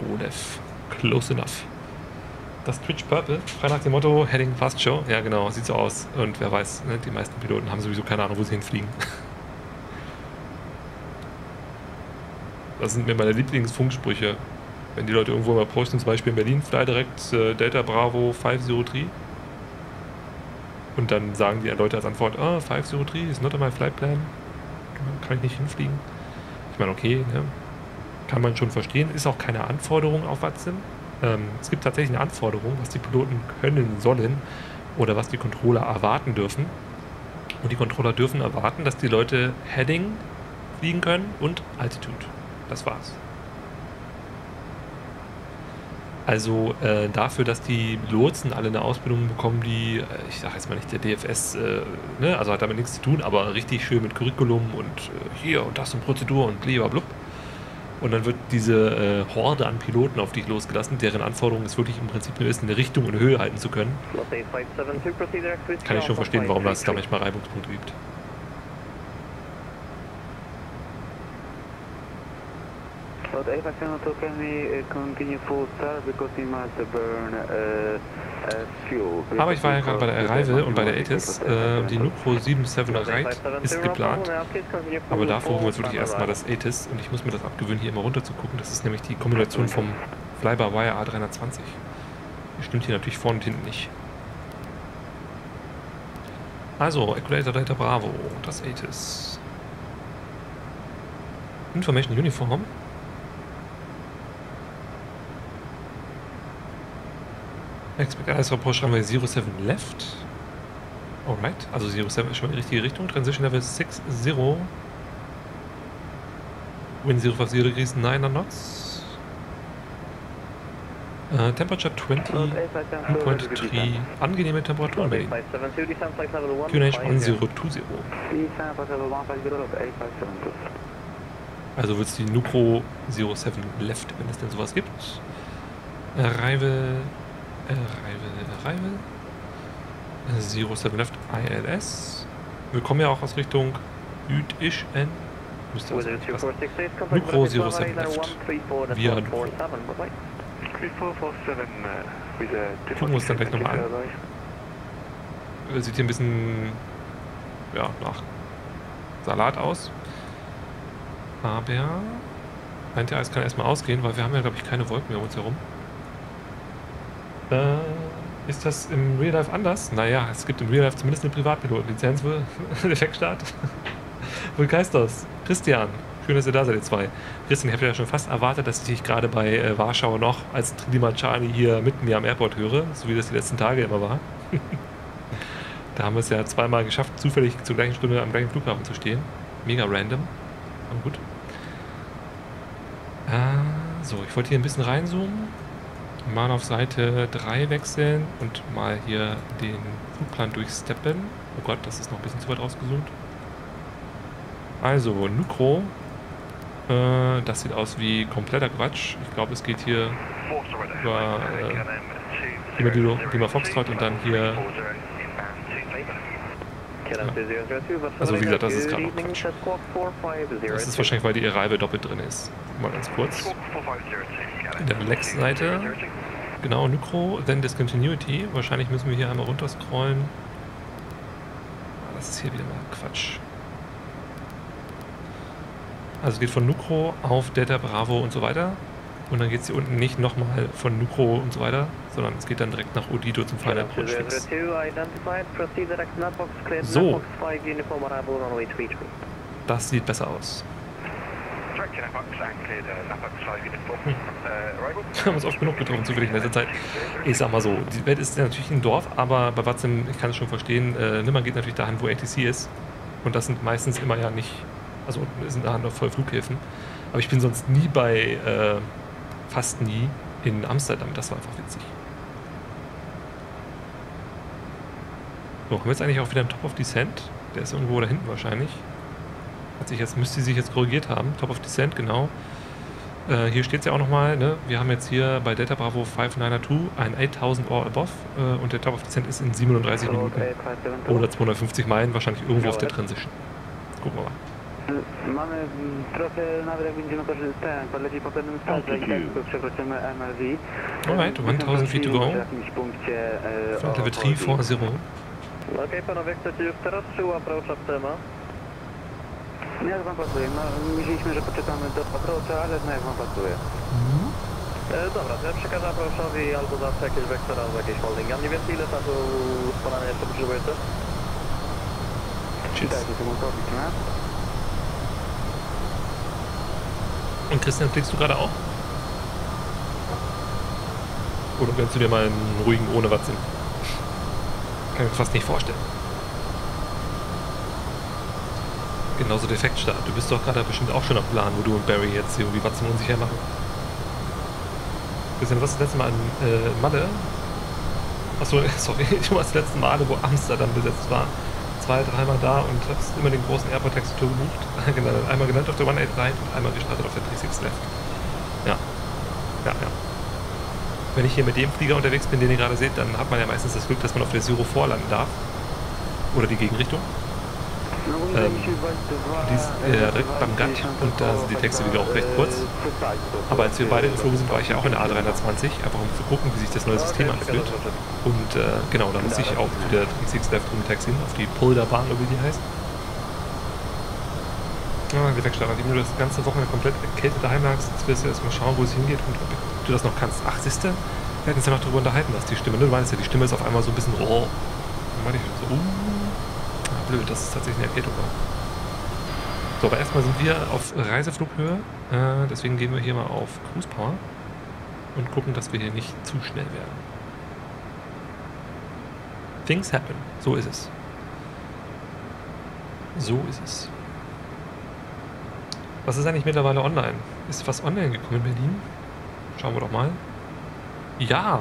Go left. Close enough. Das Twitch Purple, frei nach dem Motto Heading Fast Show. Ja, genau, sieht so aus. Und wer weiß, ne, die meisten Piloten haben sowieso keine Ahnung, wo sie hinfliegen. Das sind mir meine Lieblingsfunksprüche. Wenn die Leute irgendwo mal posten, zum Beispiel in Berlin, fly direkt äh, Delta Bravo 503. Und dann sagen die Leute als Antwort, ah, 503 is not on my flight plan. Kann ich nicht hinfliegen. Ich meine, okay, ne? Kann man schon verstehen. Ist auch keine Anforderung auf Watsim. Ähm, es gibt tatsächlich eine Anforderung, was die Piloten können sollen oder was die Controller erwarten dürfen. Und die Controller dürfen erwarten, dass die Leute Heading fliegen können und Altitude. Das war's. Also äh, dafür, dass die Lotsen alle eine Ausbildung bekommen, die, äh, ich sage jetzt mal nicht der DFS, äh, ne, also hat damit nichts zu tun, aber richtig schön mit Curriculum und äh, hier und das und Prozedur und blablabla. Und dann wird diese äh, Horde an Piloten auf dich losgelassen, deren Anforderung es wirklich im Prinzip nur ist, eine Richtung und Höhe halten zu können. Kann ich schon verstehen, warum das da manchmal Reibungspunkte gibt. But if I cannot can we uh, continue full start because we must burn uh, fuel. Aber ich war ja gerade bei der Arrival und bei der ATIS. Äh, die Nucro 77 Ride ist geplant. Aber dafür holen wir uns wirklich erstmal das ATIS und ich muss mir das abgewöhnen, hier immer runter zu gucken. Das ist nämlich die Kombination vom Fly-by-Wire A320. Die stimmt hier natürlich vorne und hinten nicht. Also, Equator Delta Bravo, das ATIS. Information Uniform. Expect Eyes Rapport schreiben wir 07 Left. Alright, also 07 ist schon in die richtige Richtung. Transition Level 6, 0. Wind 050 degrees, 9 knots. Uh, temperature 20.3. Angenehme Temperaturen bei. QNH 1020. Also wird es die Nucro 07 Left, wenn es denn sowas gibt. Arrival Arrival, Arrival. 07 Left ILS. Wir kommen ja auch aus Richtung Südischen. Müsste also Nucro 07 Left. Via Nucro. Gucken wir uns dann gleich nochmal an. Sieht hier ein bisschen ja, nach Salat aus. Aber meint ja, es kann erstmal ausgehen, weil wir haben ja, glaube ich, keine Wolken mehr um uns herum. Äh, ist das im Real Life anders? Naja, es gibt im Real Life zumindest eine Privatpilotenlizenz Effektstart. Heißt das? Christian, schön, dass ihr da seid, ihr zwei. Christian, ich habe ja schon fast erwartet, dass ich dich gerade bei äh, Warschau noch als Trilima Charlie hier mit mir am Airport höre, so wie das die letzten Tage immer war. da haben wir es ja zweimal geschafft, zufällig zur gleichen Stunde am gleichen Flughafen zu stehen. Mega random. Aber gut. Äh, so, ich wollte hier ein bisschen reinzoomen mal auf Seite 3 wechseln und mal hier den Flugplan durchsteppen. Oh Gott, das ist noch ein bisschen zu weit rausgezoomt. Also, Nucro. Äh, das sieht aus wie kompletter Quatsch. Ich glaube, es geht hier über äh, Lima, Lima Foxtrot und dann hier... Ja. Also wie gesagt, das ist gerade noch Quatsch. Das ist wahrscheinlich, weil die Arrival doppelt drin ist. Mal ganz kurz. In der Lex-Seite Genau, Nucro, then Discontinuity. Wahrscheinlich müssen wir hier einmal runterscrollen. Ah, das ist hier wieder mal Quatsch. Also es geht von Nucro auf Delta Bravo und so weiter. Und dann geht es hier unten nicht nochmal von Nucro und so weiter, sondern es geht dann direkt nach Odito zum Final Approach Fix. So. Das sieht besser aus. Hm. Wir haben uns oft genug getroffen, zufällig in letzter Zeit. Ich sag mal so, die Welt ist natürlich ein Dorf, aber bei Watson, ich kann es schon verstehen, äh, man geht natürlich dahin, wo ATC ist. Und das sind meistens immer ja nicht, also sind da noch voll Flughäfen. Aber ich bin sonst nie bei, äh, fast nie in Amsterdam. Das war einfach witzig. So, haben wir jetzt eigentlich auch wieder einen Top of Descent? Der ist irgendwo da hinten wahrscheinlich. Hat sich jetzt, müsste sich jetzt korrigiert haben. Top of Descent, genau. Äh, hier steht es ja auch nochmal, ne? wir haben jetzt hier bei Delta Bravo 592 ein 8000 or above äh, und der Top of Descent ist in 37 Minuten oder 250 Meilen, wahrscheinlich irgendwo auf der Transition. Gucken wir mal. Mamy trochę, nawet jak będziemy korzystać, podlecieć po pewnym sterze i tak przekroczymy MLV. Alright, 1000 feet to go. W jakimś punkcie e, Flight level o- 340. Okej, panowie, chcecie już teraz, czy approach tema? No jak wam pasuje? No, myśleliśmy, że poczekamy do approacha, ale no jak wam pasuje. E, dobra, to ja przekażę approachowi albo zawsze jakieś vektora, albo jakieś holding. A mniej więcej ile czasu spalania jeszcze potrzebujecie? Tschüss. Dajcie tu mówić, no? Und Christian, fliegst du gerade auch? Oder gönnst du dir mal einen ruhigen ohne Watzen? Kann ich mir fast nicht vorstellen. Genauso Defektstart. Du bist doch gerade bestimmt auch schon am Plan, wo du und Barry jetzt irgendwie Watzen unsicher machen. Christian, was das letzte Mal in äh, Malle? Achso, sorry, du warst das letzte Male, wo Amsterdam besetzt war. Zwei, dreimal da und hast immer den großen Airport-Textur gebucht. genau, einmal gelandet auf der 189 und einmal gestartet auf der 36 Left. Ja. Ja, ja. Wenn ich hier mit dem Flieger unterwegs bin, den ihr gerade seht, dann hat man ja meistens das Glück, dass man auf der Zero vorlanden darf. Oder die Gegenrichtung. Ähm, die ist, äh, direkt beim Gat und da sind die Texte wieder auch recht kurz. Aber als wir beide geflogen sind, war ich ja auch in der A320, einfach um zu gucken, wie sich das neue System anfühlt. Und äh, genau, da musste ich auch zu der 36 Left rumtaxieren, auf die Polderbahn, oder wie die heißt. Ja, die Wegstart, nachdem du das ganze Wochenende komplett erkältet daheim lagst, jetzt wirst du erstmal schauen, wo es hingeht und ob du das noch kannst. Ach, siehste, wir hätten uns ja noch darüber unterhalten, dass die Stimme, ne? du meinst ja, die Stimme ist auf einmal so ein bisschen roh. Dann meinte ich so, uh, ah, blöd, dass es tatsächlich eine Erkältung war. So, aber erstmal sind wir auf Reiseflughöhe, äh, deswegen gehen wir hier mal auf Cruise Power und gucken, dass wir hier nicht zu schnell werden. Things happen. So ist es. So ist es. Was ist eigentlich mittlerweile online? Ist was online gekommen in Berlin? Schauen wir doch mal. Ja.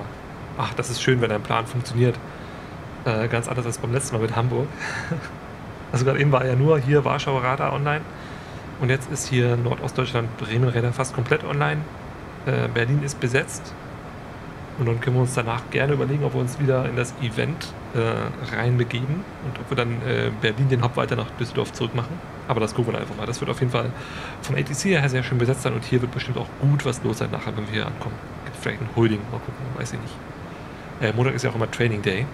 Ach, das ist schön, wenn ein Plan funktioniert. Äh, ganz anders als beim letzten Mal mit Hamburg. Also gerade eben war ja nur hier Warschauer Radar online. Und jetzt ist hier Nordostdeutschland Bremen Räder fast komplett online. Äh, Berlin ist besetzt. Und dann können wir uns danach gerne überlegen, ob wir uns wieder in das Event äh, reinbegeben und ob wir dann äh, Berlin den Hop weiter nach Düsseldorf zurück machen. Aber das gucken wir einfach mal. Das wird auf jeden Fall vom ATC her sehr schön besetzt sein und hier wird bestimmt auch gut was los sein nachher, wenn wir hier ankommen. Gibt vielleicht ein Holding, mal gucken, weiß ich nicht. Äh, Montag ist ja auch immer Training Day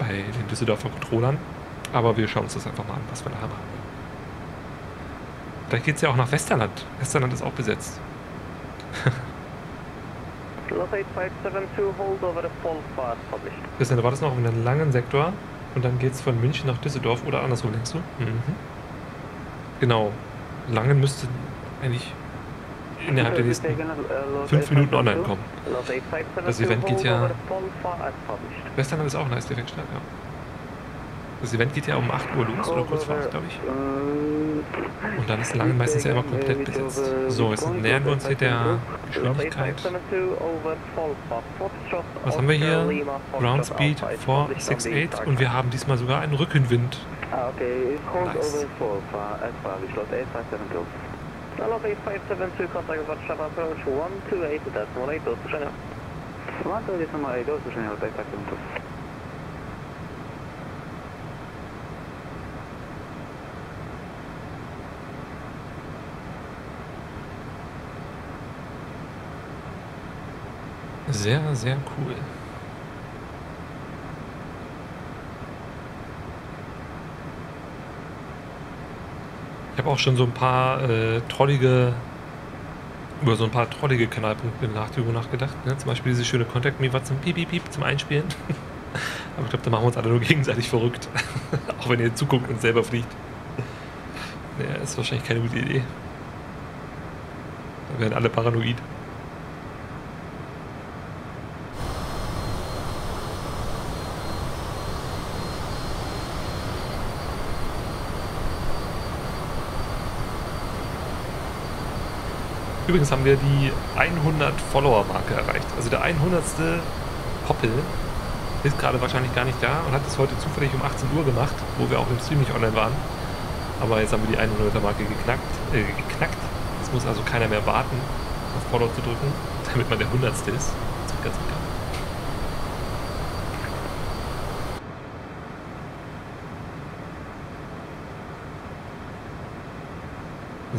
bei den Düsseldorfer Controllern. Aber wir schauen uns das einfach mal an, was wir da haben. Vielleicht geht es ja auch nach Westerland. Westerland ist auch besetzt. Lot 8572, hold over the full fast published. Christian, da war das noch in einem langen Sektor und dann geht es von München nach Düsseldorf oder andersrum, denkst du? Mhm. Genau. Langen müsste eigentlich innerhalb der nächsten fünf Minuten online kommen. Lot 8572, Das Event geht ja-. Westerland ist auch nice, der ja. Das Event geht ja um 8 Uhr los oder kurz vor 8, glaube ich. Und dann ist Langen meistens ja immer komplett besetzt. So, jetzt nähern wir uns hier der Geschwindigkeit. 8572, over full fast. Foxtrot, Was haben wir hier? Ground Speed Alpha is published on the 468 target. und wir haben diesmal sogar einen Rückenwind. Nice. over full, uh, as far as lot 8572. Lot 8572, contact Warszawa approach 128, that's 18, do usłyszenia. One to jest numer 8, do usłyszenia lot 8572. Sehr, sehr cool. Ich habe auch schon so ein paar äh, trollige, über so ein paar trollige Kanalpunkte nach, darüber nachgedacht. Ne? Zum Beispiel diese schöne Contact Me zum Piep, Piep, Piep zum Einspielen. Aber ich glaube, da machen wir uns alle nur gegenseitig verrückt. auch wenn ihr zuguckt und selber fliegt. Ja, ist wahrscheinlich keine gute Idee. Da werden alle paranoid. Übrigens haben wir die 100 Follower-Marke erreicht. Also der 100. Poppel ist gerade wahrscheinlich gar nicht da und hat das heute zufällig um 18 Uhr gemacht, wo wir auch im Stream nicht online waren. Aber jetzt haben wir die 100er-Marke geknackt, äh, geknackt. Jetzt muss also keiner mehr warten, auf Follow zu drücken, damit man der 100. ist. Zwinker, zwinker.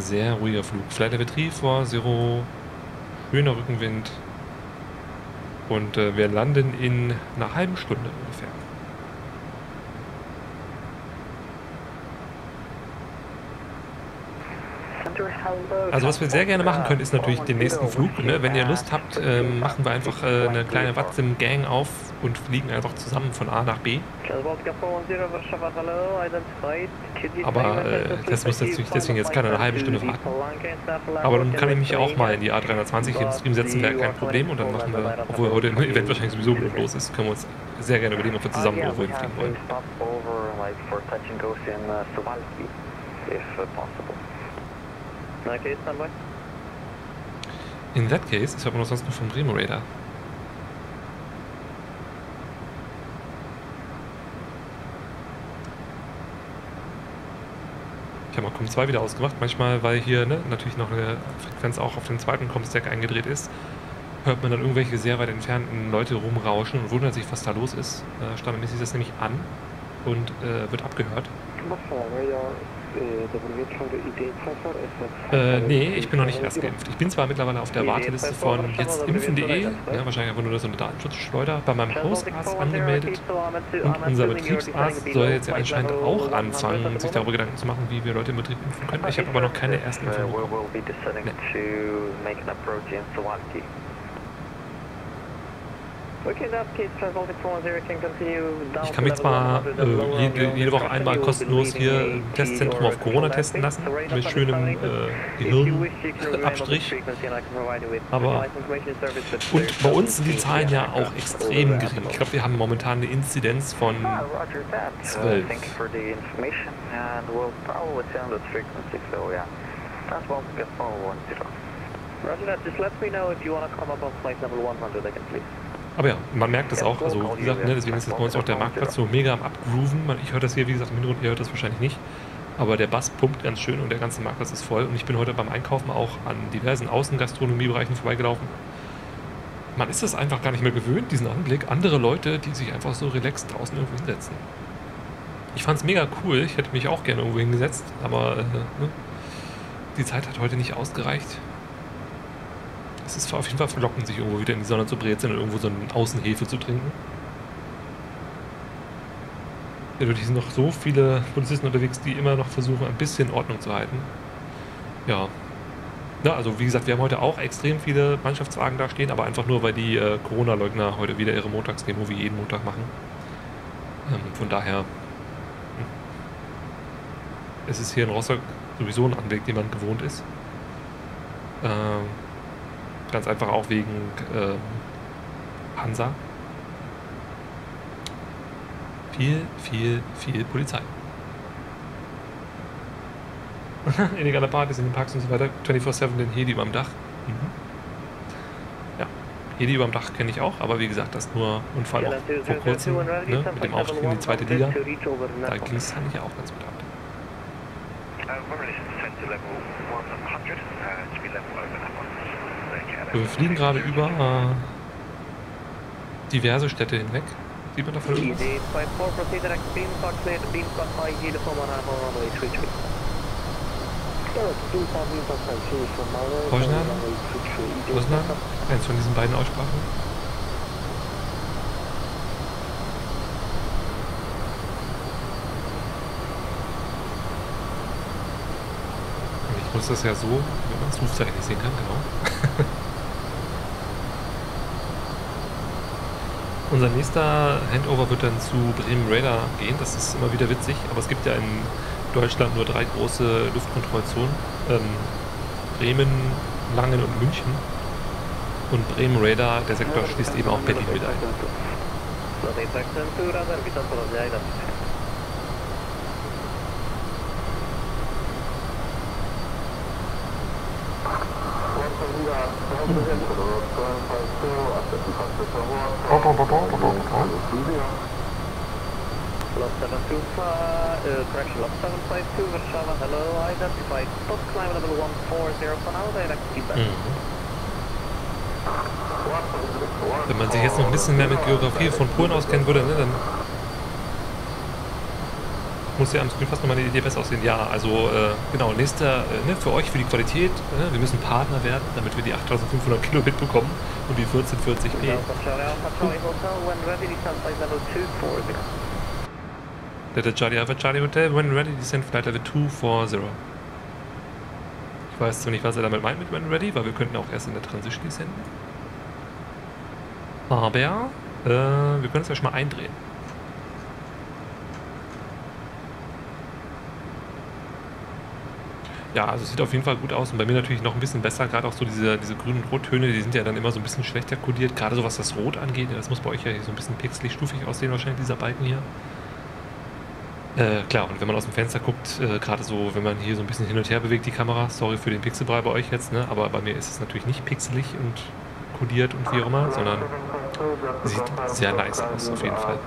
Sehr ruhiger Flug. Flight Level 3 vor Zero. Schöner Rückenwind. Und äh, wir landen in einer halben Stunde ungefähr. Also was wir sehr gerne machen können, ist natürlich den nächsten Flug. Ne? Wenn ihr Lust habt, ähm, machen wir einfach äh, eine kleine Watsim-Gang auf und fliegen einfach zusammen von A nach B. Aber äh, das muss natürlich deswegen jetzt keine halbe Stunde warten. Aber dann kann ich mich auch mal in die A320 ins Stream setzen, wäre kein Problem. Und dann machen wir, obwohl heute im Event wahrscheinlich sowieso genug los ist, können wir uns sehr gerne überlegen, ob wir zusammen irgendwo hinfliegen wollen. In that case, ich habe noch sonst nur vom Bremer Radar. Ich habe mal COM 2 wieder ausgemacht. Manchmal, weil hier ne, natürlich noch eine Frequenz auch auf den zweiten COM-Stack eingedreht ist, hört man dann irgendwelche sehr weit entfernten Leute rumrauschen und wundert sich, was da los ist. Äh, standardmäßig ist das nämlich an und äh, wird abgehört. Äh, nee, ich bin noch nicht erst geimpft. Ich bin zwar mittlerweile auf der Warteliste von jetzimpfen.de, ja, wahrscheinlich einfach nur so eine Datenschutzschleuder, bei meinem Hausarzt angemeldet. Und unser Betriebsarzt soll jetzt ja anscheinend auch anfangen, sich darüber Gedanken zu machen, wie wir Leute im Betrieb impfen können. Ich habe aber noch keine ersten Impfungen bekommen. Nee. Ich kann mich zwar äh, jede, jede, Woche einmal kostenlos hier im Testzentrum auf Corona testen lassen, mit schönem äh, Gehirnabstrich, aber und bei uns sind die Zahlen ja auch extrem gering. Ich glaube, wir haben momentan eine Inzidenz von 12. Roger that, just let me know if you want to come up on flight number 100 again, please. Aber ja, man merkt das auch. Also, wie gesagt, ne, deswegen ist jetzt bei uns auch der Marktplatz so mega am Abgrooven. Ich höre das hier, wie gesagt, im Hintergrund, ihr hört das wahrscheinlich nicht. Aber der Bass pumpt ganz schön und der ganze Marktplatz ist voll. Und ich bin heute beim Einkaufen auch an diversen Außengastronomiebereichen vorbeigelaufen. Man ist das einfach gar nicht mehr gewöhnt, diesen Anblick. Andere Leute, die sich einfach so relaxed draußen irgendwo hinsetzen. Ich fand es mega cool. Ich hätte mich auch gerne irgendwo hingesetzt. Aber äh, ne, die Zeit hat heute nicht ausgereicht. Es ist auf jeden Fall verlockend, sich irgendwo wieder in die Sonne zu brezeln und irgendwo so eine Außenhefe zu trinken. Natürlich sind noch so viele Polizisten unterwegs, die immer noch versuchen, ein bisschen Ordnung zu halten. Ja. Na, also wie gesagt, wir haben heute auch extrem viele Mannschaftswagen da stehen, aber einfach nur, weil die äh, Corona-Leugner heute wieder ihre Montagsdemo wie jeden Montag machen. Ähm, von daher hm. es ist hier in Rostock sowieso ein Anblick, den man gewohnt ist. Ähm, Ganz einfach auch wegen äh, Hansa. Viel, viel, viel Polizei. Illegale Partys in den Parks und so weiter. 24-7 den Heli über dem Dach. Mhm. Ja, Heli über dem Dach kenne ich auch, aber wie gesagt, das nur und vor allem auch vor kurzem ne, mit dem Aufstieg in die zweite Liga. Da ging es eigentlich auch ganz gut ab. Wir fliegen gerade über äh, diverse Städte hinweg. Sieht man davon irgendwas? Poznan? Poznan? Eins von diesen beiden Aussprachen? Ich muss das ja so, wenn man das Rufzeichen nicht sehen kann, genau. Unser nächster Handover wird dann zu Bremen Radar gehen. Das ist immer wieder witzig, aber es gibt ja in Deutschland nur drei große Luftkontrollzonen. Ähm, Bremen, Langen und München. Und Bremen Radar, der Sektor schließt eben auch Berlin mit ein. Lost 725, uh, correction, Lost 752, Warszawa, hello, identified, post climb level 140 for now, direct feedback. Wenn man sich jetzt noch ein bisschen mehr mit Geografie von Polen auskennen würde, ne, dann muss ja am Screen fast nochmal die Idee besser aussehen. Ja, also äh, genau, nächster, äh, ne, für euch, für die Qualität, äh, wir müssen Partner werden, damit wir die 8500 Kilo mitbekommen und die 1440p. Alpha Charlie Alpha Charlie Hotel, when ready, descend flight level 240. Delta Charlie Alpha Charlie Hotel, when ready, descend flight level 240. Ich weiß zwar nicht, was er damit meint mit when ready, weil wir könnten auch erst in der Transition descenden. Aber äh, wir können es ja schon mal eindrehen. Ja, also sieht auf jeden Fall gut aus und bei mir natürlich noch ein bisschen besser, gerade auch so diese, diese grünen Rottöne, die sind ja dann immer so ein bisschen schlechter kodiert, gerade so was das Rot angeht, das muss bei euch ja hier so ein bisschen pixelig stufig aussehen wahrscheinlich, dieser Balken hier. Äh, klar, und wenn man aus dem Fenster guckt, äh, gerade so, wenn man hier so ein bisschen hin und her bewegt, die Kamera, sorry für den Pixelbrei bei euch jetzt, ne, aber bei mir ist es natürlich nicht pixelig und kodiert und wie auch immer, sondern sieht sehr nice aus, auf jeden Fall.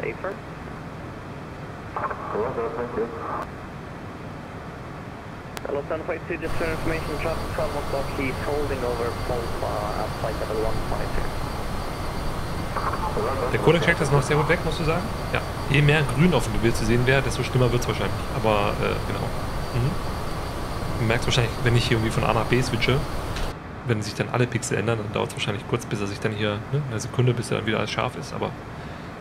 Safer. Hello, 1052, just for information, traffic 12 o'clock, he's holding over Polpa at flight level 150. Der Codec-Check ist noch sehr gut weg, musst du sagen? Ja. Je mehr Grün auf dem Bild zu sehen wäre, desto schlimmer wird es wahrscheinlich. Aber, äh, genau. Mhm. Du merkst wahrscheinlich, wenn ich hier irgendwie von A nach B switche, wenn sich dann alle Pixel ändern, dann dauert es wahrscheinlich kurz, bis er sich dann hier, ne, eine Sekunde, bis er dann wieder alles scharf ist. Aber,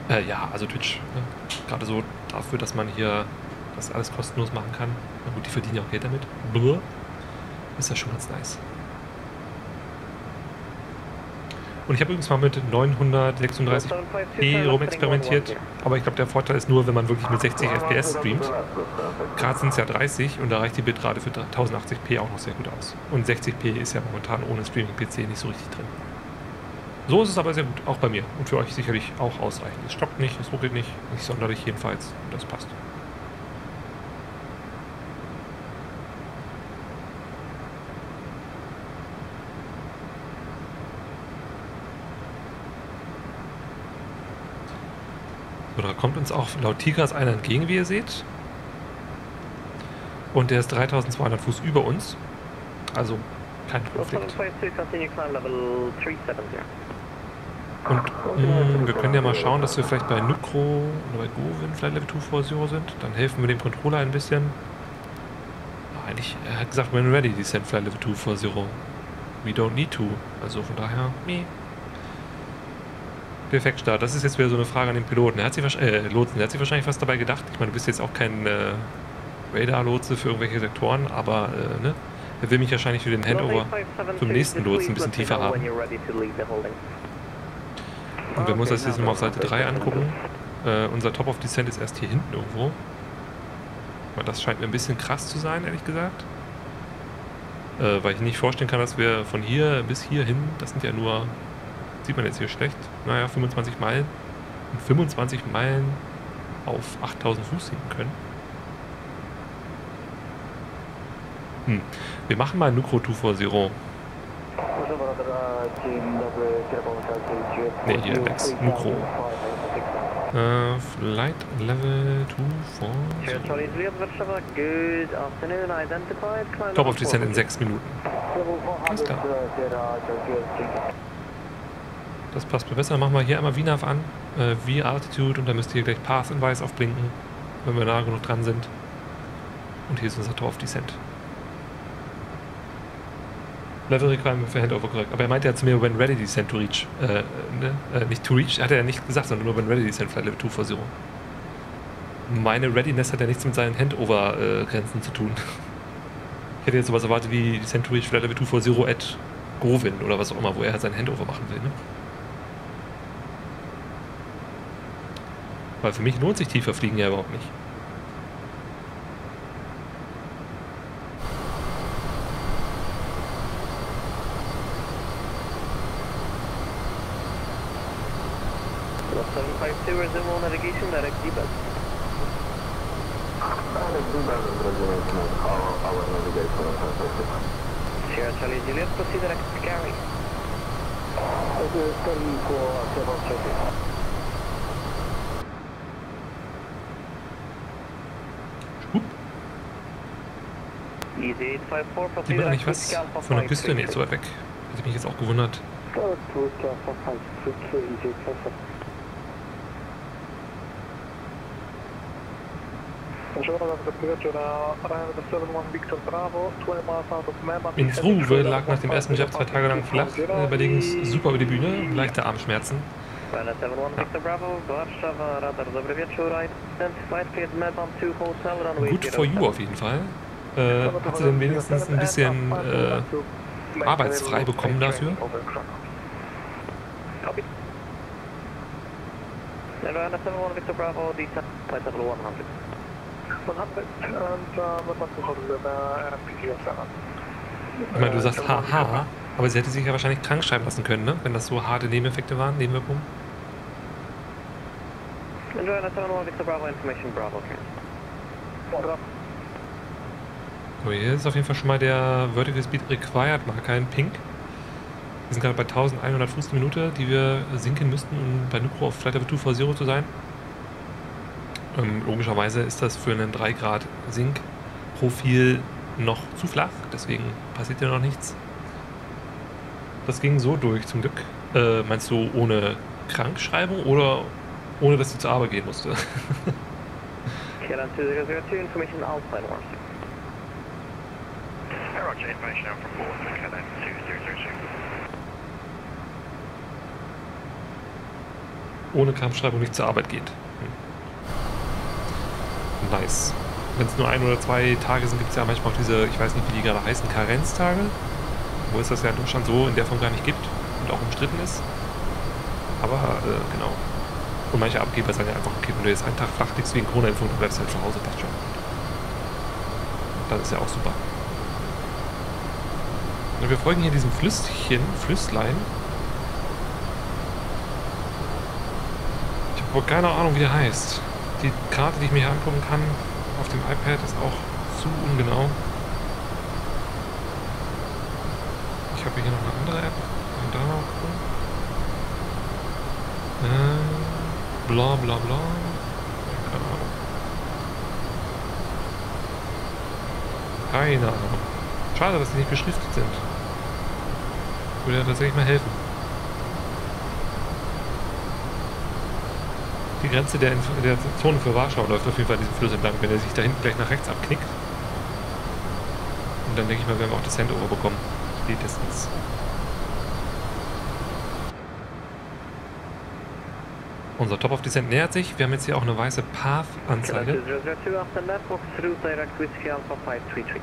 äh, ja, also Twitch, ne, gerade so dafür, dass man hier das alles kostenlos machen kann. Na gut, die verdienen ja auch Geld damit. Blur. Ist ja schon ganz nice. Und ich habe übrigens mal mit 936p rumexperimentiert, aber ich glaube, der Vorteil ist nur, wenn man wirklich mit 60 FPS streamt. Gerade sind es ja 30 und da reicht die Bitrate für 1080p auch noch sehr gut aus. Und 60p ist ja momentan ohne Streaming-PC nicht so richtig drin. So ist es aber sehr gut, auch bei mir. Und für euch sicherlich auch ausreichend. Es stockt nicht, es ruckelt nicht, nicht sonderlich jedenfalls. Und das passt. Da kommt uns auch laut Tigras einer entgegen, wie ihr seht. Und der ist 3200 Fuß über uns. Also kein Konflikt. 752, continue climb level 370. Und mh, wir können ja mal schauen, dass wir vielleicht bei Nukro oder bei Govin vielleicht Level 240 sind. Dann helfen wir dem Controller ein bisschen. Aber eigentlich, er hat gesagt, when ready, descend flight Level 240. We don't need to. Also von daher, meh. Perfekt Start. Das ist jetzt wieder so eine Frage an den Piloten. Er hat sich wahrscheinlich, äh, Lotsen, er hat sich wahrscheinlich was dabei gedacht. Ich meine, du bist jetzt auch kein äh, Radar-Lotse für irgendwelche Sektoren, aber äh, ne? Er will mich wahrscheinlich für den Handover zum nächsten Lotsen ein bisschen tiefer haben. Und wir uns das jetzt nochmal auf Seite 3 angucken, äh, unser Top of Descent ist erst hier hinten irgendwo. Aber das scheint mir ein bisschen krass zu sein, ehrlich gesagt. Äh, weil ich nicht vorstellen kann, dass wir von hier bis hier hin, das sind ja nur, sieht man jetzt hier schlecht, naja, 25 Meilen, und 25 Meilen auf 8000 Fuß sinken können. Hm. Wir machen mal Nucro 240. Ne, hier Lex. Nucro. Äh, Flight Level 240. Charlie Juliet Warszawa, good afternoon, identified, climb Top of Descent in 6 Minuten. Alles klar. Das passt mir besser. Dann machen wir hier einmal VNAV an, äh, V-Altitude und dann müsst ihr gleich Path-Hinweis aufblinken, wenn wir nah genug dran sind. Und hier ist unser Top of Descent. Level Requirement für Handover korrekt. Aber er meinte ja zu mir, when ready descent to reach. Äh, ne? äh, nicht to reach, hat er ja nicht gesagt, sondern nur when ready descent flight level 240. Meine Readiness hat ja nichts mit seinen Handover-Grenzen zu tun. Ich hätte jetzt sowas erwartet wie descent to reach flight level 240 at Govin oder was auch immer, wo er halt sein Handover machen will. Ne? Weil für mich lohnt sich tiefer fliegen ja überhaupt nicht. Consider carry. This is 34 750. Sieht man eigentlich was von der Küste? Nee, 532. so weit weg. Hätte mich jetzt auch gewundert. In Fruve lag nach dem ersten Jab zwei Tage lang flach, äh, bei super über die Bühne, leichte Armschmerzen. Pilot 71 Victor Bravo, Warszawa, Radar, dobry wieczór, identified cleared Melbourne to Hotel Runway Good for you auf jeden Fall. Äh, hat sie denn wenigstens ein bisschen äh, arbeitsfrei bekommen dafür? Copy. And Radar 71 Victor Bravo, descent, flight level 100. Ich meine, du sagst haha, aber sie hätte sich ja wahrscheinlich krank schreiben lassen können, ne? wenn das so harte Nebeneffekte waren, Nebenwirkungen. 71 Victor Bravo, information Bravo, transfer. So, hier ist auf jeden Fall schon mal der Vertical Speed Required Marker in Pink. Wir sind gerade bei 1100 Fuß die Minute, die wir sinken müssten, um bei Nucro auf Flight Level 240 zu sein. Ähm, logischerweise ist das für einen 3 Grad Sink-Profil noch zu flach, deswegen passiert ja noch nichts. Das ging so durch zum Glück. Äh, meinst du ohne Krankschreibung oder ohne dass sie zur Arbeit gehen musste? KLM 2002, information Alpine 1. Roger, information out from board, KLM 2002. ohne Krampfschreibung nicht zur Arbeit geht. Hm. Nice. Wenn es nur ein oder zwei Tage sind, gibt es ja manchmal auch diese, ich weiß nicht, wie die gerade heißen, Karenztage, wo es das ja in Deutschland so in der Form gar nicht gibt und auch umstritten ist. Aber äh, genau. Und manche Abgeber sagen ja einfach, okay, wenn du jetzt einen Tag flach liegst wegen Corona-Impfung, dann bleibst du halt zu Hause, passt schon. Das ist ja auch super. Und wir folgen hier diesem Flüsschen, Flüsslein, Ich habe keine Ahnung, wie der heißt. Die Karte, die ich mir hier angucken kann auf dem iPad, ist auch zu ungenau. Ich habe hier noch eine andere App. Und da. Äh, bla bla bla. Keine Ahnung. Keine Ahnung. Schade, dass die nicht beschriftet sind. Würde ja tatsächlich mal helfen. Die Grenze der, der Zone für Warschau läuft auf jeden Fall diesen Fluss entlang, wenn er sich da hinten gleich nach rechts abknickt. Und dann denke ich mal, werden wir auch das Handover bekommen. Distance. Unser Top of Descent nähert sich. Wir haben jetzt hier auch eine weiße Path-Anzeige. 2002, after that, walk through direct Whiskey Alpha 533.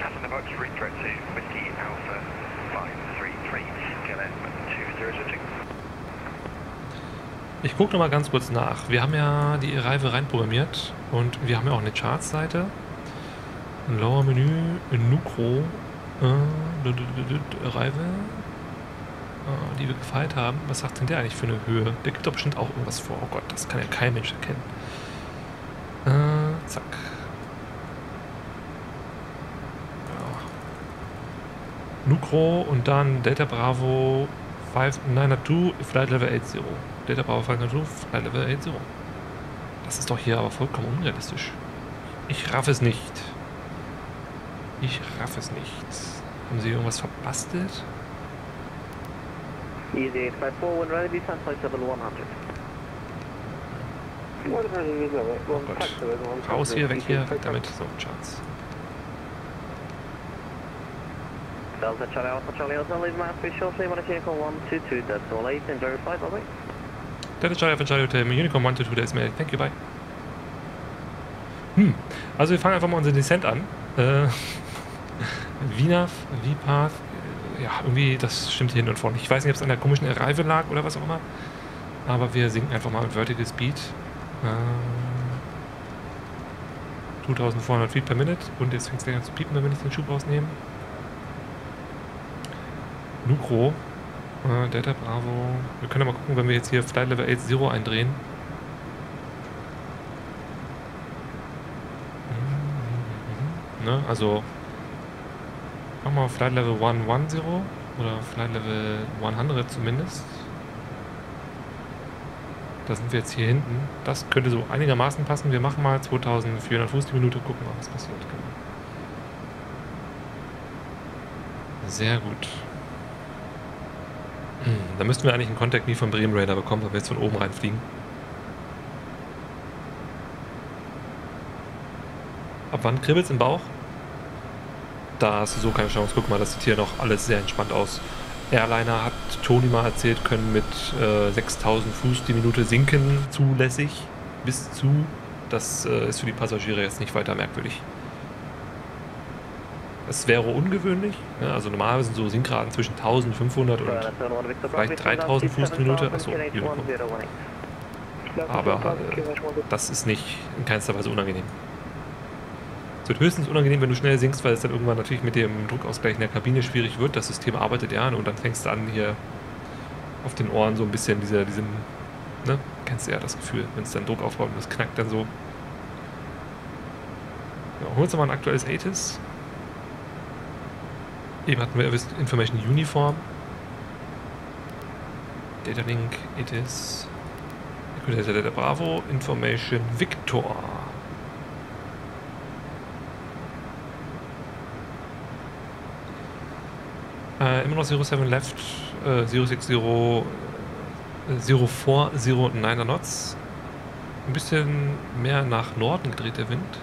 Passing box, redirect to Whiskey Alpha 533, KLM 2002. Ich gucke noch mal ganz kurz nach. Wir haben ja die Arrive reinprogrammiert und wir haben ja auch eine Charts-Seite. Lower Menü, Nucro, äh, d- d- Arrive, äh, die wir gefeilt haben. Was sagt denn der eigentlich für eine Höhe? Der gibt doch bestimmt auch irgendwas vor. Oh Gott, das kann ja kein Mensch erkennen. Äh, zack. Ja. Nucro und dann Delta Bravo 592 Flight Level 80. Delta Bravo 592 Flight Level 80. Das ist doch hier aber vollkommen unrealistisch. Ich raff es nicht. Ich raff es nicht. Haben sie irgendwas verbastelt? Easy 854, when ready, descent flight level 100. Oh Gott. Raus hier, weg hier, weg damit. So, Charts. Delta Charlie Alpha Charlie Hotel, leave my official, say one vehicle 122, that's all 8, and verified, bye bye. Delta Charlie Alpha Charlie Hotel, Unicorn 122, der ist mir. Thank you, bye. Hm, also wir fangen einfach mal unseren Descent an. Äh, VNAV, VPath, äh, ja, irgendwie, das stimmt hier hin und vorne. Ich weiß nicht, ob es an der komischen Arrival lag oder was auch immer. Aber wir sinken einfach mal mit Vertical Speed. Äh, 2400 Feet per Minute. Und jetzt fängt es gleich an zu piepen, wenn wir nicht den Schub rausnehmen. Nucro, äh, Delta Bravo. Wir können ja mal gucken, wenn wir jetzt hier Flight Level 80 eindrehen. Ne, also machen wir Flight Level 110 oder Flight Level 100 zumindest. Da sind wir jetzt hier hinten. Das könnte so einigermaßen passen. Wir machen mal 2400 Fuß die Minute, gucken mal, was passiert. Genau. Sehr gut. Mhm. Da müssten wir eigentlich einen Contact nie vom Bremen Raider bekommen, weil wir jetzt von oben reinfliegen. Ab wann kribbelt es im Bauch? Da hast du so keine Chance. Guck mal, das sieht hier noch alles sehr entspannt aus. Airliner hat Toni mal erzählt, können mit äh, 6000 Fuß die Minute sinken zulässig bis zu. Das äh, ist für die Passagiere jetzt nicht weiter merkwürdig. Es wäre ungewöhnlich, ne? also normalerweise sind so Sinkraten zwischen 1500 und vielleicht 3000 Fuß die Minute. Achso, Unicorn. Aber äh, das ist nicht in keinster Weise unangenehm. Es wird höchstens unangenehm, wenn du schnell sinkst, weil es dann irgendwann natürlich mit dem Druckausgleich in der Kabine schwierig wird. Das System arbeitet ja und dann fängst du an, hier auf den Ohren so ein bisschen diese, diesen, ne, kennst du ja das Gefühl, wenn es dann Druck aufbaut und das knackt dann so. Ja, holen wir mal ein aktuelles ATIS. Eben hatten wir Information Uniform. Data Link, ATIS. Liquidator Data Bravo, Information Victor. Äh, immer noch 07 left, äh, 060, äh, 0409 Knots. Ein bisschen mehr nach Norden gedreht der Wind.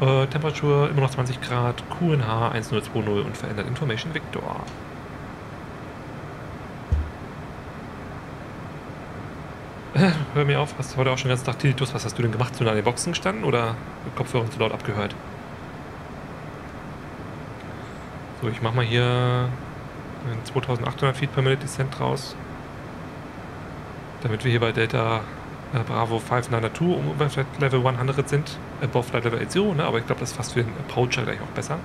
Äh, Temperatur immer noch 20 Grad, QNH 1020 und verändert Information Victor. Hör mir auf, hast du heute auch schon den ganzen Tag Tinnitus. Was hast du denn gemacht? Zu nah an den Boxen gestanden oder Kopfhörer zu laut abgehört? So, ich mach mal hier einen 2800 Feet per Minute Descent raus. Damit wir hier bei Delta äh, Bravo 592 um Flight Level 100 sind. Above Flight Level 80, ne? aber ich glaube, das ist fast für den Approacher gleich auch besser.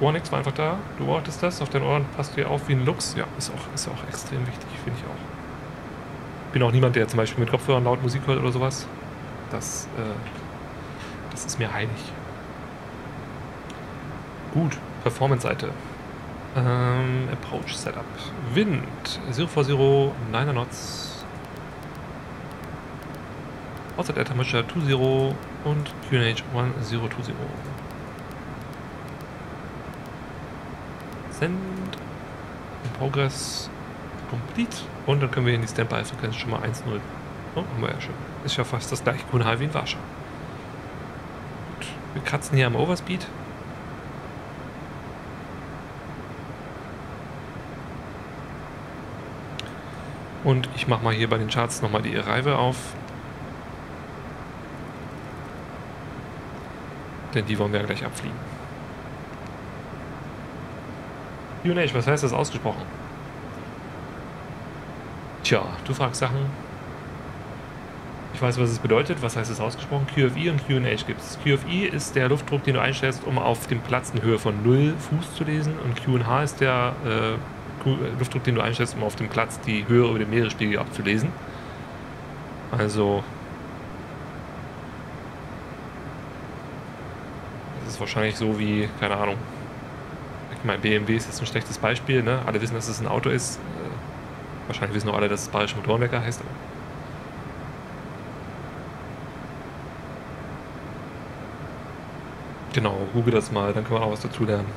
Warnix war einfach da. Du wolltest das. Auf den Ohren passt du ja auf wie ein Lux. Ja, ist auch, ist auch extrem wichtig, finde ich auch. Bin auch niemand, der zum Beispiel mit Kopfhörern laut Musik hört oder sowas. Das, äh, das ist mir heilig. Gut, Performance-Seite. Ähm, Approach Setup. Wind 040, 9er Knots. Outside Air Temperature 20 und QNH 1020. Send. In Progress. Complete. Und dann können wir in die Standby-Frequenz schon mal 1.0. Oh, haben wir ja schon. Ist ja fast das gleiche QNH wie in Warschau. Gut. Wir kratzen hier am Overspeed. Und ich mache mal hier bei den Charts nochmal die Arrive auf. Denn die wollen wir ja gleich abfliegen. QNH, was heißt das ausgesprochen? Tja, du fragst Sachen. Ich weiß, was es bedeutet. Was heißt es ausgesprochen? QFI und QNH gibt es. QFI ist der Luftdruck, den du einstellst, um auf dem Platz eine Höhe von 0 Fuß zu lesen. Und QNH ist der äh, Luftdruck, den du einstellst, um auf dem Platz die Höhe über dem Meeresspiegel abzulesen. Also das ist wahrscheinlich so wie, keine Ahnung. Ich meine, BMW ist jetzt ein schlechtes Beispiel, ne? Alle wissen, dass es ein Auto ist. Äh, wahrscheinlich wissen auch alle, dass es Bayerische Motorenwerker heißt. Genau, google das mal, dann können wir auch was dazu lernen.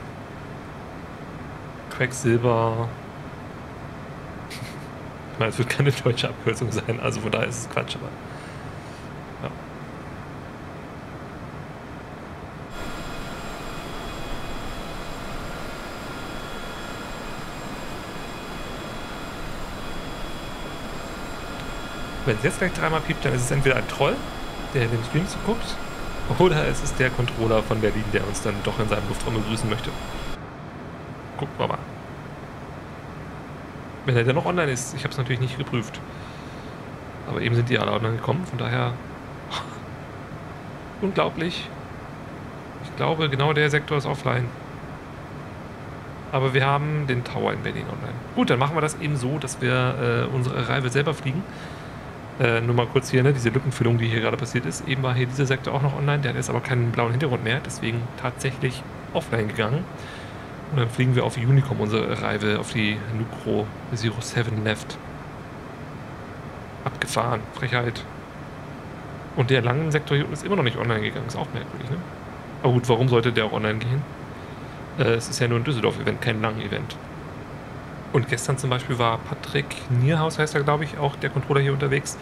Quecksilber. Ich meine, es wird keine deutsche Abkürzung sein, also von daher ist es Quatsch, aber. Wenn es jetzt gleich dreimal piept, dann ist es entweder ein Troll, der den Stream zuguckt, oder es ist der Controller von Berlin, der uns dann doch in seinem Luftraum begrüßen möchte. Gucken wir mal. Wenn er denn noch online ist, ich habe es natürlich nicht geprüft. Aber eben sind die alle online gekommen, von daher unglaublich. Ich glaube, genau der Sektor ist offline. Aber wir haben den Tower in Berlin online. Gut, dann machen wir das eben so, dass wir äh, unsere Reihe selber fliegen. Äh, nur mal kurz hier, ne, diese Lückenfüllung, die hier gerade passiert ist. Eben war hier dieser Sektor auch noch online, der hat jetzt aber keinen blauen Hintergrund mehr, deswegen tatsächlich offline gegangen. Und dann fliegen wir auf Unicom, unsere Reihe, auf die Nucro 07 Left. Abgefahren, Frechheit. Und der langen Sektor hier unten ist immer noch nicht online gegangen, ist auch merkwürdig, ne? Aber gut, warum sollte der auch online gehen? Äh, es ist ja nur ein Düsseldorf-Event, kein Lang-Event. Und gestern zum Beispiel war Patrick Nierhaus, heißt er, glaube ich, auch der Controller hier unterwegs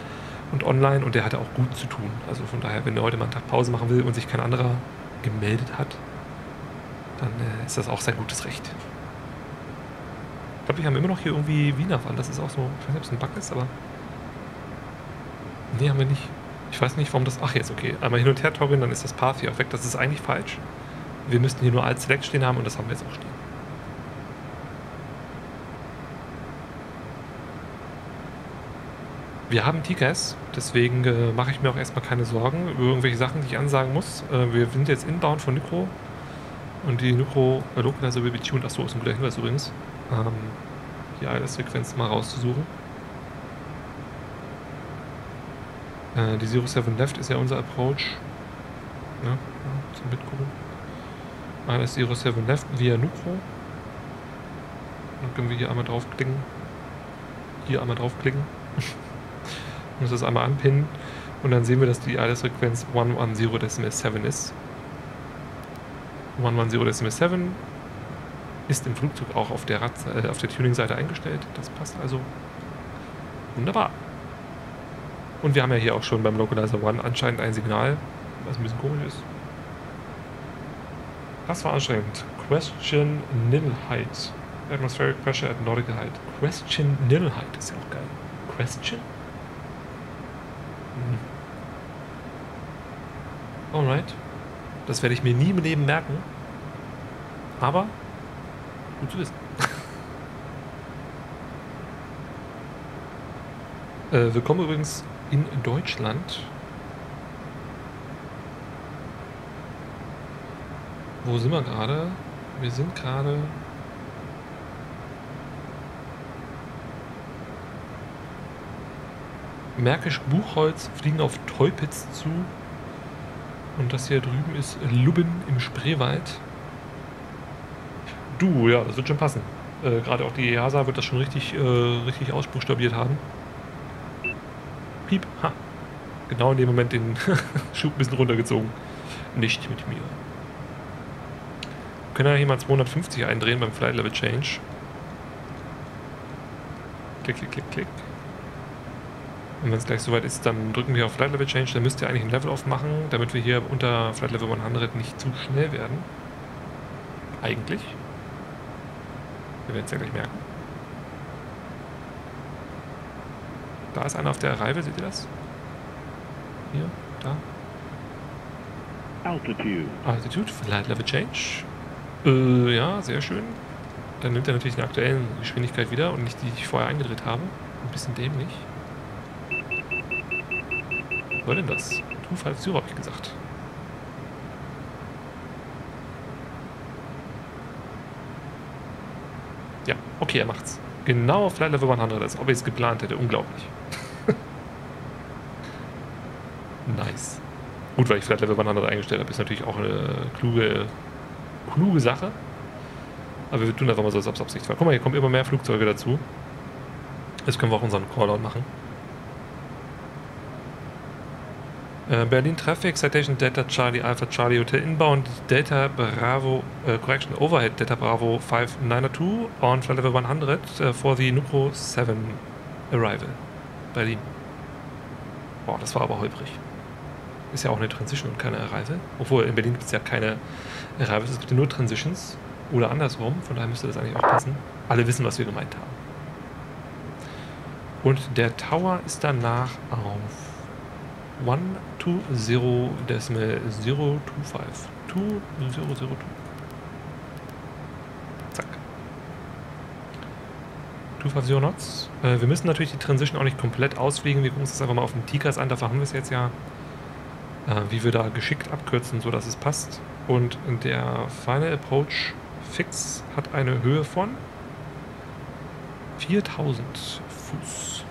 und online und der hatte auch gut zu tun. Also von daher, wenn er heute mal einen Tag Pause machen will und sich kein anderer gemeldet hat, dann äh, ist das auch sein gutes Recht. Ich glaube, wir haben immer noch hier irgendwie Wiener an. Das ist auch so, ich weiß nicht, ob es ein Bug ist, aber. Nee, haben wir nicht. Ich weiß nicht, warum das. Ach, jetzt okay. Einmal hin und her toggeln, dann ist das Path hier auch weg. Das ist eigentlich falsch. Wir müssten hier nur Alt Select stehen haben und das haben wir jetzt auch stehen. Wir haben TCAS, deswegen äh, mache ich mir auch erstmal keine Sorgen über irgendwelche Sachen, die ich ansagen muss. Äh, wir sind jetzt inbound von Nykro und die Nykro äh, Localizer will be tuned. Achso, ist ein guter Hinweis übrigens. Ähm, die ILS-Frequenz mal rauszusuchen. Äh, die 07 Left ist ja unser Approach. Ja, ja zum Mitgucken. ILS 07 Left via Nukro. Dann können wir hier einmal draufklicken. Hier einmal draufklicken. muss das einmal anpinnen und dann sehen wir, dass die ILS-Frequenz 110.7 ist. 110.7 ist im Flugzeug auch auf der, äh, der Tuning-Seite eingestellt. Das passt also wunderbar. Und wir haben ja hier auch schon beim Localizer One anscheinend ein Signal, was ein bisschen komisch ist. Das war anstrengend. Question Nil Height. Atmospheric Pressure at Nautical Height. Question Nil Height ist ja auch geil. Question? Hm. Alright. Das werde ich mir nie im Leben merken. Aber gut zu wissen. äh, willkommen übrigens in Deutschland. Wo sind wir gerade? Wir sind gerade Märkisch Buchholz fliegen auf Teupitz zu. Und das hier drüben ist Lubben im Spreewald. Du, ja, das wird schon passen. Äh, Gerade auch die EASA wird das schon richtig, äh, richtig ausbuchstabiert haben. Piep, ha. Genau in dem Moment den Schub ein bisschen runtergezogen. Nicht mit mir. Wir können ja hier mal 250 eindrehen beim Flight Level Change. Klick, klick, klick, klick. Und wenn es gleich soweit ist, dann drücken wir auf Flight Level Change. Dann müsst ihr eigentlich ein Level aufmachen, damit wir hier unter Flight Level 100 nicht zu schnell werden. Eigentlich. Wir werden es ja gleich merken. Da ist einer auf der Reihe, seht ihr das? Hier, da. Altitude. Altitude, Flight Level Change. Äh, ja, sehr schön. Dann nimmt er natürlich die aktuelle Geschwindigkeit wieder und nicht die, die ich vorher eingedreht habe. Ein bisschen dämlich. War denn das? 250 habe ich gesagt. Ja, okay, er macht's. Genau auf Flight Level 100, als ob ich es geplant hätte. Unglaublich. nice. Gut, weil ich Flight Level 100 eingestellt habe, ist natürlich auch eine kluge, kluge Sache. Aber wir tun einfach mal so, als ob es Absicht war. Guck mal, hier kommen immer mehr Flugzeuge dazu. Jetzt können wir auch unseren Callout machen. Äh, Berlin Traffic, Citation Delta Charlie Alpha Charlie Hotel Inbound, Delta Bravo, uh, Correction Overhead Delta Bravo 592 on flight level 100 uh, for the Nucro 7 Arrival. Berlin. Boah, das war aber holprig. Ist ja auch eine Transition und keine Arrival. Obwohl, in Berlin gibt es ja keine Arrivals, es gibt ja nur Transitions. Oder andersrum, von daher müsste das eigentlich auch passen. Alle wissen, was wir gemeint haben. Und der Tower ist danach auf 120 decimal 025. 2002. Zack. 250 Knots. Äh, wir müssen natürlich die Transition auch nicht komplett ausfliegen. Wir gucken uns das einfach mal auf den Tikas an. Dafür haben wir es jetzt ja. Äh, wie wir da geschickt abkürzen, sodass es passt. Und der Final Approach Fix hat eine Höhe von 4000 Fuß.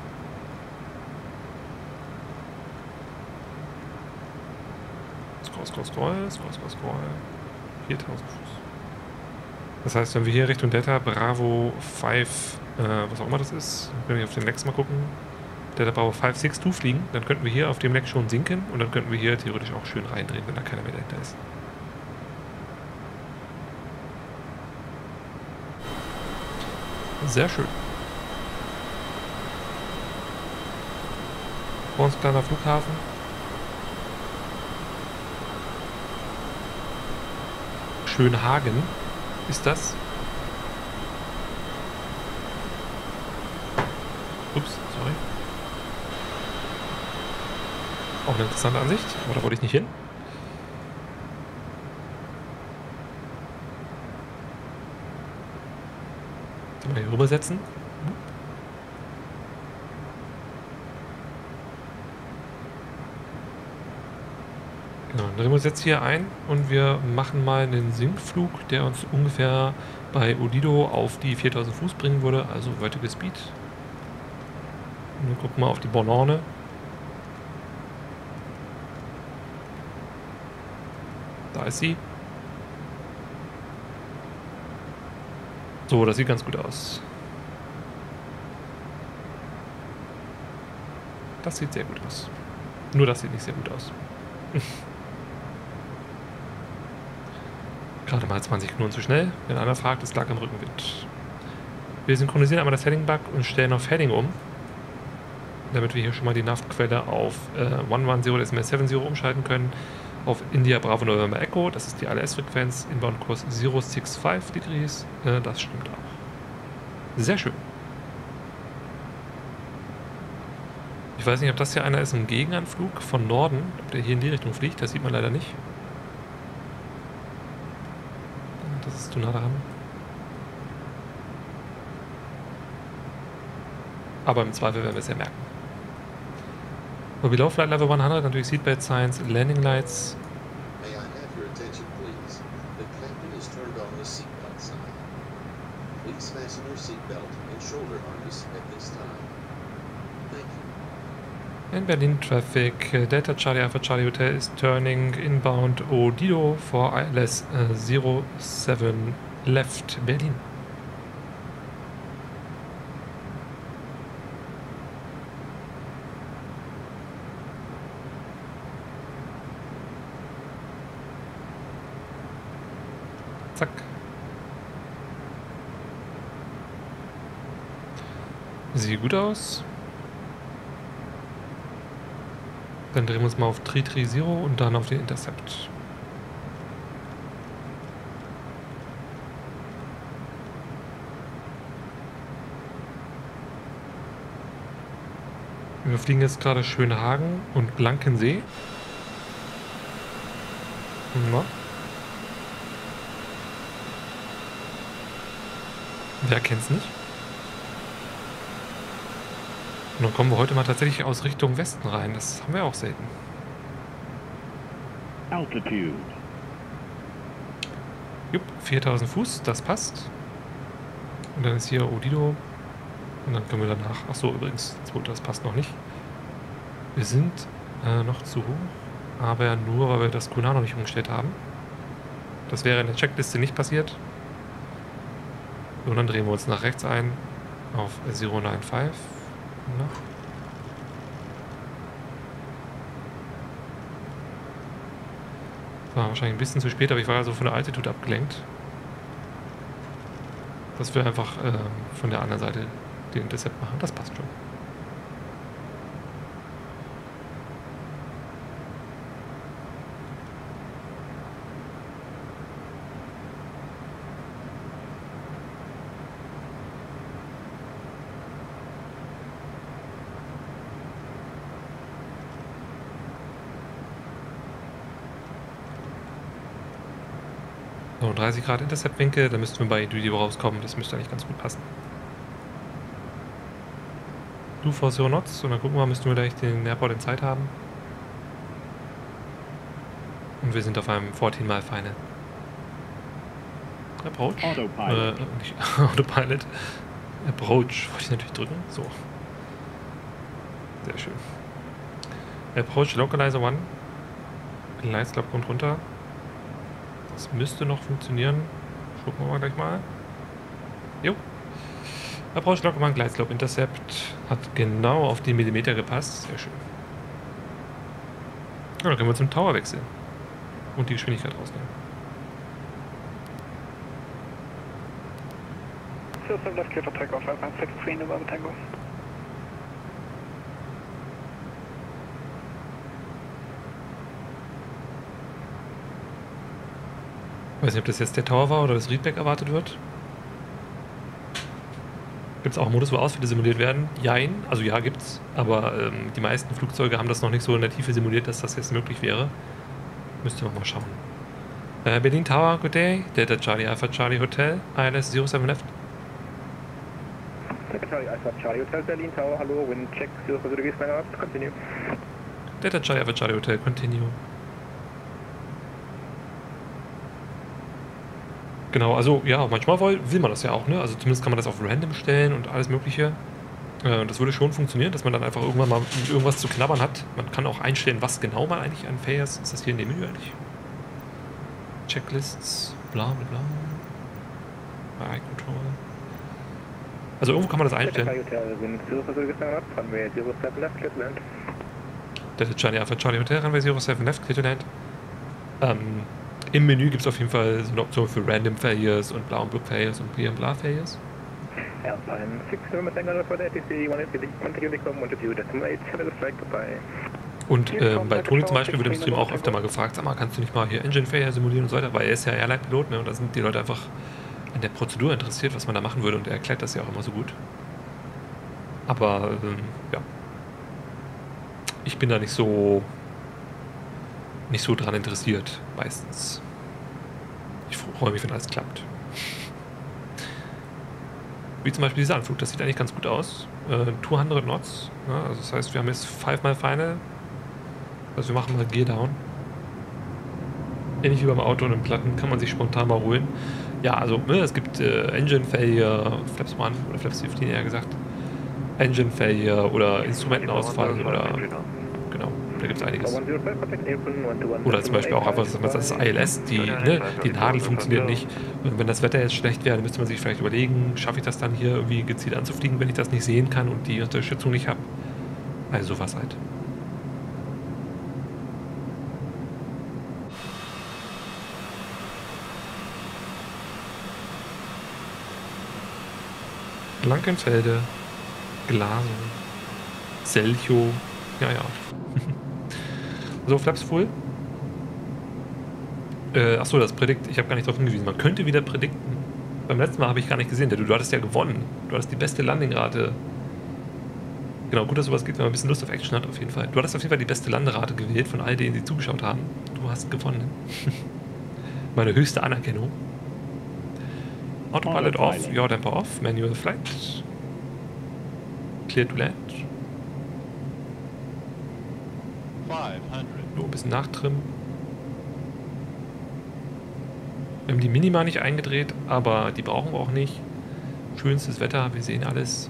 Scroll, scroll, scroll, scroll, scroll, scroll. 4000 Fuß. Das heißt, wenn wir hier Richtung Delta Bravo 5, äh, was auch immer das ist, wenn wir auf den Lex mal gucken, Delta Bravo 562 fliegen, dann könnten wir hier auf dem Lex schon sinken und dann könnten wir hier theoretisch auch schön reindrehen, wenn da keiner mehr dahinter ist. Sehr schön. Vor uns kleiner Flughafen. Schönhagen ist das. Ups, sorry. Auch eine interessante Ansicht, aber da wollte ich nicht hin. Mal hier rübersetzen. Genau, dann drehen wir uns jetzt hier ein und wir machen mal einen Sinkflug, der uns ungefähr bei Odido auf die 4000 Fuß bringen würde, also Vertical Speed. Und wir gucken mal auf die Banane. Da ist sie. So, das sieht ganz gut aus. Das sieht sehr gut aus. Nur das sieht nicht sehr gut aus. Gerade mal 20 Knoten zu schnell. Wenn einer fragt, es lag am Rückenwind. Wir synchronisieren einmal das Heading-Bug und stellen auf Heading um. Damit wir hier schon mal die NAV-Quelle auf äh, 110 SMS 70 umschalten können. Auf India Bravo November Echo, das ist die ALS-Frequenz, Inbound-Kurs 065 Degrees. Äh, das stimmt auch. Sehr schön. Ich weiß nicht, ob das hier einer ist, ein Gegenanflug von Norden, ob der hier in die Richtung fliegt, das sieht man leider nicht. Zu nah dran. Aber im Zweifel werden wir es ja merken. So, below flight level 100, natürlich Seatbelt Signs, Landing Lights. Please fasten your seatbelt and shoulder harness at this time. In Berlin traffic, Delta Charlie Alpha Charlie Hotel is turning inbound Odido for ILS uh, 07 left Berlin. Zack. Sieht gut aus. Dann drehen wir uns mal auf Tri-Tri Zero und dann auf den Intercept. Wir fliegen jetzt gerade Schönhagen und Blankensee. Na. Wer kennt's nicht? Und dann kommen wir heute mal tatsächlich aus Richtung Westen rein. Das haben wir auch selten. Altitude. Jupp, 4000 Fuß, das passt. Und dann ist hier Odido. Und dann können wir danach. Achso, übrigens, das passt noch nicht. Wir sind äh, noch zu hoch, aber nur, weil wir das Kunar noch nicht umgestellt haben. Das wäre in der Checkliste nicht passiert. Und dann drehen wir uns nach rechts ein auf 095. Na? War wahrscheinlich ein bisschen zu spät, aber ich war also von der Altitude abgelenkt. Dass wir einfach äh, von der anderen Seite den Intercept machen, das passt schon. 30 Grad Intercept-Winkel, da müssten wir bei Dudio rauskommen. Das müsste eigentlich ganz gut passen. Du for Zero Knots und dann gucken wir mal, müssten wir gleich den Airport in Zeit haben. Und wir sind auf einem 14 mal Final. Approach. Autopilot. Äh, nicht Autopilot. Approach wollte ich natürlich drücken. So. Sehr schön. Approach Localizer 1. Gleisklapp kommt runter. Das müsste noch funktionieren. Gucken wir mal gleich mal. Jo. Approach Lockermann Gleitslope Intercept hat genau auf die Millimeter gepasst. Sehr schön. Ja, dann können wir zum Tower wechseln. Und die Geschwindigkeit rausnehmen. 07 left, clear for takeoff, 5.63 November Tango. Ich weiß nicht, ob das jetzt der Tower war oder das Readback erwartet wird. Gibt es auch einen Modus, wo Ausfälle simuliert werden? Jein, also ja gibt's, aber ähm, die meisten Flugzeuge haben das noch nicht so in der Tiefe simuliert, dass das jetzt möglich wäre. Müsste man mal schauen. Äh, Berlin Tower, good day. Delta Charlie Alpha Charlie Hotel, ILS 07 left. Delta Charlie Alpha Charlie Hotel Berlin Tower, hallo, wind check 0 degrees nine knots, continue. Delta Charlie Alpha Charlie Hotel, continue. Genau, also ja, manchmal will, will man das ja auch, ne? Also zumindest kann man das auf random stellen und alles mögliche. Äh, das würde schon funktionieren, dass man dann einfach irgendwann mal mit irgendwas zu knabbern hat. Man kann auch einstellen, was genau man eigentlich an Fares. Ist das hier in dem Menü eigentlich? Checklists, bla bla bla. Eye Control. Also irgendwo kann man das einstellen. Charlie Hotel, wind 0 degrees nine knots, runway 07 left, clear to land. Delta Charlie Alpha Charlie Hotel, Runway 07 Left, clear to land. Ähm, Im Menü gibt es auf jeden Fall so eine Option für Random Failures und Blau und Blue Failures und Blau und Bla Failures. Alpine 6 November Tango for the ATC, 180 Unicom, 102 decimal 8, hello, strike, goodbye. Und ähm, bei Toni zum Beispiel wird im Stream auch öfter mal gefragt, sag mal, kannst du nicht mal hier Engine Failure simulieren und so weiter, weil er ist ja Airline-Pilot, ne? Und da sind die Leute einfach an der Prozedur interessiert, was man da machen würde und er erklärt das ja auch immer so gut. Aber ähm, ja. Ich bin da nicht so nicht so dran interessiert, meistens. Ich freue mich, wenn alles klappt. Wie zum Beispiel dieser Anflug, das sieht eigentlich ganz gut aus. Äh, 200 Knots, ja, also das heißt, wir haben jetzt 5 mal Final. Also wir machen mal Gear Down. Ähnlich wie beim Auto und im Platten kann man sich spontan mal holen. Ja, also ne, es gibt äh, Engine Failure, Flaps 1 oder Flaps 15 eher gesagt. Engine Failure oder Instrumentenausfall oder da gibt es einiges. 105, contact Apron, 121 Oder zum Beispiel auch einfach das, das ILS, die, ne, die Nadel funktioniert nicht. Und wenn das Wetter jetzt schlecht wäre, dann müsste man sich vielleicht überlegen, schaffe ich das dann hier irgendwie gezielt anzufliegen, wenn ich das nicht sehen kann und die Unterstützung nicht habe. Also sowas halt. Blankenfelde, Glaso, Selcho, ja, ja. So, Flaps full. Äh, achso, das Predikt, ich habe gar nicht darauf hingewiesen. Man könnte wieder predikten. Beim letzten Mal habe ich gar nicht gesehen, denn du, du hattest ja gewonnen. Du hattest die beste Landingrate. Genau, gut, dass sowas geht, wenn man ein bisschen Lust auf Action hat, auf jeden Fall. Du hattest auf jeden Fall die beste Landerate gewählt von all denen, die zugeschaut haben. Du hast gewonnen. Meine höchste Anerkennung. Autopilot off, yaw damper off, manual flight. Clear to land. 500. Nur ein bisschen nachtrimmen. Wir haben die Minima nicht eingedreht, aber die brauchen wir auch nicht. Schönstes Wetter, wir sehen alles.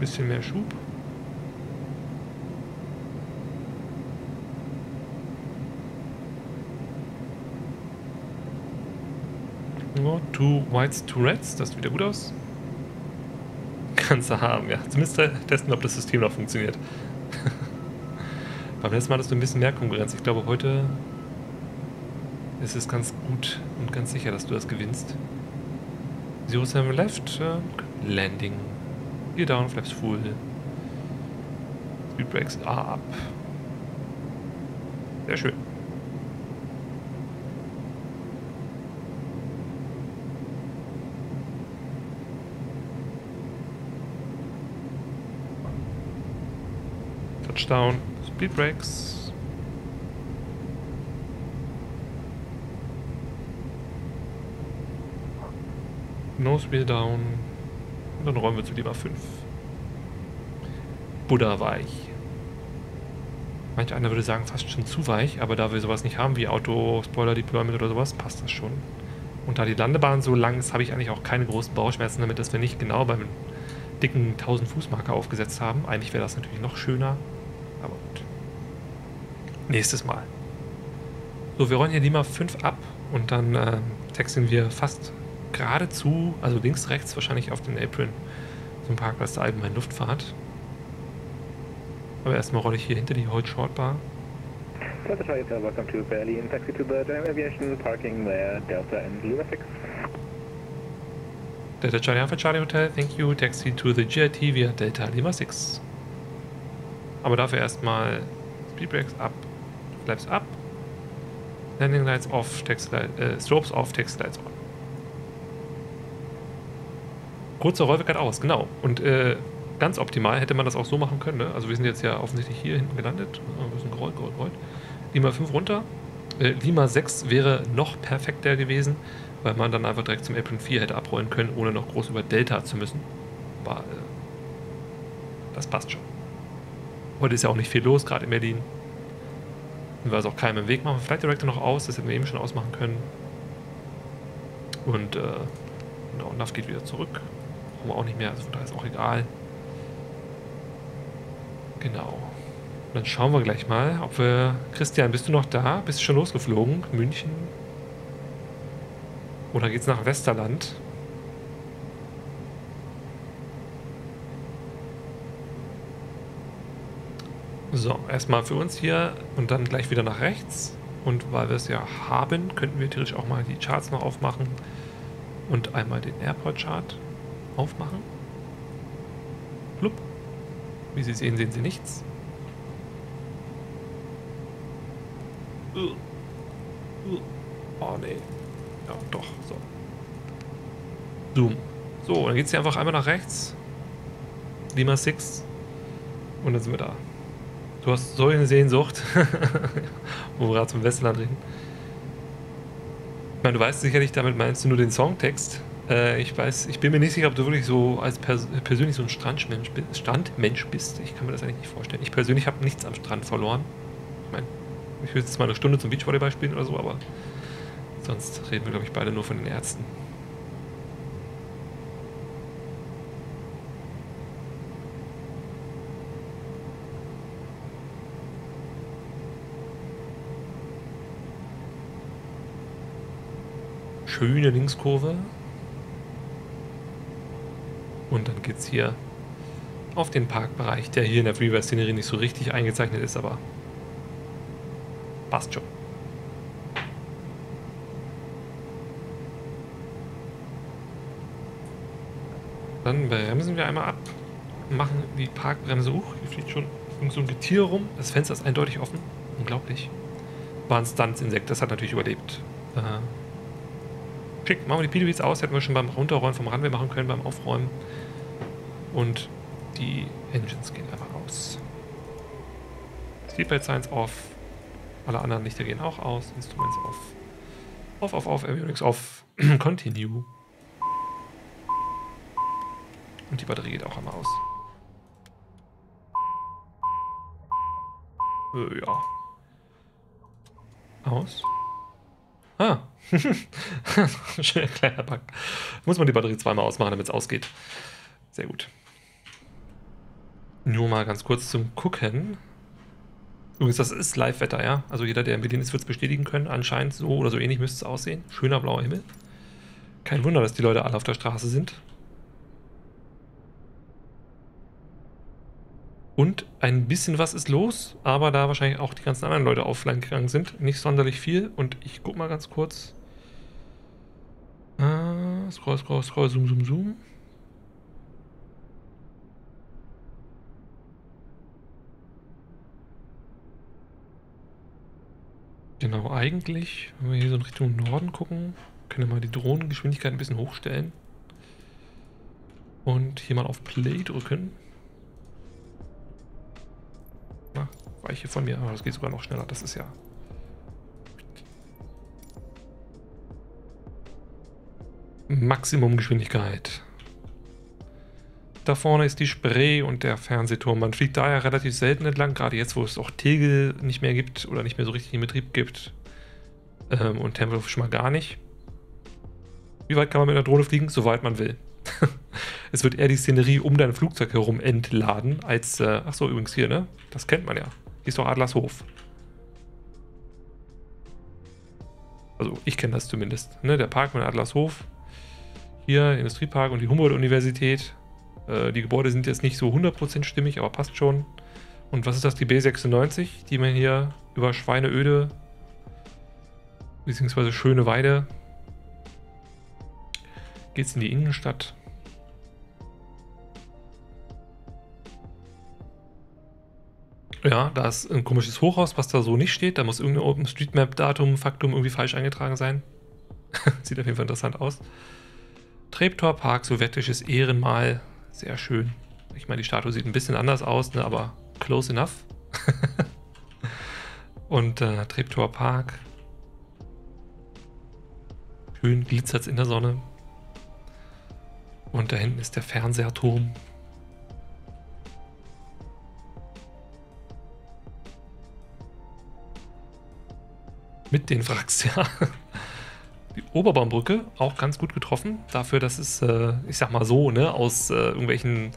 Bisschen mehr Schub. Two whites, two reds, das sieht wieder gut aus. Kannst du haben, ja. Zumindest testen, ob das System noch funktioniert. Beim letzten Mal hattest du ein bisschen mehr Konkurrenz. Ich glaube, heute ist es ganz gut und ganz sicher, dass du das gewinnst. 07 left, äh, landing. Gear down, flaps full. Speed brakes up. Sehr schön. Touchdown, Speed Brakes. Nose Wheel down. Und dann räumen wir zu lieber 5. Buddha weich. Manch einer würde sagen, fast schon zu weich, aber da wir sowas nicht haben wie Auto-Spoiler-Deployment oder sowas, passt das schon. Und da die Landebahn so lang ist, habe ich eigentlich auch keine großen Bauchschmerzen damit, dass wir nicht genau beim dicken 1000 Fuß Marker aufgesetzt haben. Eigentlich wäre das natürlich noch schöner, aber gut. Nächstes Mal. So, wir rollen hier Lima 5 ab und dann äh, texten wir fast geradezu, also links, rechts wahrscheinlich auf den Apron zum Parkplatz der allgemeinen Luftfahrt. Aber erstmal rolle ich hier hinter die Hold Short Bar. Delta Charlie Hotel, welcome to Berlin. Taxi to the General Aviation parking there, Delta and Lima 6. Delta Charlie Alpha Charlie Hotel, thank you. Taxi to the GIT via Delta Lima 6. Aber dafür erstmal Speed Brakes ab, Flaps ab, Landing Lights off, Taxi Light, äh, Strobes off, Taxi Lights on. Kurze Rollweg aus, genau. Und äh, ganz optimal hätte man das auch so machen können. Ne? Also wir sind jetzt ja offensichtlich hier hinten gelandet. Wir sind gerollt, gerollt, gerollt. Lima 5 runter. Äh, Lima 6 wäre noch perfekter gewesen, weil man dann einfach direkt zum Apron 4 hätte abrollen können, ohne noch groß über Delta zu müssen. Aber äh, das passt schon. Heute ist ja auch nicht viel los, gerade in Berlin. Und wir also auch keinem im Weg machen. Flight Director noch aus, das hätten wir eben schon ausmachen können. Und äh, genau, Nav geht wieder zurück. Brauchen wir auch nicht mehr, also von daher ist auch egal. Genau. Dann schauen wir gleich mal, ob wir... Christian, bist du noch da? Bist du schon losgeflogen? München? Oder geht's nach Westerland? So, erstmal für uns hier und dann gleich wieder nach rechts. Und weil wir es ja haben, könnten wir theoretisch auch mal die Charts noch aufmachen und einmal den Airport-Chart aufmachen. Plupp. Wie Sie sehen, sehen Sie nichts. Oh nee. Ja, doch. So. Zoom. So, dann geht es hier einfach einmal nach rechts. Lima 6. Und dann sind wir da. Du hast so eine Sehnsucht. Wo wir gerade zum Westland reden. Ich meine, du weißt sicherlich, damit meinst du nur den Songtext. Äh, ich weiß, ich bin mir nicht sicher, ob du wirklich so als pers persönlich so ein Strandmensch, Strandmensch bist. Ich kann mir das eigentlich nicht vorstellen. Ich persönlich habe nichts am Strand verloren. Ich meine, ich will jetzt mal eine Stunde zum Beachvolleyball spielen oder so, aber sonst reden wir, glaube ich, beide nur von den Ärzten. Schöne Linkskurve. Und dann geht es hier auf den Parkbereich, der hier in der Freeware-Szenerie nicht so richtig eingezeichnet ist, aber passt schon. Dann bremsen wir einmal ab, machen die Parkbremse hoch. Hier fliegt schon so ein Getier rum. Das Fenster ist eindeutig offen. Unglaublich. War ein Stunts-Insekt, das hat natürlich überlebt. Äh, schick, machen wir die PDBs aus. Hätten wir schon beim Runterrollen vom Runway machen können, beim Aufräumen. Und die Engines gehen einfach aus. Seatbelt Signs off. Alle anderen Lichter gehen auch aus. Instruments off. Off, off, off. Avionics off. Continue. Und die Batterie geht auch einmal aus. Äh, ja. Aus. Ah. Schöner kleiner Bug. Muss man die Batterie zweimal ausmachen, damit es ausgeht. Sehr gut. Nur mal ganz kurz zum Gucken. Übrigens, das ist Live-Wetter, ja. Also jeder, der in Berlin ist, wird es bestätigen können. Anscheinend so oder so ähnlich müsste es aussehen. Schöner blauer Himmel. Kein Wunder, dass die Leute alle auf der Straße sind. Und ein bisschen was ist los, aber da wahrscheinlich auch die ganzen anderen Leute offline gegangen sind. Nicht sonderlich viel. Und ich guck mal ganz kurz. Äh, scroll, scroll, scroll, zoom, zoom, zoom. Genau, eigentlich, wenn wir hier so in Richtung Norden gucken, können wir mal die Drohnengeschwindigkeit ein bisschen hochstellen. Und hier mal auf Play drücken. Weiche von mir, das geht sogar noch schneller, das ist ja... Maximumgeschwindigkeit. Da vorne ist die Spree und der Fernsehturm. Man fliegt da ja relativ selten entlang, gerade jetzt, wo es auch Tegel nicht mehr gibt oder nicht mehr so richtig in Betrieb gibt. Ähm, und Tempelhof schon mal gar nicht. Wie weit kann man mit einer Drohne fliegen? Soweit man will. es wird eher die Szenerie um dein Flugzeug herum entladen, als. Äh, ach so, übrigens hier, ne? Das kennt man ja. Hier ist doch Adlershof. Also, ich kenne das zumindest. Ne? Der Park mit Adlershof. Hier, Industriepark und die Humboldt-Universität. Äh, die Gebäude sind jetzt nicht so 100% stimmig, aber passt schon. Und was ist das, die B96, die man hier über Schweineöde beziehungsweise Schöne Weide geht's in die Innenstadt. Ja, da ist ein komisches Hochhaus, was da so nicht steht. Da muss irgendein OpenStreetMap-Datum, Faktum irgendwie falsch eingetragen sein. Sieht auf jeden Fall interessant aus. Treptor Park, sowjetisches Ehrenmal. Sehr schön. Ich meine, die Statue sieht ein bisschen anders aus, ne, aber close enough. Und äh, Treptor Park. Schön glitzert in der Sonne. Und da hinten ist der Fernseherturm. Mit den Wracks, ja. Die Oberbaumbrücke, auch ganz gut getroffen. Dafür, dass es, äh, ich sag mal so, ne, aus äh, irgendwelchen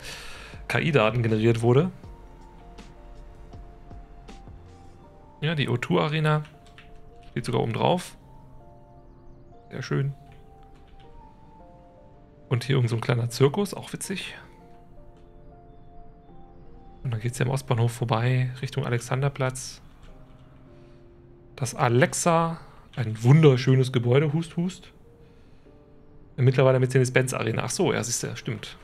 KI-Daten generiert wurde. Ja, die O2 Arena steht sogar oben drauf. Sehr schön. Und hier irgend so ein kleiner Zirkus, auch witzig. Und dann geht es ja am Ostbahnhof vorbei, Richtung Alexanderplatz. Das Alexa, ein wunderschönes Gebäude, Hust, Hust. Mittlerweile Mercedes-Benz Arena. Ach so, ja, siehst du, stimmt.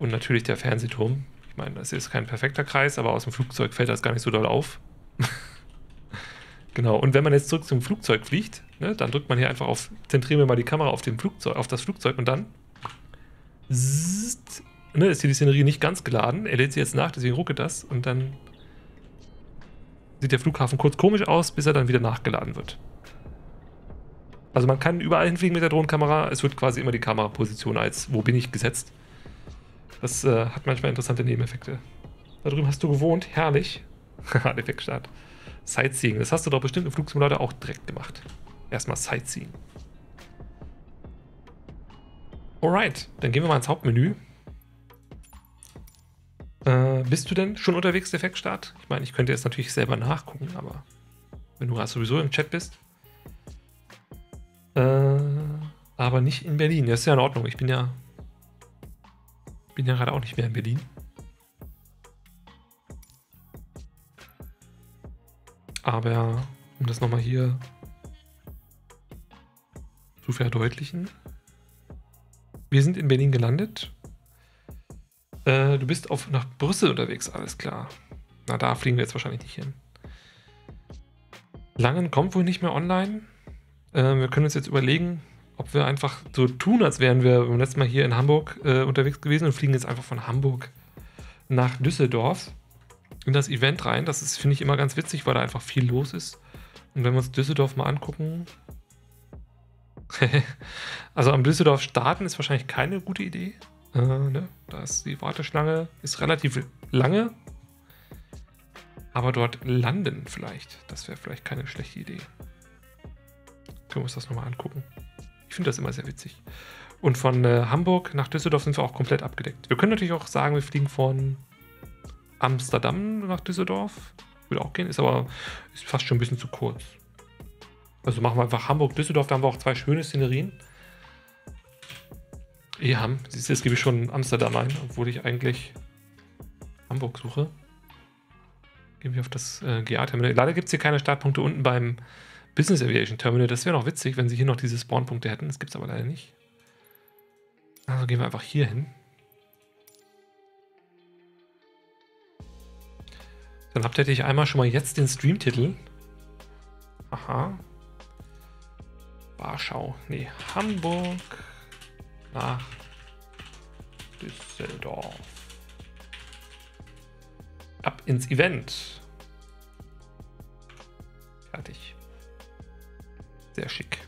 Und natürlich der Fernsehturm. Ich meine, das ist kein perfekter Kreis, aber aus dem Flugzeug fällt das gar nicht so doll auf. genau, und wenn man jetzt zurück zum Flugzeug fliegt, ne, dann drückt man hier einfach auf, zentrieren wir mal die Kamera auf, dem Flugzeug, auf das Flugzeug und dann zzzt, ne, ist hier die Szenerie nicht ganz geladen. Er lädt sie jetzt nach, deswegen ruckelt das und dann sieht der Flughafen kurz komisch aus, bis er dann wieder nachgeladen wird. Also man kann überall hinfliegen mit der Drohnenkamera. Es wird quasi immer die Kameraposition als wo bin ich gesetzt. Das äh, hat manchmal interessante Nebeneffekte. Da drüben hast du gewohnt, herrlich. Haha, Effektstart. Sightseeing, das hast du doch bestimmt im Flugsimulator auch direkt gemacht. Erstmal Sightseeing. Alright, dann gehen wir mal ins Hauptmenü. Äh, bist du denn schon unterwegs, Effektstart? Ich meine, ich könnte jetzt natürlich selber nachgucken, aber wenn du gerade sowieso im Chat bist. Äh, aber nicht in Berlin. Das ist ja in Ordnung. Ich bin ja bin ja gerade auch nicht mehr in Berlin. Aber um das nochmal hier zu verdeutlichen. Wir sind in Berlin gelandet. Äh, du bist auf, nach Brüssel unterwegs, alles klar. Na, da fliegen wir jetzt wahrscheinlich nicht hin. Langen kommt wohl nicht mehr online. Äh, wir können uns jetzt überlegen, ob wir einfach so tun, als wären wir beim letzten Mal hier in Hamburg äh, unterwegs gewesen und fliegen jetzt einfach von Hamburg nach Düsseldorf in das Event rein. Das ist, finde ich, immer ganz witzig, weil da einfach viel los ist. Und wenn wir uns Düsseldorf mal angucken. also am Düsseldorf starten ist wahrscheinlich keine gute Idee. Äh, ne? Da ist die Warteschlange ist relativ lange. Aber dort landen vielleicht. Das wäre vielleicht keine schlechte Idee. Können wir uns das nochmal angucken. Ich finde das immer sehr witzig. Und von äh, Hamburg nach Düsseldorf sind wir auch komplett abgedeckt. Wir können natürlich auch sagen, wir fliegen von Amsterdam nach Düsseldorf. Würde auch gehen, ist aber ist fast schon ein bisschen zu kurz. Also machen wir einfach Hamburg-Düsseldorf, da haben wir auch zwei schöne Szenerien. Ja, siehst du, jetzt gebe ich schon Amsterdam ein, obwohl ich eigentlich Hamburg suche. Gehen wir auf das äh, GA-Terminal. Leider gibt es hier keine Startpunkte unten beim Business Aviation Terminal. Das wäre noch witzig, wenn sie hier noch diese Spawnpunkte hätten. Das gibt es aber leider nicht. Also gehen wir einfach hier hin. Dann habt ihr einmal schon mal jetzt den Streamtitel. Aha. Warschau. Nee, Hamburg nach Düsseldorf. Ab ins Event. Fertig. Sehr schick.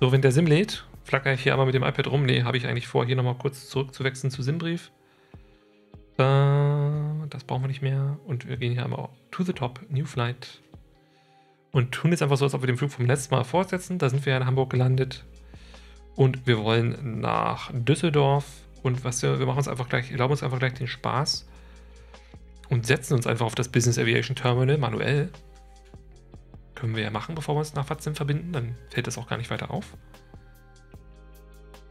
So, wenn der Sim lädt, flacker ich hier einmal mit dem iPad rum. Ne, habe ich eigentlich vor, hier nochmal kurz zurückzuwechseln zu Simbrief. Das brauchen wir nicht mehr. Und wir gehen hier einmal to the top, New Flight. Und tun jetzt einfach so, als ob wir den Flug vom letzten Mal fortsetzen. Da sind wir in Hamburg gelandet. Und wir wollen nach Düsseldorf. Und was wir, wir machen uns einfach gleich, erlauben uns einfach gleich den Spaß und setzen uns einfach auf das Business Aviation Terminal manuell. Können wir ja machen, bevor wir uns nach Watzim verbinden. Dann fällt das auch gar nicht weiter auf.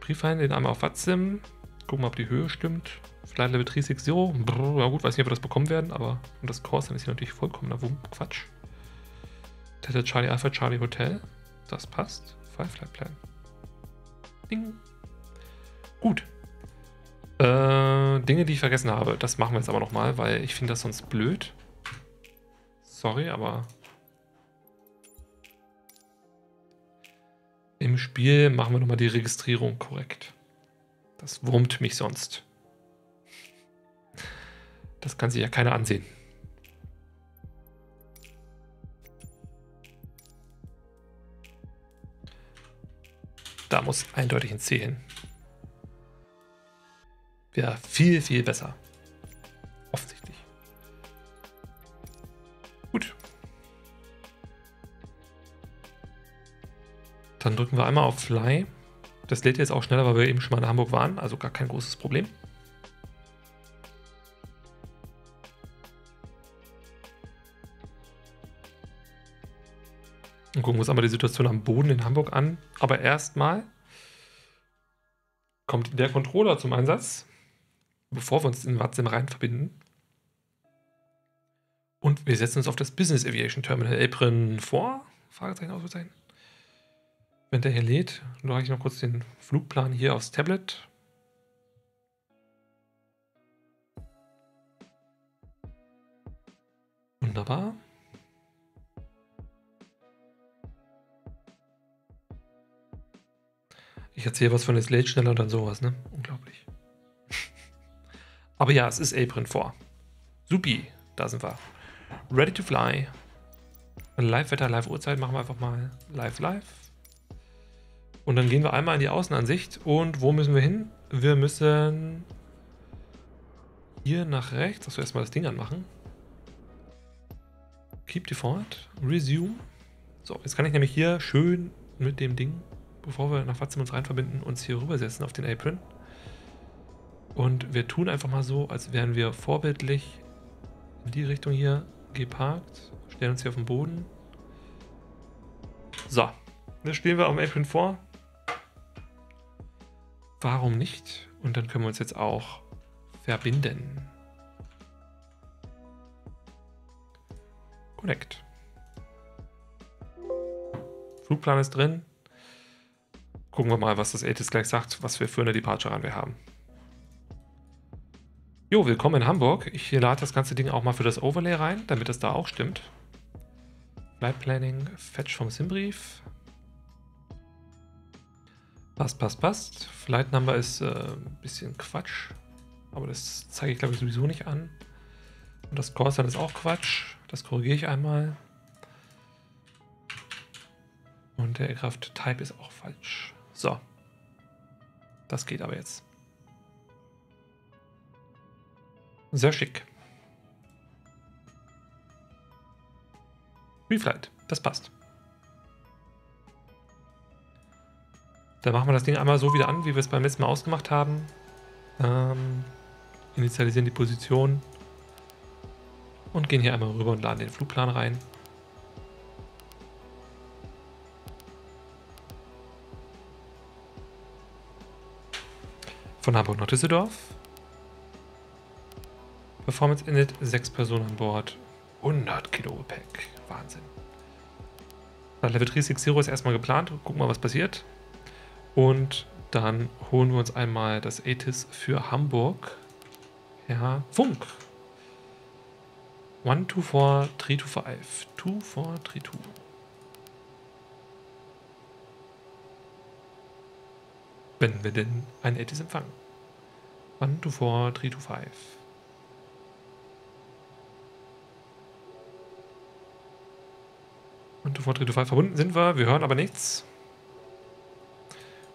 Briefein, den einmal auf Watzim. Gucken, ob die Höhe stimmt. Flight Level 360. Brr, ja gut, weiß nicht, ob wir das bekommen werden, aber und das Kurs dann ist hier natürlich vollkommener Wump. Quatsch. Delta Charlie Alpha Charlie Hotel. Das passt. Five Flight Plan. Ding. Gut. Äh, Dinge, die ich vergessen habe. Das machen wir jetzt aber nochmal, weil ich finde das sonst blöd. Sorry, aber im Spiel machen wir nochmal die Registrierung korrekt. Das wurmt mich sonst. Das kann sich ja keiner ansehen. Da muss eindeutig ein C hin. Wäre viel, viel besser. Offensichtlich. Gut. Dann drücken wir einmal auf Fly. Das lädt jetzt auch schneller, weil wir eben schon mal in Hamburg waren. Also gar kein großes Problem. Und gucken wir uns einmal die Situation am Boden in Hamburg an. Aber erstmal kommt der Controller zum Einsatz, bevor wir uns in WhatsApp rein verbinden. Und wir setzen uns auf das Business Aviation Terminal Apron vor. Fragezeichen, Ausrufezeichen. Wenn der hier lädt, mache ich noch kurz den Flugplan hier aufs Tablet. Wunderbar. Ich erzähle was von es lädt schneller und dann sowas, ne? Unglaublich. Aber ja, es ist Apron vor. Supi, da sind wir. Ready to fly. Live-Wetter, Live-Uhrzeit machen wir einfach mal live, live. Und dann gehen wir einmal in die Außenansicht. Und wo müssen wir hin? Wir müssen hier nach rechts. Achso, erstmal das Ding anmachen. Keep Default. Resume. So, jetzt kann ich nämlich hier schön mit dem Ding bevor wir nach WhatsApp uns rein verbinden, uns hier rübersetzen auf den Apron. Und wir tun einfach mal so, als wären wir vorbildlich in die Richtung hier geparkt. Stellen uns hier auf den Boden. So, das spielen wir dem Apron vor. Warum nicht? Und dann können wir uns jetzt auch verbinden. Connect. Flugplan ist drin. Gucken wir mal, was das ATIS gleich sagt, was wir für eine Departure Runway haben. Jo, willkommen in Hamburg. Ich lade das ganze Ding auch mal für das Overlay rein, damit es da auch stimmt. Flight Planning, Fetch vom Simbrief. Passt, passt, passt. Flight Number ist äh, ein bisschen Quatsch. Aber das zeige ich glaube ich sowieso nicht an. Und das Corsan ist auch Quatsch. Das korrigiere ich einmal. Und der Aircraft Type ist auch falsch. So. Das geht aber jetzt. Sehr schick. Reflight, das passt. Dann machen wir das Ding einmal so wieder an, wie wir es beim letzten Mal ausgemacht haben. Ähm, initialisieren die Position und gehen hier einmal rüber und laden den Flugplan rein. Von Hamburg nach Düsseldorf. Performance Init, 6 Personen an Bord. 100 Kilo Gepäck. Wahnsinn. Level 360 ist erstmal geplant. Gucken wir mal, was passiert. Und dann holen wir uns einmal das ATIS für Hamburg. Ja, Funk. 1, 2, 4, 3, 2, 5. 2, 4, 3, 2. wenn wir denn ein ATIS empfangen. 1 to 4, 3 to 5. Und to 4, 3 to 5 verbunden sind wir, wir hören aber nichts.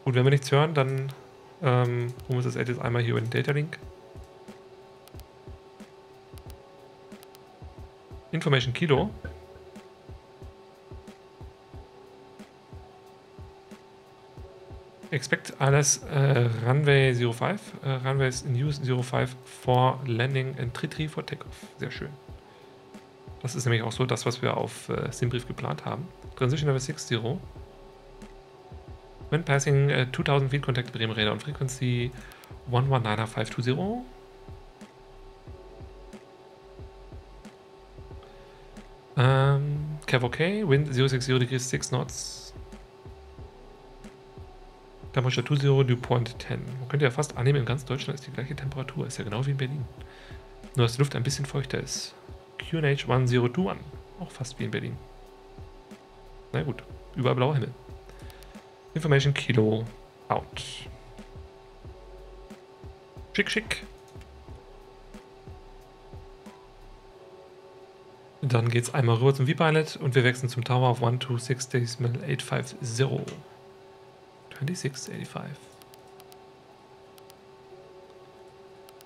Gut, wenn wir nichts hören, dann ähm, holen wir das ATIS einmal hier über den Data Link. Information Kilo. expect alles uh, runway 05, uh, runways in use 05 for landing and 33 for takeoff. Sehr schön. Das ist nämlich auch so das, was wir auf äh, Simbrief geplant haben. Transition level 60. When passing uh, 2000 feet contact Bremen Radar on frequency 119520. Um, ähm, Cav OK, wind 060 degrees 6 knots. Temperature 20, Dew Point 10. Man könnte ja fast annehmen, in ganz Deutschland ist die gleiche Temperatur. Ist ja genau wie in Berlin. Nur dass die Luft ein bisschen feuchter ist. QNH 1021. Auch fast wie in Berlin. Na gut, überall blauer Himmel. Information Kilo out. Schick, schick. Dann geht es einmal rüber zum V-Pilot und wir wechseln zum Tower auf 126 Decimal 850. 2685.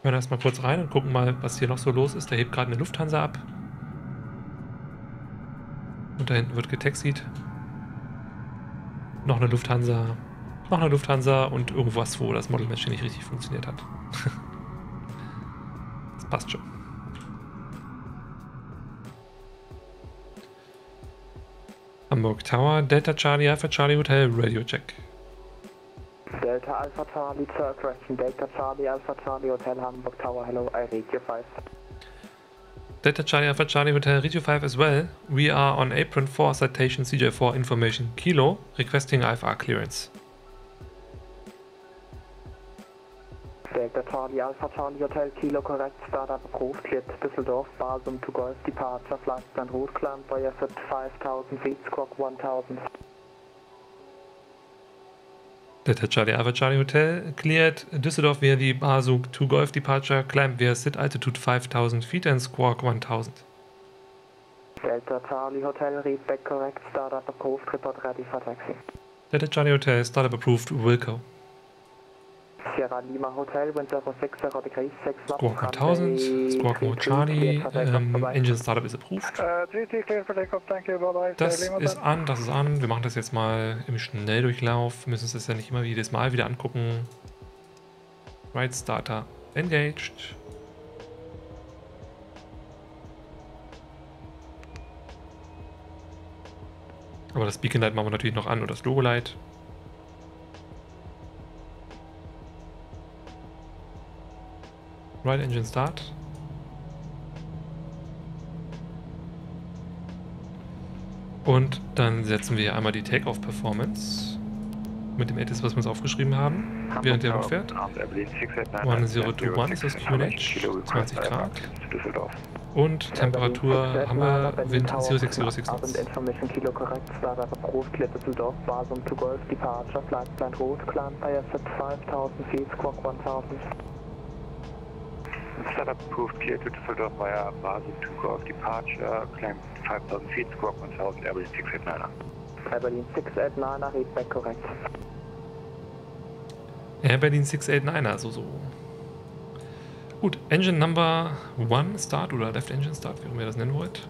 Hören erstmal kurz rein und gucken mal, was hier noch so los ist. Da hebt gerade eine Lufthansa ab. Und da hinten wird getaxied. Noch eine Lufthansa. Noch eine Lufthansa und irgendwas, wo das Model Match nicht richtig funktioniert hat. das passt schon. Hamburg Tower, Delta Charlie, Alpha Charlie Hotel, Radio Check. Delta Alpha Charlie, third correction, Delta Charlie, Alpha Charlie, Hotel Hamburg Tower, hello, I read you 5. Delta Charlie Alpha Charlie Hotel Radio 5 as well. We are on apron 4 citation CJ4 information Kilo, requesting IFR clearance. Delta Charlie, Alpha Charlie, Hotel Kilo, correct, startup approved, cleared Düsseldorf, Basum to Golf, departure, flight plan route, climb by at 5000 feet, squawk 1000. Delta Charlie Alpha Charlie Hotel cleared Düsseldorf via the Basuk to Golf departure, climb via sit altitude 5000 feet and squawk 1000. Delta Charlie Hotel, read back correct, startup approved, report ready for taxi. Delta Charlie Hotel startup approved Wilco. Sierra Lima Hotel, wind 060 degrees, 6 knots. Squawk 1000, Squawk Mode Charlie, ähm, Engine Startup ist approved. Das ist an, das ist an. Wir machen das jetzt mal im Schnelldurchlauf. Wir müssen uns das ja nicht immer jedes Mal wieder angucken. Right Starter engaged. Aber das Beacon Light machen wir natürlich noch an und das Logo Light. Right Engine Start. Und dann setzen wir hier einmal die Takeoff-Performance mit dem Edis, was wir uns aufgeschrieben haben, während der hochfährt. 1021 ist das QNH, 20 Grad. Und Temperatur haben wir Wind 0606 Knots. Information Kilo correct, startup approved, clear Düsseldorf, Basum to Golf, departure, flight plan route, climb by at 5000 feet, squawk 1000. Startup approved, clear to Düsseldorf via Basel to Golf departure, climb 5000 feet, squawk 1000, Airberlin 689er. Airberlin 689, read back correct. Air Berlin 689, also so. Gut, Engine Number 1 Start oder Left Engine Start, wie auch immer ihr das nennen wollt.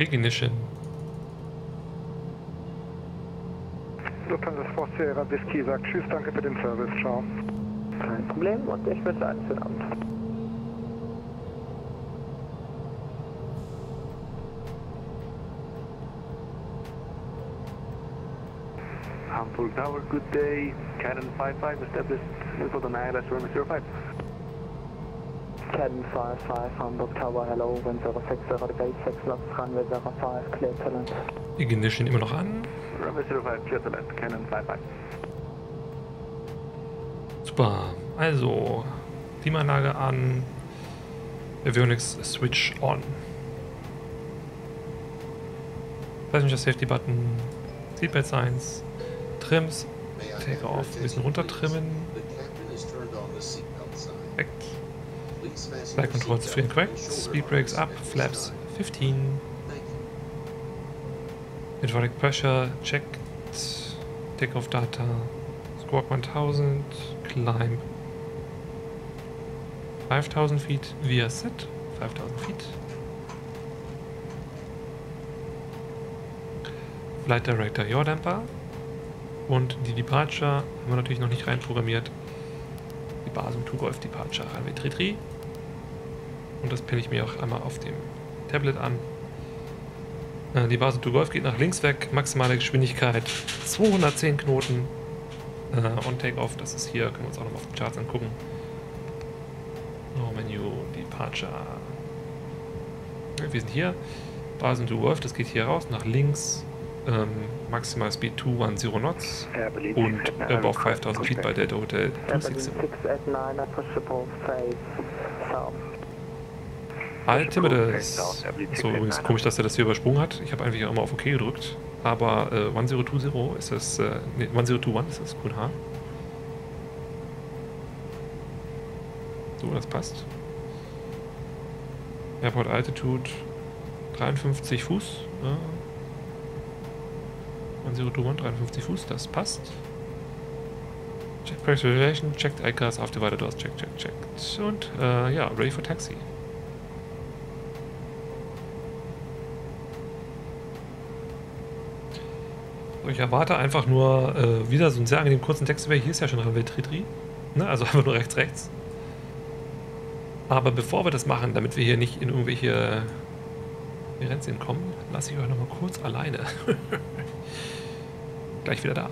Ignition. Lufthansa Force Sierra Whisky sagt Tschüss, danke für den Service, ciao. Kein Problem und ich wünsche einen schönen Abend. Hamburg Tower, good day. Canon 55 established for the ILS runway 05. Cabin 55, Hamburg Tower, hello, wind 060 degrees, 6 knots, runway 05, clear to land. Ignition immer noch an. Runway 05, clear to land. Canon 55. Super. Also, Klimaanlage an. Avionics Switch on. Passenger Safety Button. Seatbelt Signs. Trims. May I have Take your off. Ein bisschen runtertrimmen. Flight controls free and seatbelt correct. Speed brakes up. Flaps time. 15. Thank you. Hydraulic pressure checked. Takeoff data. Squawk 1000. Climb. 5000 feet via sit. 5000 feet. Flight Director Yaw Damper. Und die Departure haben wir natürlich noch nicht reinprogrammiert. Die Basum 2 Golf Departure Runway 33. Und das pinne ich mir auch einmal auf dem Tablet an. Äh, die Base to Golf geht nach links weg. Maximale Geschwindigkeit 210 Knoten. Äh, on Takeoff, das ist hier. Können wir uns auch nochmal auf den Charts angucken. Oh, no Menu, Departure. Wir sind hier. Basen to Golf, das geht hier raus, nach links. Ähm, maximal Speed 210 Knots und äh, above 5000 Feet bei Delta Hotel 267. Altimedes. So, übrigens 689. komisch, dass er das hier übersprungen hat. Ich habe einfach immer auf OK gedrückt. Aber äh, 1020 ist das, äh, nee, 1021 ist das QH. So, das passt. Airport Altitude 53 Fuß. Ja. 1021, 53 Fuß, das passt. Check Pressurization, checked ICAS, after weiter doors, check, check, checked. Und äh, ja, ready for taxi. So, Ich erwarte einfach nur äh, wieder so einen sehr angenehmen kurzen Text. Hier ist ja schon Ranvel Tritri. Ne? Also einfach nur rechts, rechts. Aber bevor wir das machen, damit wir hier nicht in irgendwelche Grenzen kommen, lasse ich euch nochmal kurz alleine. Gleich wieder da.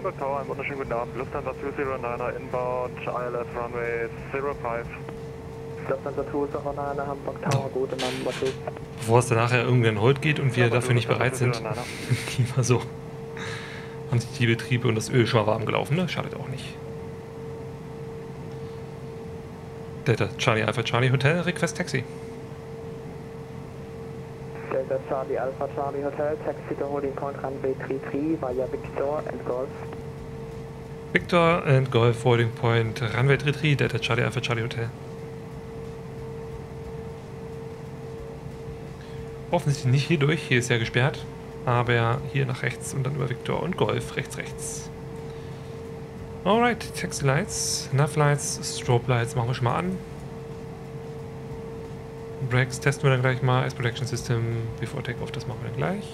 Hamburg Tower, einen wunderschönen guten Abend. Lufthansa 209er inbound, ILS Runway 05. Lufthansa 209, Hamburg Tower, gute Number 2. Bevor es dann nachher irgendwann Holt geht und wir dafür nicht bereit sind, lieber so. Haben sich die Betriebe und das Öl schon mal warm gelaufen, ne? Schadet auch nicht. Delta Charlie Alpha Charlie Hotel Request Taxi. Delta Charlie Alpha Charlie Hotel, taxi to holding point runway 33 via Victor and Golf. Victor and Golf Holding Point Runway 33 Delta Charlie Alpha Charlie Hotel. Offensichtlich nicht hier durch, hier ist ja gesperrt. Aber hier nach rechts und dann über Victor und Golf rechts, rechts. Alright, Taxi Lights, Nav Lights, Strobe Lights machen wir schon mal an. Brakes testen wir dann gleich mal. As Protection System before Takeoff, das machen wir dann gleich.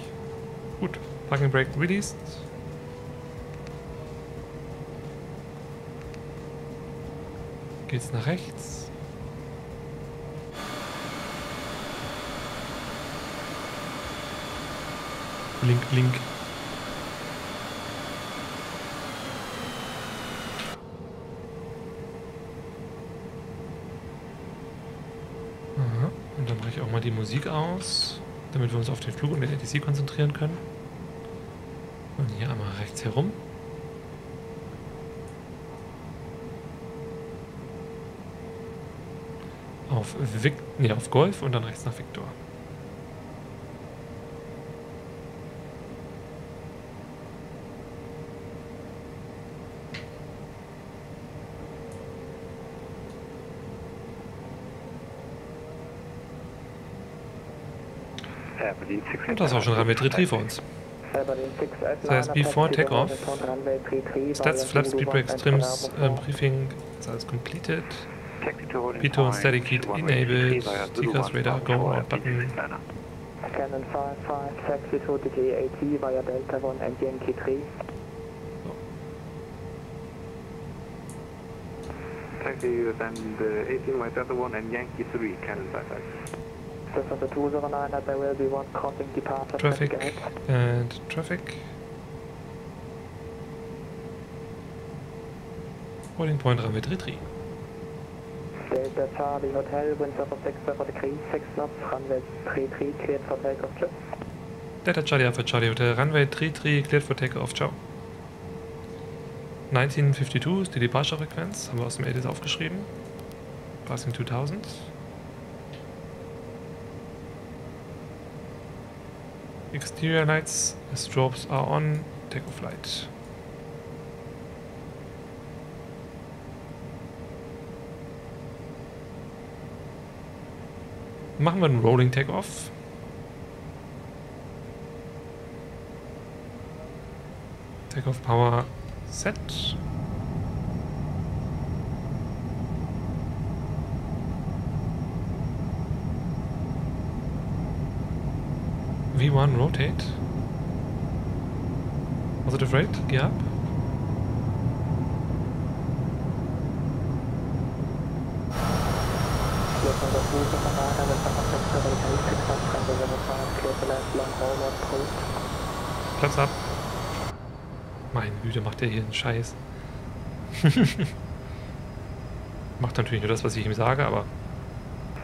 Gut, Parking Brake released. Geht's nach rechts. Blink, blink. Aha. Und dann mache ich auch mal die Musik aus, damit wir uns auf den Flug und den ATC konzentrieren können. Und hier einmal rechts herum. Auf, Vic nee, auf Golf und dann rechts nach Victor. Und das auch schon Runway 33 vor uns. Air Berlin 689, Das heißt, before takeoff, holding point runway 33 Stats, via Flaps, Speed Zulu Brakes, and Trims, four. Briefing ist alles completed. Taxi to holding Pitot und Kit runway enabled. 33 via Zulu Seekers one, Radar go out button. 669er. Canon 55, taxi to the GAT via Delta 1 and Yankee 3. Taxi and uh, 18 by Delta 1 and Yankee 3, Canon 55. Traffic and traffic. Boarding point runway 33. Delta Charlie Hotel, wind of 6 over degree, 6 knots, runway 33, cleared for takeoff, check. Delta Charlie Alpha Charlie Hotel Runway 33 cleared for takeoff. Ciao. 1952 ist die Departure-Frequenz. Haben wir aus dem ADIS aufgeschrieben. Passing 2000. Exterior lights, strobes are on. Takeoff light. Machen wir einen Rolling Takeoff. Takeoff Power set. To land long haul on approach. Platz ab. Meine Güte, macht der hier einen Scheiß. macht natürlich nur das, was ich ihm sage, aber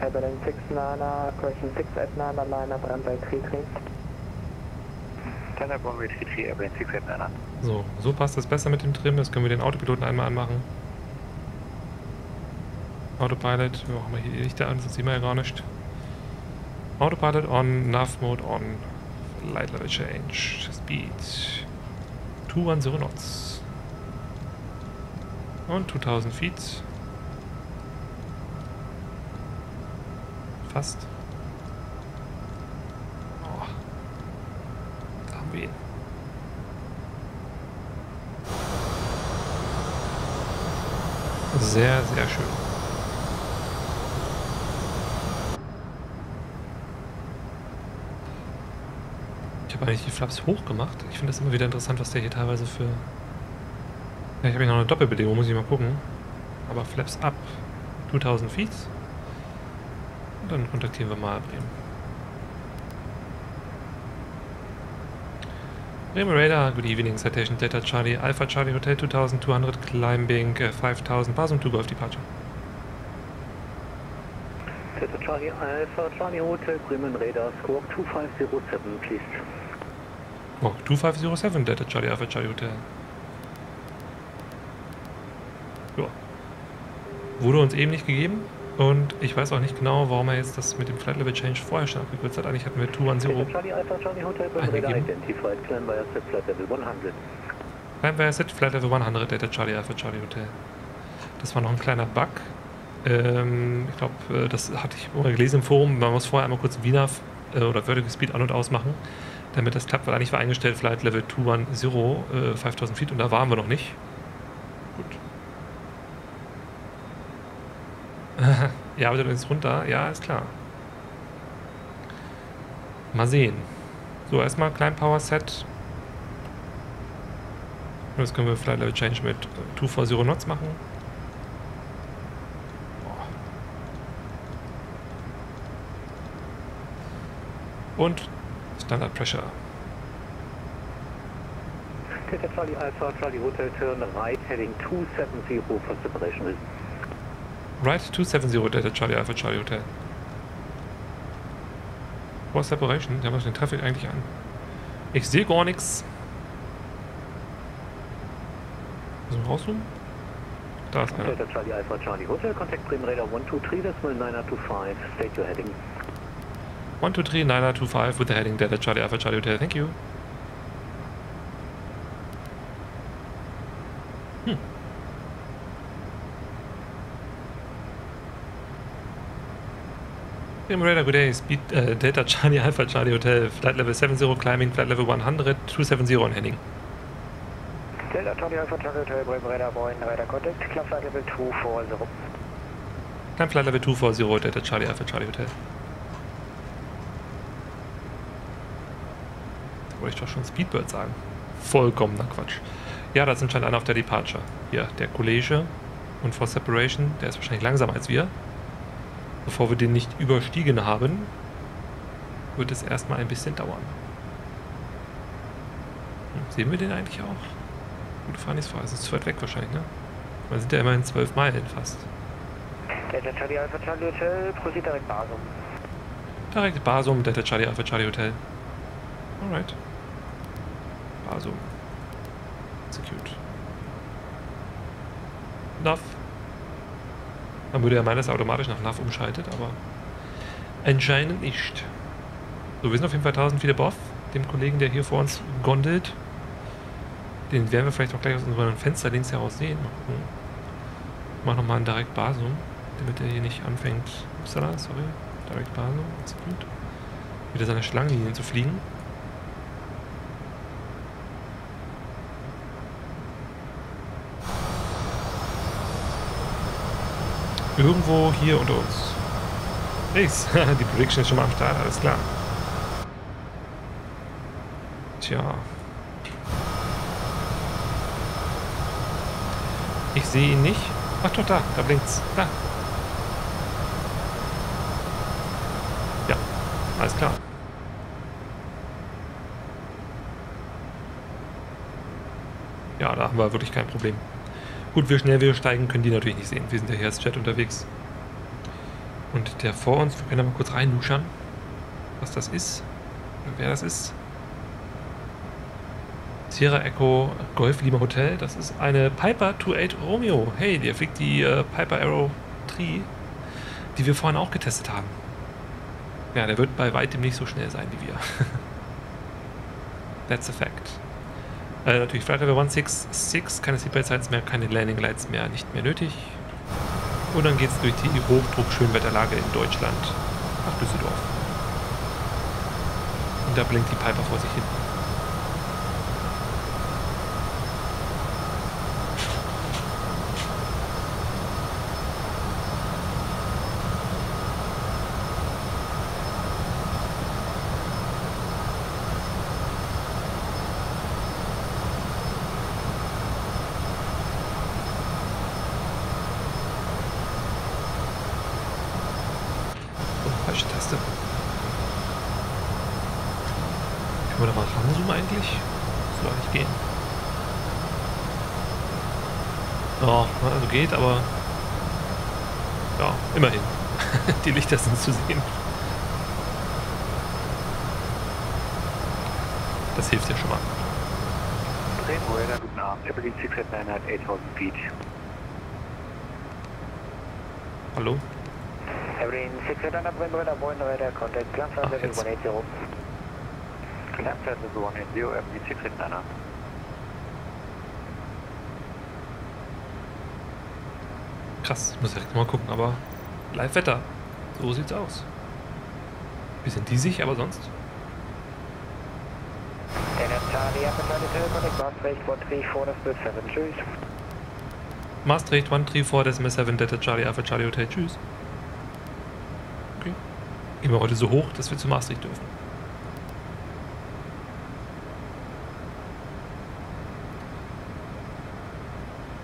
Evelyn 69er, correction 689er, line up runway 33. 10 up runway 33, Airplane 689. so, so passt das besser mit dem Trim. Jetzt können wir den Autopiloten einmal anmachen. Autopilot, wir machen mal hier die Lichter an, sonst sehen wir ja gar nicht. Autopilot on, Nav Mode on, Light Level Change, Speed 210 Knots. Und 2000 Feet. Fast. Oh. Da haben wir ihn. Sehr, sehr schön. Ich habe eigentlich die Flaps hoch gemacht. Ich finde das immer wieder interessant, was der hier teilweise für... Ja, ich habe hier noch eine Doppelbedingung, muss ich mal gucken. Aber Flaps up 2000 Feet. Und dann kontaktieren wir mal Bremen. Bremen Radar, good evening, Citation Delta Charlie, Alpha Charlie Hotel 2200, climbing uh, 5000, Basum to Golf Departure. Delta Charlie Alpha Charlie Hotel Bremen Radar Squawk 2507, please. Oh, 2507, Delta Charlie Alpha Charlie Hotel. Ja. Wurde uns eben nicht gegeben und ich weiß auch nicht genau, warum er jetzt das mit dem Flight Level Change vorher schon abgekürzt hat. Eigentlich hatten wir 210 Delta Charlie Alpha Charlie Hotel Bremen Radar eingegeben. identified, climb via set flight level 100. Climb via set Flight Level 100, Delta Charlie Alpha Charlie Hotel. Das war noch ein kleiner Bug. Ähm, ich glaube, das hatte ich mal gelesen im Forum. Man muss vorher einmal kurz VNAV äh, oder Vertical Speed an- und ausmachen, damit das klappt, weil eigentlich war eingestellt Flight Level 210, äh, 5000 Feet und da waren wir noch nicht. Gut. Ja, aber jetzt runter. Ja, ist klar. Mal sehen. So, erstmal Klein Power Set. Jetzt können wir Flight Level Change mit äh, 240 Knots machen. Und Standard Pressure. Delta Charlie Alpha Charlie Hotel turn right heading 270 for separation. Right 270 Delta Charlie Alpha Charlie Hotel. For Separation, der macht den Traffic eigentlich an. Ich sehe gar nichts. Müssen wir rauszoomen? Da ist einer. Delta Charlie Alpha Charlie Hotel, contact Bremen Radar 123 decimal 925, state your heading. 123 9925 with the heading Delta Charlie Alpha Charlie Hotel. Thank you. Bremen Radar, good day. Speed uh, Delta Charlie Alpha Charlie Hotel. Flight level 70 climbing, flight level 100, 270 on heading. Delta Charlie Alpha Charlie Hotel, Bremen Radar 9, Radar Contact, Club Flight Level 240. Climb flight level 240 Delta Charlie Alpha Charlie Hotel. Wollte ich doch schon Speedbird sagen. Vollkommener Quatsch. Ja, da ist anscheinend einer auf der Departure. Hier, der Kollege und for Separation, der ist wahrscheinlich langsamer als wir. Bevor wir den nicht überstiegen haben, wird es erstmal ein bisschen dauern. Hm, Sehen wir den eigentlich auch? Gute Frage ist. Es ist zu weit weg wahrscheinlich, ne? Wir sind ja immerhin zwölf Meilen fast. Delta Charlie Alpha Charlie Hotel, proceed direkt Basum. Direkt Basum, Delta Charlie Alpha Charlie Hotel. Alright. Basum. Execute. NAV. Man würde ja meinen, dass er automatisch nach NAV umschaltet, aber anscheinend nicht. So, wir sind auf jeden Fall 1000 wieder Boff, dem Kollegen, der hier vor uns gondelt. Den werden wir vielleicht auch gleich aus unserem Fenster links heraus sehen. Mal gucken. Ich mach nochmal einen Direct Basum, damit er hier nicht anfängt. Upsala, sorry. Direct Basum. Wieder seine Schlangenlinien zu fliegen. Irgendwo hier unter uns. Ace, die Prediction ist schon mal am Start, alles klar. Tja. Ich sehe ihn nicht. Ach doch, da, da blinkt's. Da. Ja, alles klar. Ja, da haben wir wirklich kein Problem. Gut, wie schnell wir steigen, können die natürlich nicht sehen. Wir sind ja hier als Chat unterwegs. Und der vor uns, wir können da mal kurz reinluschern, was das ist. Wer das ist. Sierra Echo Golf Lima Hotel. Das ist eine Piper 28 Romeo. Hey, der fliegt die äh, Piper Arrow 3, die wir vorhin auch getestet haben. Ja, der wird bei weitem nicht so schnell sein wie wir. That's a fact. Äh, natürlich Flight Level 166, keine Seatbelt Lights mehr, keine Landing Lights mehr, nicht mehr nötig. Und dann geht's durch die Hochdruck-Schönwetterlage in Deutschland nach Düsseldorf. Und da blinkt die Piper vor sich hin. Oh, falsche Taste. Können wir da mal ranzoomen eigentlich? Soll eigentlich gehen. Ja, geht, aber ja, immerhin. Die Lichter sind zu sehen. Das hilft ja schon mal. Guten Abend. 689 at 8000 feet. Hallo? Aberdeen 689, wind radar, point radar, contact, jetzt. 180. Climb flight level 180, Aberdeen 689. Krass, ich muss direkt mal gucken, aber Live-Wetter. So sieht's aus. Bisschen diesig, aber sonst. Delta Charlie Alpha Charlie Hotel, contact, Maastricht 134, das wird 7, tschüss. Maastricht 134 Decimal 7 Delta Charlie Alpha Charlie Hotel. Tschüss. Okay. Gehen wir heute so hoch, dass wir zu Maastricht dürfen.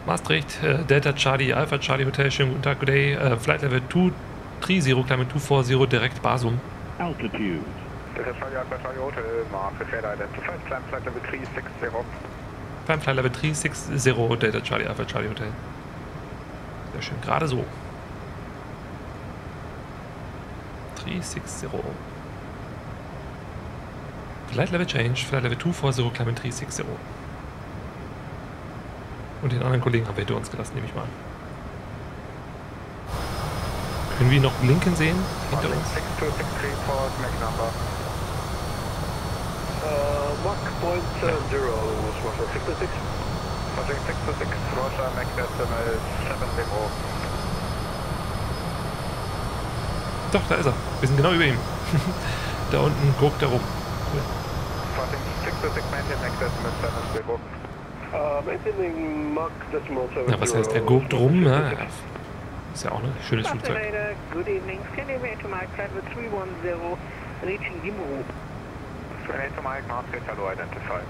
Maastricht, äh, Delta Charlie Alpha Charlie Hotel. Schönen guten Tag, good day. Äh, Flight Level 230, Climate 240, direkt Basum. Altitude. Delta Charlie Alpha Charlie Hotel, Maastricht, radar identified, climb flight level 360. Climb Flight Level 360, Delta Charlie Alpha Charlie Hotel. Sehr schön, gerade so. 360. Flight Level Change, Flight Level 240, Climate 360. Und den anderen Kollegen haben wir hinter uns gelassen, nehme ich mal an. Können wir noch blinken sehen? Hinter uns? 6263 for max number. Uh, Mach point uh, zero, Russia 66. Project 626, Roger, max decimal 70. Doch, da ist er. Wir sind genau über ihm. da unten guckt er rum. Cool. Ja, was heißt, er guckt rum? Ja, ist ja auch ein schönes Flugzeug. good evening. Scanning to my flight level 310, reaching Limuru. 28 Mike, Moscow, Hello identified.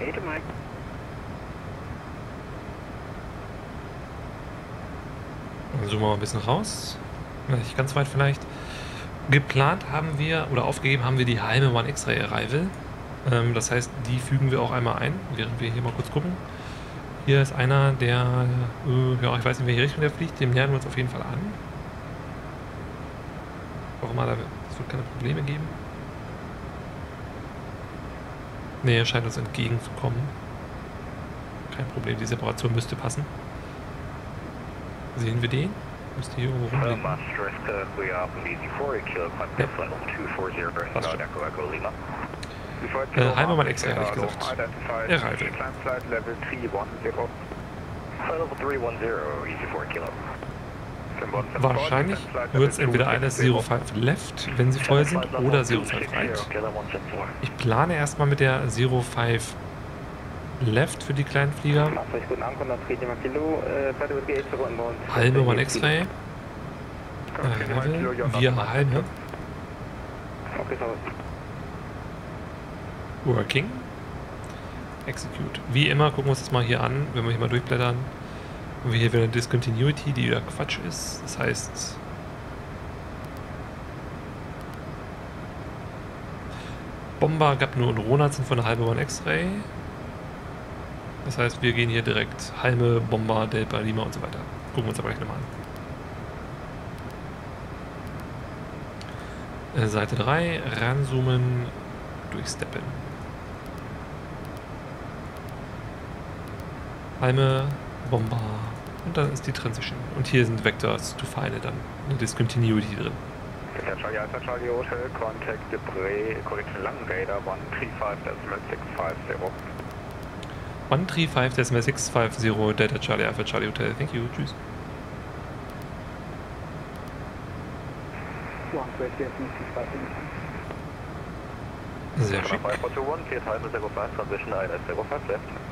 8 Mike. Dann zoomen wir mal ein bisschen raus. Nicht ganz weit vielleicht. Geplant haben wir, oder aufgegeben haben wir die Halme One X-Ray Arrival. Ähm, das heißt, die fügen wir auch einmal ein, während wir hier mal kurz gucken. Hier ist einer, der, äh, ja, ich weiß nicht, in welche Richtung der fliegt, dem nähern wir uns auf jeden Fall an. Warum mal, es wird keine Probleme geben. Ne, er scheint uns entgegenzukommen. Kein Problem, die Separation müsste passen. Sehen wir den? Müsste hier irgendwo rumliegen. Passt schon. Äh, Heimermann extra, ehrlich gesagt. 310. Level 310, easy 4 Kilo. Wahrscheinlich wird es entweder eine 05 Left, wenn sie voll sind, oder 05 Right. Ich plane erstmal mit der 05 Left für die kleinen Flieger. Halbe One X-Ray. Äh, via Halbe. Working. Execute. Wie immer gucken wir uns das mal hier an, wenn wir hier mal durchblättern. Haben wir hier wieder eine Discontinuity, die wieder Quatsch ist. Das heißt... Bomber gab nur einen Ronaldson von der halbe One X-Ray. Das heißt, wir gehen hier direkt Halme, Bomber, Delta, Lima und so weiter. Gucken wir uns aber gleich nochmal an. Äh, Seite 3, ranzoomen, durchsteppen. Halme, Bomber und dann ist die Transition. Und hier sind Vectors to Feinde dann eine Discontinuity drin. Charlie Alpha Charlie Hotel, contact Debris, correction Lang Radar 135 decimal 650. 135 decimal 650 Delta Charlie Alpha Charlie Hotel. Thank you. Tschüss. Sehr schick. 541, cleared Halme 05, transition ILS 05 left.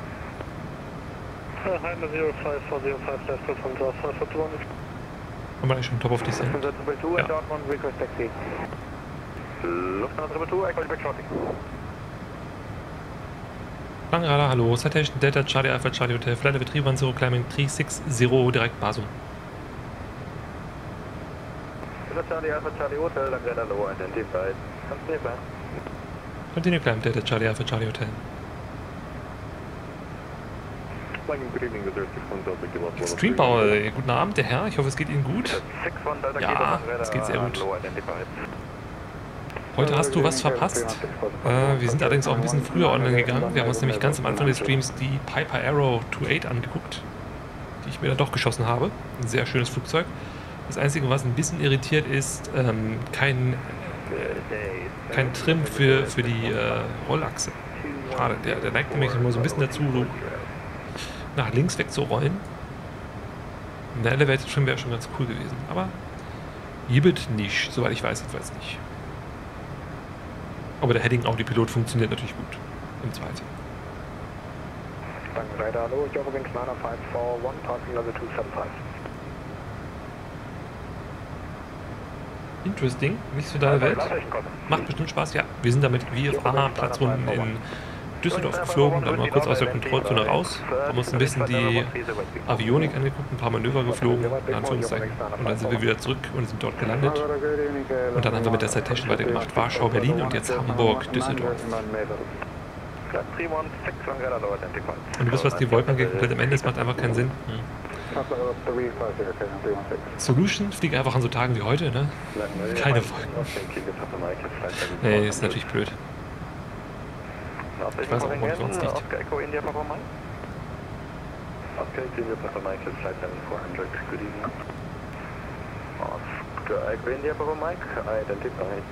Halme 05 for 05 left from Draft 541. Haben wir eigentlich schon top auf die Send? Triple 2 Ja. Dortmund, request taxi. Lufthansa Triple 2, I back shortly. Langradar, hallo. Citation Delta Charlie Alpha Charlie Hotel. Flight Level 310 climbing 360 direkt Basum. Delta Charlie Alpha Charlie Hotel, Lang Radar Low identified. Continue plan. Continue climb Delta Charlie Alpha Charlie Hotel. Good evening, Desert 61 Kilo. Streambauer, äh, guten Abend, der Herr. Ich hoffe, es geht Ihnen gut. 61 Delta Ja, es geht sehr gut. Heute hast du was verpasst. Äh, wir sind allerdings auch ein bisschen früher online gegangen. Wir haben uns nämlich ganz am Anfang des Streams die Piper Arrow 28 angeguckt, die ich mir dann doch geschossen habe. Ein sehr schönes Flugzeug. Das Einzige, was ein bisschen irritiert ist, ähm, kein, kein Trim für, für die äh, Rollachse. Schade, der, der neigt nämlich immer so ein bisschen dazu, so nach links wegzurollen. Eine Elevated Trim wäre schon ganz cool gewesen, aber gibt nicht, soweit ich weiß, jedenfalls nicht. Aber der Heading Audi Pilot funktioniert natürlich gut im zweiten. Lang Radar, hallo, Eurowings 90541, passing level 275. Interesting, nicht so deine Welt. Macht bestimmt Spaß, ja. Wir sind damit VFA Platzrunden in Düsseldorf geflogen, dann mal kurz aus der Kontrollzone raus, haben uns ein bisschen die Avionik angeguckt, ein paar Manöver geflogen, in Anführungszeichen. Und dann sind wir wieder zurück und sind dort gelandet. Und dann haben wir mit der Citation weitergemacht. Warschau, Berlin und jetzt Hamburg, Düsseldorf. Flight 316, Lang Radar Low identified. Und du wirst, was die Wolken angeht, komplett am Ende, es macht einfach keinen Sinn. Hm. Solution fliegt einfach an so Tagen wie heute, ne? Keine Wolken. Nee, ist natürlich blöd. Ich weiß auch, sonst liegt. Oscar Echo India Papa Mike. Oscar Echo India Papa Mike, it's flight 7400, good evening. Oscar Echo India Papa Mike, identified.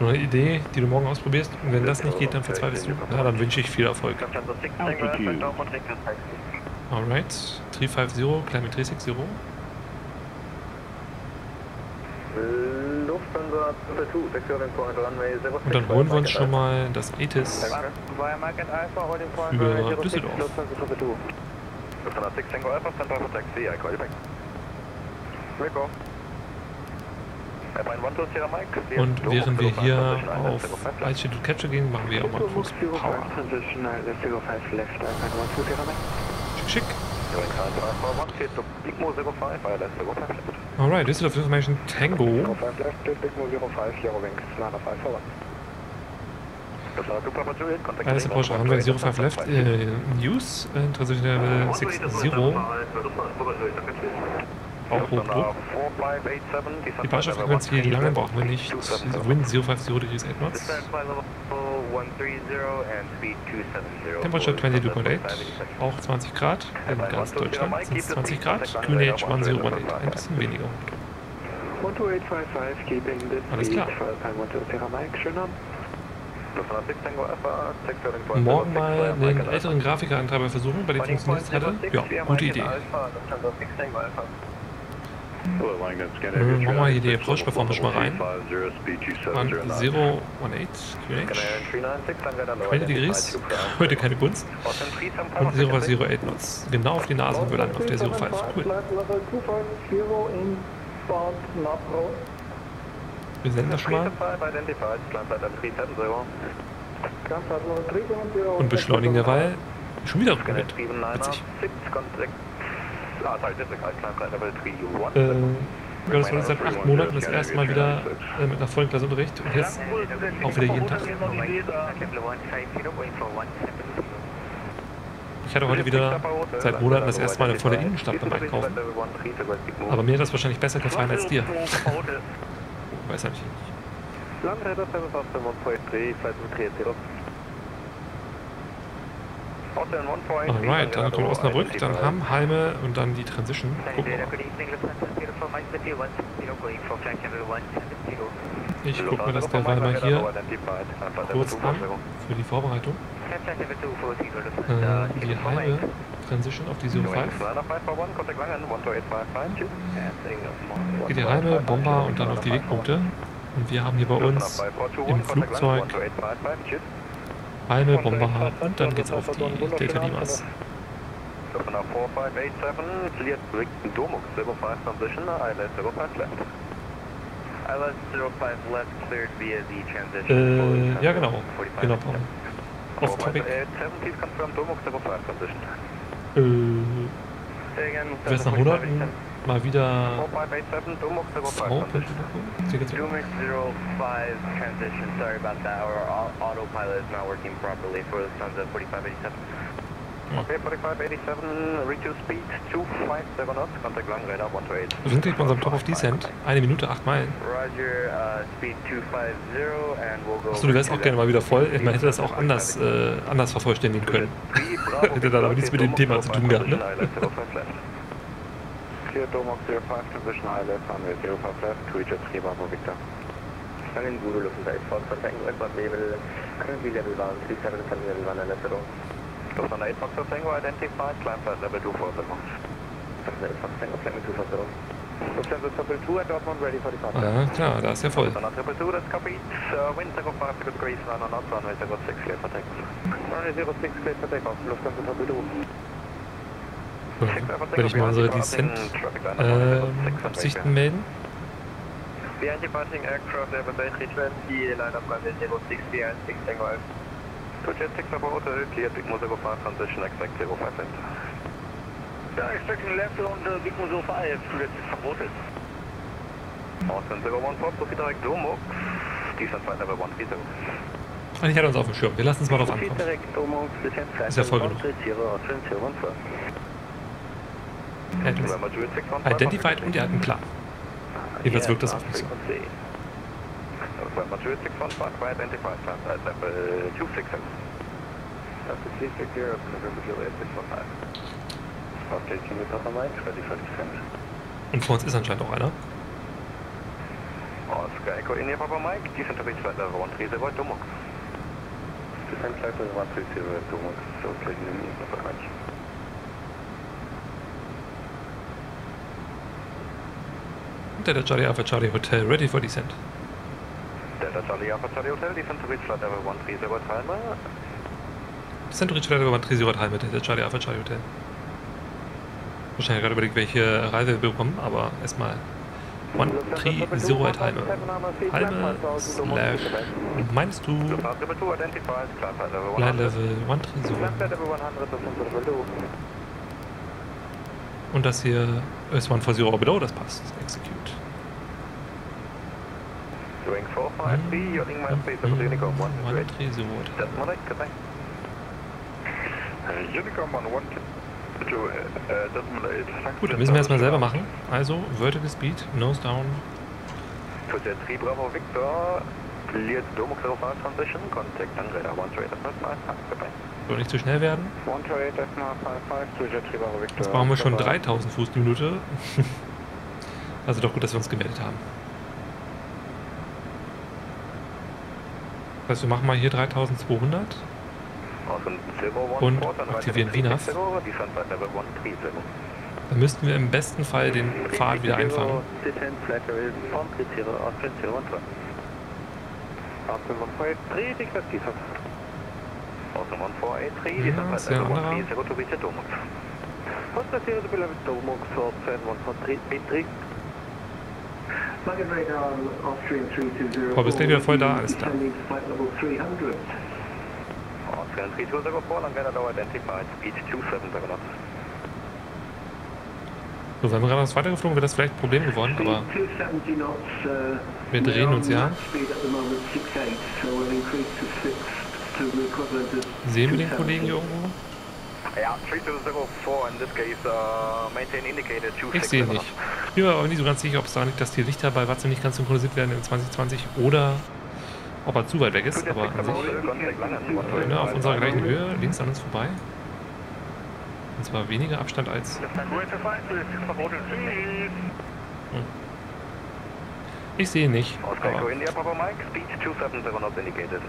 Nur eine Idee, die du morgen ausprobierst. Und wenn das nicht geht, dann verzweifelst du. Na, dann wünsche ich viel Erfolg. Lufthansa 6 Tango Alpha, Dortmund, request taxi. Alright. 350, climbing 360. Lufthansa Triple 2, securing point runway 06. Und dann holen wir uns schon mal das runway 06, Düsseldorf. Lufthansa Triple 2. Lufthansa 6 Tango Alpha, stand by for taxi, I call you back. Rico. Und während wir hier auf Altitude Capture gehen, machen wir auch mal Cruise Power. Schick, schick. Alright, this is of information Tango. Alles in Porsche Runway 05 left. Äh, News, äh, Transition Level 60. Auch Hochdruck. Die Bahnstofffrequenz hier lange brauchen wir nicht. Wind 050 degrees 8 knots. Temperature 22.8, auch 20 Grad. In ganz Deutschland sind es 20 Grad. Kühne H 1018, ein bisschen weniger. Alles klar. Morgen mal einen älteren Grafikerantreiber versuchen, bei dem funktioniert es hatte. Ja, gute Idee. Mhm, machen wir hier die Approach Performance mal rein. Und 018 QH. 20 Degrees. Heute keine Kunst. Und 008 Knots. Genau auf die Nase und wir landen auf der 05. Cool. Wir senden das schon mal. Und beschleunigen derweil. Schon wieder Roulette. Witzig. Äh, das war seit acht Monaten das erste Mal wieder äh, mit einer vollen Klassenunterricht und jetzt auch wieder jeden Tag. Ich hatte heute wieder seit Monaten das erste Mal eine volle Innenstadt beim Einkaufen. Aber mir hat das wahrscheinlich besser gefallen als dir. Weiß eigentlich nicht. Alright, dann kommt Osnabrück, dann Hamm, und dann die Transition. Gucken wir mal. Ich gucke mir das derweil mal hier kurz an für die Vorbereitung. Äh, die halbe Transition auf die 05. Geht die halbe Bomber und dann auf die Wegpunkte. Und wir haben hier bei uns im Flugzeug Palme, Bomber und dann geht's auf die Delta Limas. Äh, ja genau, genau. Off Topic. Äh, wer ist nach Monaten mal wieder Frau Doomix 05 transition, sorry about that, our autopilot is not working properly for the Sunset 4587. Okay, 4587, reach speed 257 knots, contact long radar 128. Wir sind gleich bei unserem Top of Descent. Eine Minute, acht Meilen. Roger, uh, speed 250 and we'll go... Achso, du wärst auch gerne mal wieder voll. Man hätte das auch anders, äh, anders vervollständigen können. hätte dann aber nichts mit dem Thema zu tun gehabt, ne? Clear Domox 05, transition high left, runway 05 left, to reach at 3 Bravo Victor. Spanning Guru Lufthansa 84 for Tango Edward level, currently level 1, 37 level 1 and level Lufthansa 8 Fox Tango identified, climb flight level 240. Lufthansa 8 Fox Tango, climb 240. Lufthansa Triple 2 at Dortmund, ready for departure. Ja, klar, da ist ja voll. Lufthansa Triple 2, that's copied. Uh, wind 05 degrees, 9 knots, runway 06, clear for takeoff. Runway 06, clear for takeoff, Lufthansa Triple 2. Wenn ich mal unsere Descent-Absichten äh, melden. Behind departing aircraft level 320, line up runway 06 behind 6 Tango Alpha. Two jet 6 over hotel, clear Big Moose 05, transition expect 05 left. Yeah, expecting left on the Big Moose 05, zusätzlich verboten. Austin 014, proceed direct Domux, descent flight level 130. Eigentlich hat er uns auf dem Schirm. Wir lassen uns mal drauf ankommen. Ist ja voll genug. Er hat uns identified und er hat einen Plan. Jedenfalls wirkt das auf mich so. Und vor uns ist anscheinend auch einer. Oscar Echo India Papa Mike, descent to reach flight level 130 Domux. Descent level 130 Domux, so taking the mean Papa Mike. Delta Charlie Alpha Charlie Hotel, ready for descent. Delta Charlie Alpha Charlie Hotel, descent to reach flight level 130 at Halma. Descent to reach flight level 130 at Halma, Delta Charlie Alpha Charlie Hotel. Wahrscheinlich gerade überlegt, welche Reise wir bekommen, aber erstmal 130 at Halme. Halme slash, meinst du? Flight Level 130. Und das hier ist One for Zero below, das passt. Execute. Doing 453, yachting my space level Unicom 1 One great. Tree Zero. That's my right, goodbye. Unicom 1 1 to uh, Desmond 8. Gut, dann müssen wir erstmal selber machen. Also, Vertical Speed, Nose Down. To Jet 3 Bravo Victor, cleared Domo 05 transition, contact Andrea 1 to 8 goodbye. Soll nicht zu schnell werden. 1 to 8 55 to Jet 3 Bravo Victor. Jetzt brauchen wir schon 3000 Fuß die Minute. Also doch gut, dass wir uns gemeldet haben. Das heißt, wir machen mal hier 3200 und aktivieren VNAV. Dann müssten wir im besten Fall den Pfad wieder einfangen. Ja, ist ja ein anderer. 130 to reach Domux. 130 to below Domux, Austrian 143. Target radar Austrian 320. Boah, bist gleich wieder voll da, alles klar. Descending to flight level 300. Austrian 3204, Langwetter Low identified, speed 27 knots. So, wenn wir gerade was weitergeflogen, wäre das vielleicht ein Problem geworden, aber Speed 270 knots. Uh, wir drehen uns ja. Speed at the moment 68, so we'll increase to 6 to the equivalent of Sehen wir den 270. Kollegen hier irgendwo? Ja, 3204 in this case, uh, maintain indicated 26 Ich sehe ihn nicht. Ich bin mir aber nicht so ganz sicher, ob es daran liegt, dass die Lichter bei Watson nicht ganz synchronisiert werden in 2020 oder ob er zu weit weg ist. Aber an sich ne, auf unserer gleichen Höhe, links an uns vorbei. Und zwar weniger Abstand als. Hm. Ich sehe ihn nicht. Aber India Papa Mike, speed 270 knots indicated.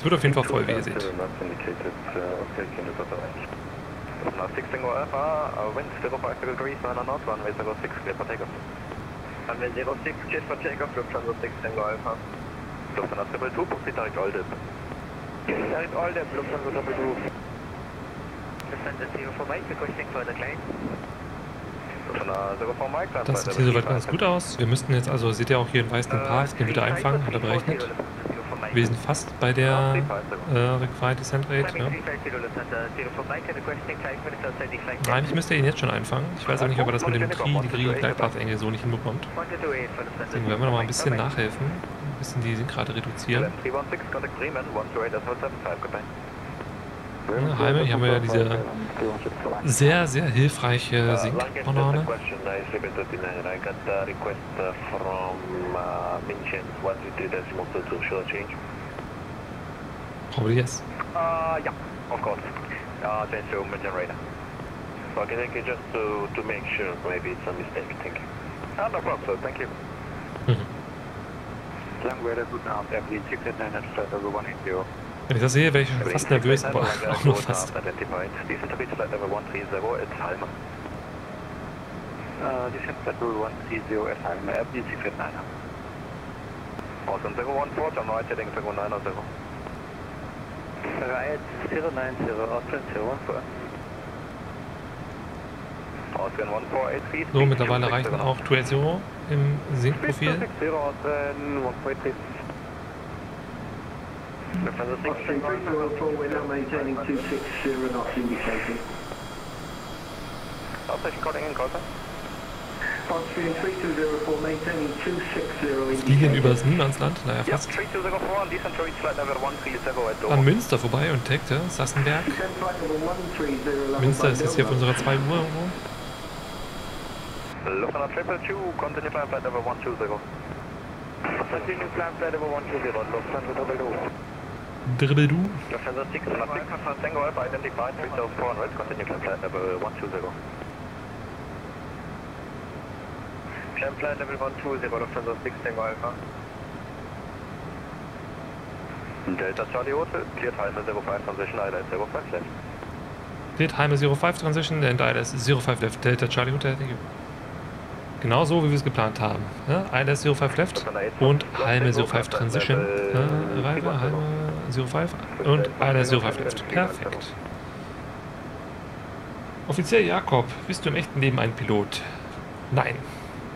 Es wird auf jeden Fall voll, wie ihr seht. Now 16 Alpha, wind 05 degrees, 9 knots, runway 06, clear for takeoff. Runway 06, clear for takeoff, Lufthansa 16 Alpha. Lufthansa Triple 2, proceed direct Oldip. Direct Oldip, Lufthansa Triple 2. Lufthansa 04 Mike, requesting further climb. Lufthansa 04 Mike, climb Das sieht hier soweit ganz gut aus. Wir müssten jetzt also, seht ihr auch hier den weißen Path, den wieder einfangen, hat er berechnet. Wir sind fast bei der äh, Required Descent Rate. Ja. Eigentlich müsste er ihn jetzt schon einfangen. Ich weiß aber nicht, ob er das mit dem Tri, Degree, Gleitpath-Engel so nicht hinbekommt. Deswegen werden wir noch mal ein bisschen nachhelfen. Ein bisschen die Sinkrate reduzieren. 316, contact Bremen, 128, S075, goodbye. Ja, Heime, hier haben wir ja diese sehr, sehr hilfreiche Sinkbanane. question, I 739. I got a request from Minchen 123 decimal 22. Shall I change? Probably yes. Uh, yeah, of course. Uh, to Minchen radar. Okay, thank you. Just to, to make sure, maybe it's a mistake. Thank you. Ah, no problem, sir. Thank you. Mhm. Langwetter, guten Abend. 689 flight over 180. Wenn ich das sehe, wäre ich schon fast nervös, aber auch nur fast. Identified. Descent to reach flight level 130 at Halma. Descent flight level 130 at Halma. Airplane 689. Awesome, 014, turn right heading 090. Right 090, Austrian 014. Austrian 1483. So, mittlerweile reichen auch 280 im Sinkprofil. November 6. Austin 3414, we're now maintaining 260 knots indicating. Outstation calling in, Golfer. Austrian 3204, maintaining 260 Fliegen übers Niemandsland? Naja, fast. Yep, 3204 and descent traffic flight An Münster vorbei und Tekte, Sassenberg. Münster ist jetzt hier auf unserer 2 Uhr irgendwo. Lufthansa 222, continue flight number 120. Continue flight level 120, Lufthansa 222. Dribbeldu. Lufthansa 6, nothing confirms Tango Alpha, identified 3400, continue climb flight level 120. Climb flight level 120, Lufthansa 6, Tango Alpha. Delta Charlie Hotel, cleared Heimer 05 transition, ILS 05 left. Cleared Heimer 05 transition and ILS 05 left, Delta Charlie Hotel, thank you. Genau so, wie wir es geplant haben. Ja, ILS 05 left und Halme 05 Transition. Äh, Reifer, Halme 05 und ILS 05 Left. Perfekt. Offizier Jakob, bist du im echten Leben ein Pilot? Nein.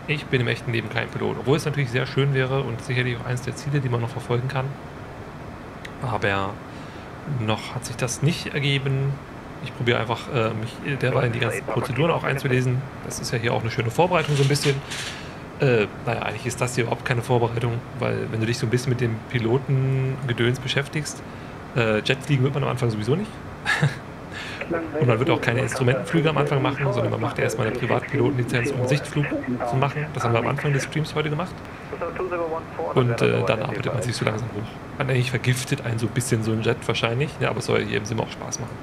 Ich bin im echten Leben kein Pilot, obwohl es natürlich sehr schön wäre und sicherlich auch eines der Ziele, die man noch verfolgen kann. Aber noch hat sich das nicht ergeben. Ich probiere einfach, äh, mich derweil in die ganzen Prozeduren auch einzulesen. Das ist ja hier auch eine schöne Vorbereitung so ein bisschen. Äh, naja, eigentlich ist das hier überhaupt keine Vorbereitung, weil wenn du dich so ein bisschen mit dem Pilotengedöns beschäftigst, äh, Jetfliegen wird man am Anfang sowieso nicht. Und man wird auch keine Instrumentenflüge am Anfang machen, sondern man macht erstmal eine Privatpilotenlizenz, um Sichtflug zu machen. Das haben wir am Anfang des Streams heute gemacht. Und äh, dann arbeitet man sich so langsam hoch. Man eigentlich vergiftet einen so ein bisschen so ein Jet wahrscheinlich, ja, aber es soll hier im Sim auch Spaß machen.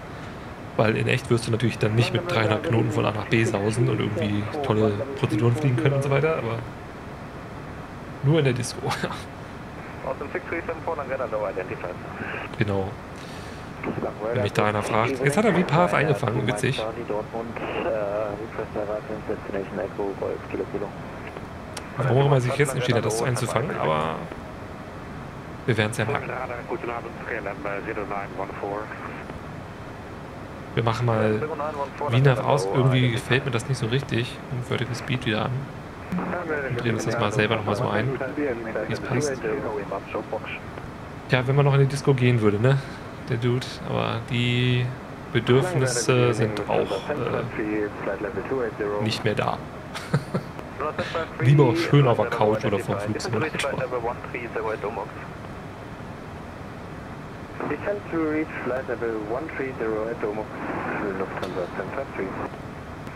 Weil in echt wirst du natürlich dann nicht mit 300 Knoten von A nach B sausen und irgendwie tolle Prozeduren fliegen können und so weiter, aber nur in der Disco. genau. Wenn mich da einer fragt. Jetzt hat er wie Path eingefangen, witzig. Warum auch immer sich jetzt entschieden hat, das einzufangen, aber wir werden es ja merken. Wir machen mal Wiener aus. Irgendwie gefällt mir das nicht so richtig. Und Vertical Speed wieder an. Und drehen uns das mal selber nochmal so ein, wie es passt. Ja, wenn man noch in die Disco gehen würde, ne? Der Dude. Aber die Bedürfnisse sind auch äh, nicht mehr da. Lieber schön auf der Couch oder vom Flugsimulator. Descend to reach flight level 130 at Domux, Lufthansa Center 3.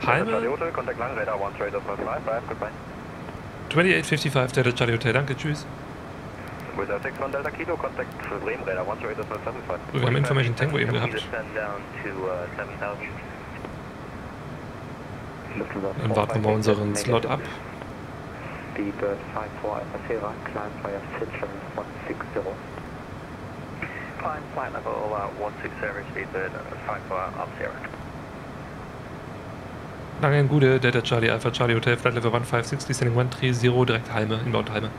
Halme. 2855 Delta Charlie Hotel, danke, tschüss. With a 6 Delta Kilo, contact Bremen Radar 12875. So, wir haben Information Tango eben gehabt. Dann warten wir mal unseren Slot ab. Speed 54 Alpha Sierra, climb via SID 160. Climb flight level uh, 160, speed bird 54 Alpha Sierra. Lange in Gude, Delta Charlie Alpha Charlie Hotel, Flight Level 1560, Standing 130, direkt Halme, inbound Halme.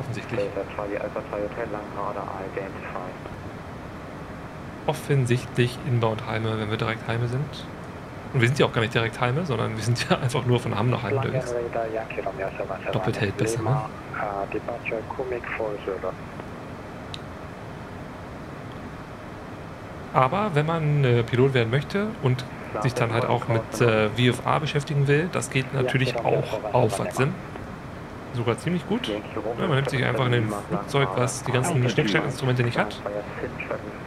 Offensichtlich. Delta Charlie Alpha Charlie Hotel, Langrada identified. Offensichtlich inbound Halme, wenn wir direkt Halme sind. Und wir sind ja auch gar nicht direkt Halme, sondern wir sind ja einfach nur von Hamm nach Halme unterwegs. Doppelt hält besser, ne? Aber wenn man äh, Pilot werden möchte und sich dann halt auch mit äh, VFA beschäftigen will, das geht natürlich auch auf Sim. Sogar ziemlich gut. Ja, man nimmt sich einfach ein Flugzeug, was die ganzen Schnickschnackinstrumente nicht hat,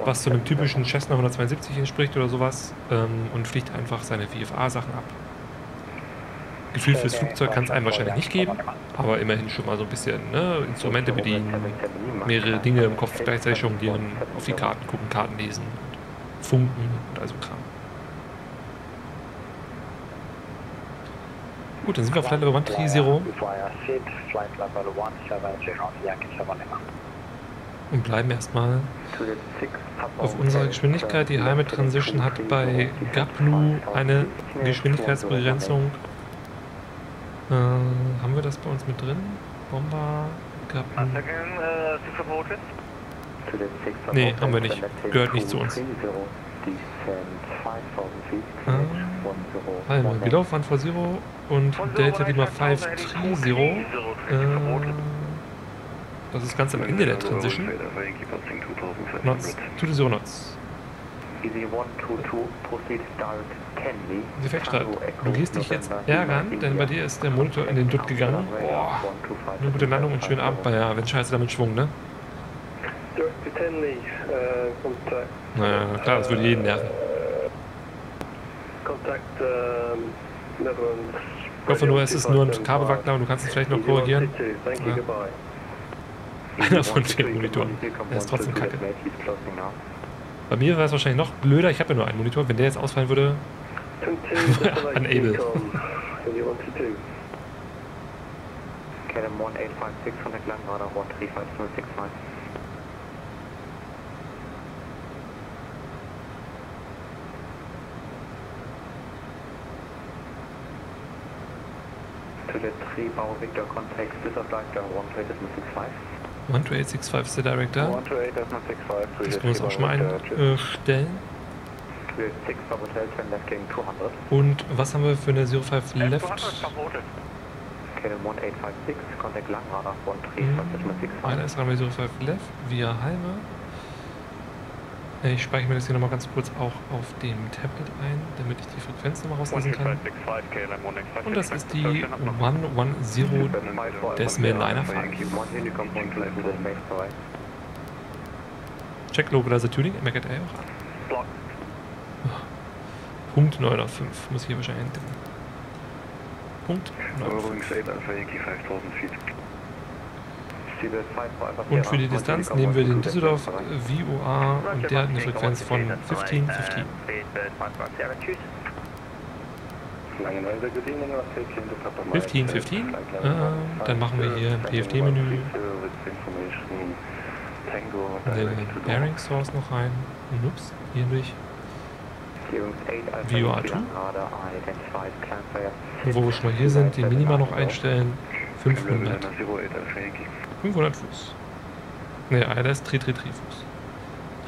was zu einem typischen Cessna 172 entspricht oder sowas ähm, und fliegt einfach seine VFA-Sachen ab. Gefühl fürs Flugzeug kann es einem wahrscheinlich nicht geben, aber immerhin schon mal so ein bisschen ne? Instrumente bedienen, mehrere Dinge im Kopf gleichzeitig jonglieren, auf die Karten gucken, Karten lesen, funken und also Kram. Gut, dann sind wir auf Level 130 und bleiben erstmal auf unserer Geschwindigkeit. Die Heime Transition hat bei GAPNU eine Geschwindigkeitsbegrenzung. Äh, haben wir das bei uns mit drin? Bomber, GAPNU. Nee, haben wir nicht. Gehört nicht zu uns. Ah, Halme, Below 140 und Delta Lima 530. Äh, das ist ganz am Ende der Transition. Knots, 20 Knots. Defektstart. Du gehst dich jetzt ärgern, denn bei dir ist der Monitor in den Dutt gegangen. Boah. Eine gute Landung und schönen Abend. Ja, wenn scheiße damit Schwung, ne? Naja, klar, das würde jeden nerven. Ich hoffe nur, es ist nur ein Kabelwackler und du kannst es vielleicht noch korrigieren. Ja. Einer von vier Monitoren. Der ist trotzdem kacke. Bei mir wäre es wahrscheinlich noch blöder, ich habe ja nur einen Monitor. Wenn der jetzt ausfallen würde, unable. KLM 1856 von der Glangrada 13565. to the 3 Bravo Victor contact Disablector 12865. 12865 ist der Director. 12865. Das können wir uns auch schon mal einstellen. Und was haben wir für eine 05 Left? KLM 1856, contact Langradar 13, Mhm. decimal 65. Einer ist Runway 05 left via Halme. Ich speichere mir das hier nochmal ganz kurz auch auf dem Tablet ein, damit ich die Frequenz nochmal rauslesen kann. Und das ist die 110 Decimal Liner 5. Check Localizer Tuning, McAT auch an. Punkt 905 muss ich hier wahrscheinlich entdecken. Punkt 905. Und für die Distanz nehmen wir den Düsseldorf VOA und der hat eine Frequenz von 1515. Lange Reise, good evening, I'll take you into Papa Mike. 1515. Äh, dann machen wir hier im PFD-Menü den Bearing Source noch rein. Ups, hier durch. VOA2. Und wo wir schon mal hier sind, den Minima noch einstellen. 500. 500 Fuß. Ne, das ist Tri Tri Tri Fuß.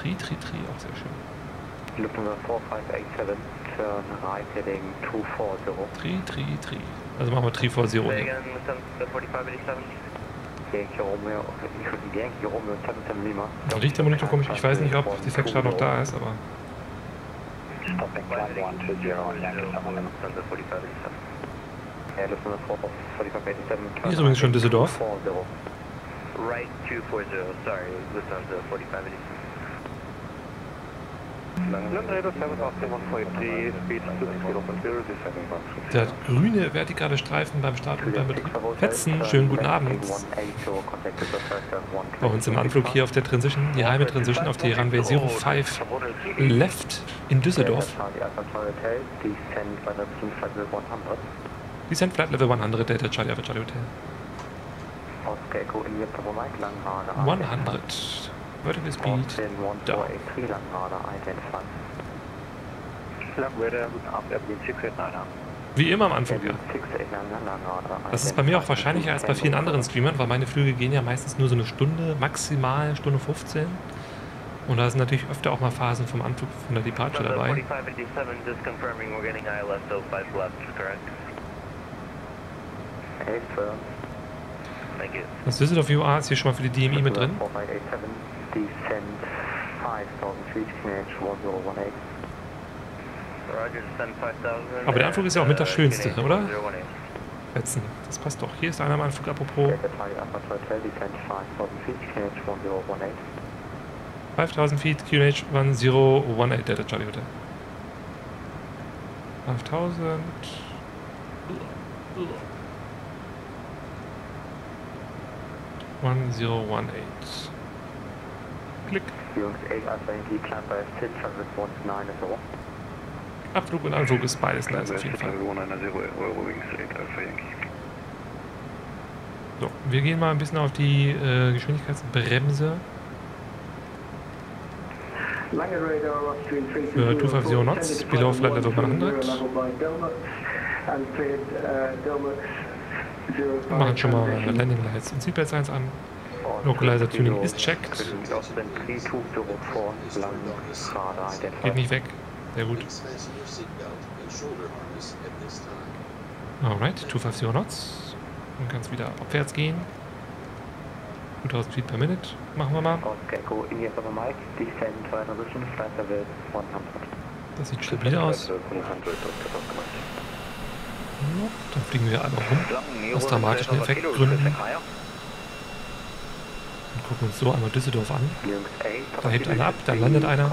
Tri Tri Tri, auch sehr schön. Lufthansa 4587, turn right heading 240. Tri Tri Tri. Also machen wir Tri 40 hier. Yankee Romeo, Yankee Romeo 77 Lima. Da riecht der Monitor komisch. Ich weiß nicht, ob die Sexstar noch da ist, aber Stopping climb 120, Yankee 77. Ja, Lufthansa 4587, turn Hier ist übrigens schon Düsseldorf. 40. Right 240, sorry, Lufthansa 4587. der grüne vertikale Streifen beim Start und Betrieb. Fetzen, schönen guten Abend. Bei uns im Anflug hier auf der Transition, die halbe Transition auf die Runway 05 Left in Düsseldorf. Descent Flight Level 100, Delta Charlie Alpha Charlie Hotel. 100. Vertical Speed. Da. Wie immer am Anflug, ja. Das ist bei mir auch wahrscheinlicher als bei vielen anderen Streamern, weil meine Flüge gehen ja meistens nur so eine Stunde, maximal Stunde 15. Und da sind natürlich öfter auch mal Phasen vom Anflug von der Departure dabei. 4587, Das Düsseldorf UA ist hier schon mal für die DMI mit drin. Roger, descend 5000. Aber der Anflug ist ja auch mit das uh, Schönste, oder? 018. Fetzen. Das passt doch. Hier ist einer am Anflug, apropos. 5000 Feet, QNH 1018, Delta Charlie Hotel. 5000. One zero one eight. Klick. Abflug und Anflug ist beides nice auf jeden Fall. So, wir gehen mal ein bisschen auf die äh, Geschwindigkeitsbremse. Für 250 knots, below flight level 100. Wir machen schon mal Landing Lights und Seatbelts 1 an. Localizer Tuning ist checked. Geht nicht weg. Sehr gut. Alright, 250 knots. Und es wieder abwärts gehen. 2000 Feet per Minute. Machen wir mal. Das sieht stabil aus. Dann fliegen wir einmal rum. Aus dramatischen Effektgründen. Und gucken uns so einmal Düsseldorf an. Da hebt einer ab, da landet einer.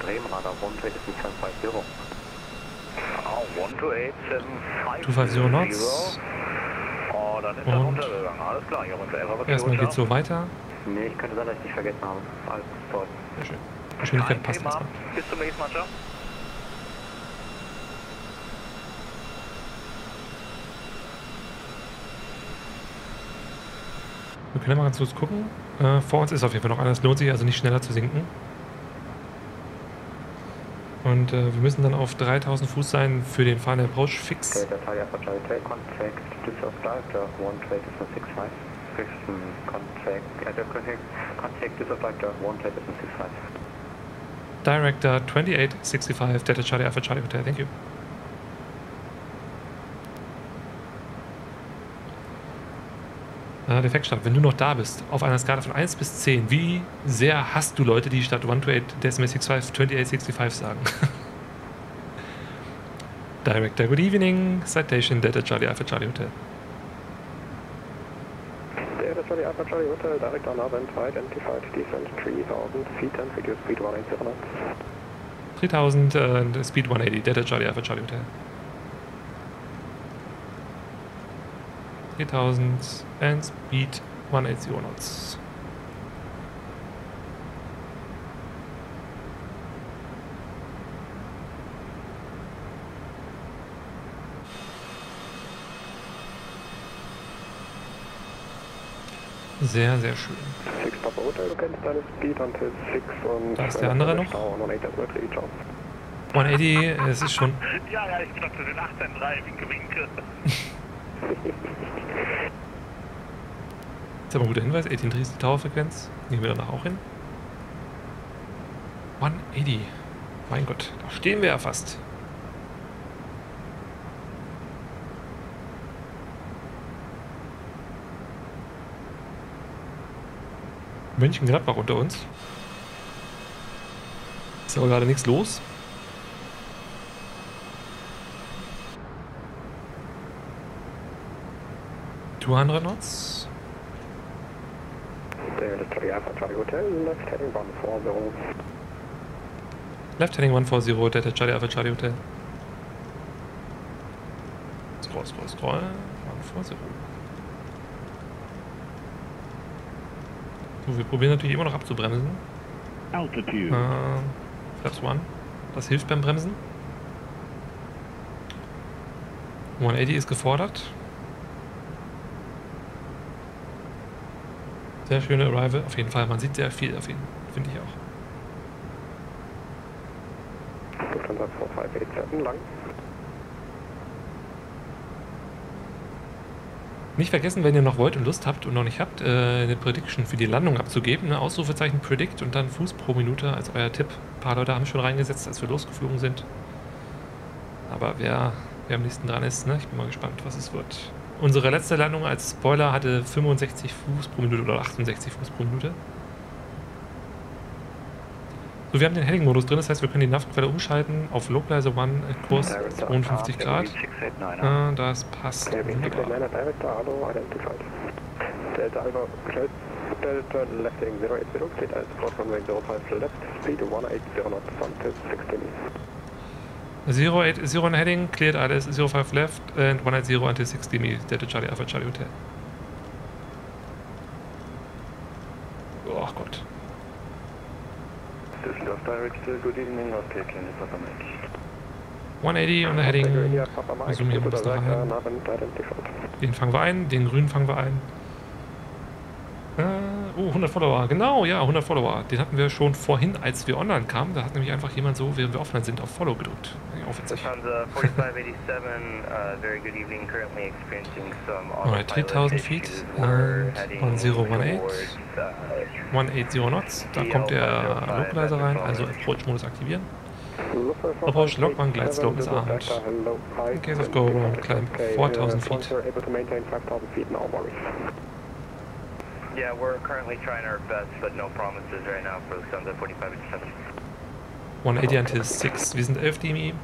Drehradar, Runway ist ein 1050. 250 knots. Dann ist er Und erstmal runter. geht's so weiter. Nee, ich könnte sein, dass ich dich vergessen habe. Alles. Sehr schön. Geschwindigkeit passt erstmal. Bis zum nächsten Mal, ciao. Wir können mal ganz kurz gucken. Äh, vor uns ist auf jeden Fall noch einer. Es lohnt sich also nicht schneller zu sinken. Und äh, wir müssen dann auf 3000 Fuß sein für den Final Approach fix. Okay, Charlie Take, Contact Director, One Trade is 65. Fixen Contact, ja, der Contact, Contact Düsseldorf Director, One Trade is 65. Director 2865, Delta Charlie Alpha Charlie Hotel. Thank you. Äh, Defektstab, wenn du noch da bist, auf einer Skala von 1 bis 10, wie sehr hast du Leute, die statt 128 Decimal 65 2865 sagen? Director, good evening. Citation, Delta Charlie Alpha Charlie Hotel. Delta Charlie Alpha Charlie Hotel, direct on Avent, identified descent 3000 feet and reduce speed 180 knots. 3000 and speed 180, Delta Charlie Alpha Charlie Hotel. 3000 and speed 180 knots. Sehr, sehr schön. Six Papa Hotel, du kennst deine Speed until 6 und... Da ist der andere noch. 180, es ist schon... Ja, ja, ich klopfe den 18.3, winke, winke. Das ist aber ein guter Hinweis. 18 ist die Towerfrequenz. Nehmen wir danach auch hin. 180. Mein Gott, da stehen wir ja fast. Mönchengladbach unter uns. Ist aber gerade nichts los. Two hundred knots. Delta Charlie Alpha Charlie Hotel, left heading 140. Left heading 140, Delta Charlie Alpha Charlie Hotel. Scroll, scroll, scroll. 140. So, wir probieren natürlich immer noch abzubremsen. Altitude. Äh, Flaps 1. Das hilft beim Bremsen. 180 ist gefordert. Sehr schöne Arrival, auf jeden Fall. Man sieht sehr viel, auf jeden finde ich auch. Lufthansa 4587 lang. Nicht vergessen, wenn ihr noch wollt und Lust habt und noch nicht habt, äh, eine Prediction für die Landung abzugeben. Ne? Ausrufezeichen Predict und dann Fuß pro Minute als euer Tipp. Ein paar Leute haben schon reingesetzt, als wir losgeflogen sind. Aber wer, wer am nächsten dran ist, ne? ich bin mal gespannt, was es wird. Unsere letzte Landung als Spoiler hatte 65 Fuß pro Minute oder 68 Fuß pro Minute. So, wir haben den Heading-Modus drin, das heißt, wir können die Naftquelle umschalten auf Localizer One, äh, Kurs 52 Grad. Äh, das passt. Wunderbar. Zero eight zero on heading, cleared ILS 05 left and 180 until 60 me, Delta Charlie Alpha Charlie Hotel. Oh Gott. Düsseldorf Director, good evening, okay, can you Papa Mike? 180 on the heading. Wir zoomen hier mal bis rein. Den fangen wir ein, den grünen fangen wir ein. Äh, oh, 100 Follower. Genau, ja, 100 Follower. Den hatten wir schon vorhin, als wir online kamen. Da hat nämlich einfach jemand so, während wir offline sind, auf Follow gedrückt. Auch witzig. Lufthansa 4587, uh, very good evening, currently experiencing some Alright, 3000 feet and 1018. 180 knots. Da kommt der Localizer rein, also Approach-Modus aktivieren. Approach Lockman Glide Slope is armed. In case of go around, climb 4000 feet. able to maintain 5000 feet, no worries. Yeah, we're currently trying our best, but no promises right now for Lufthansa 4587. 180 until 6. Wir sind 11 DMI.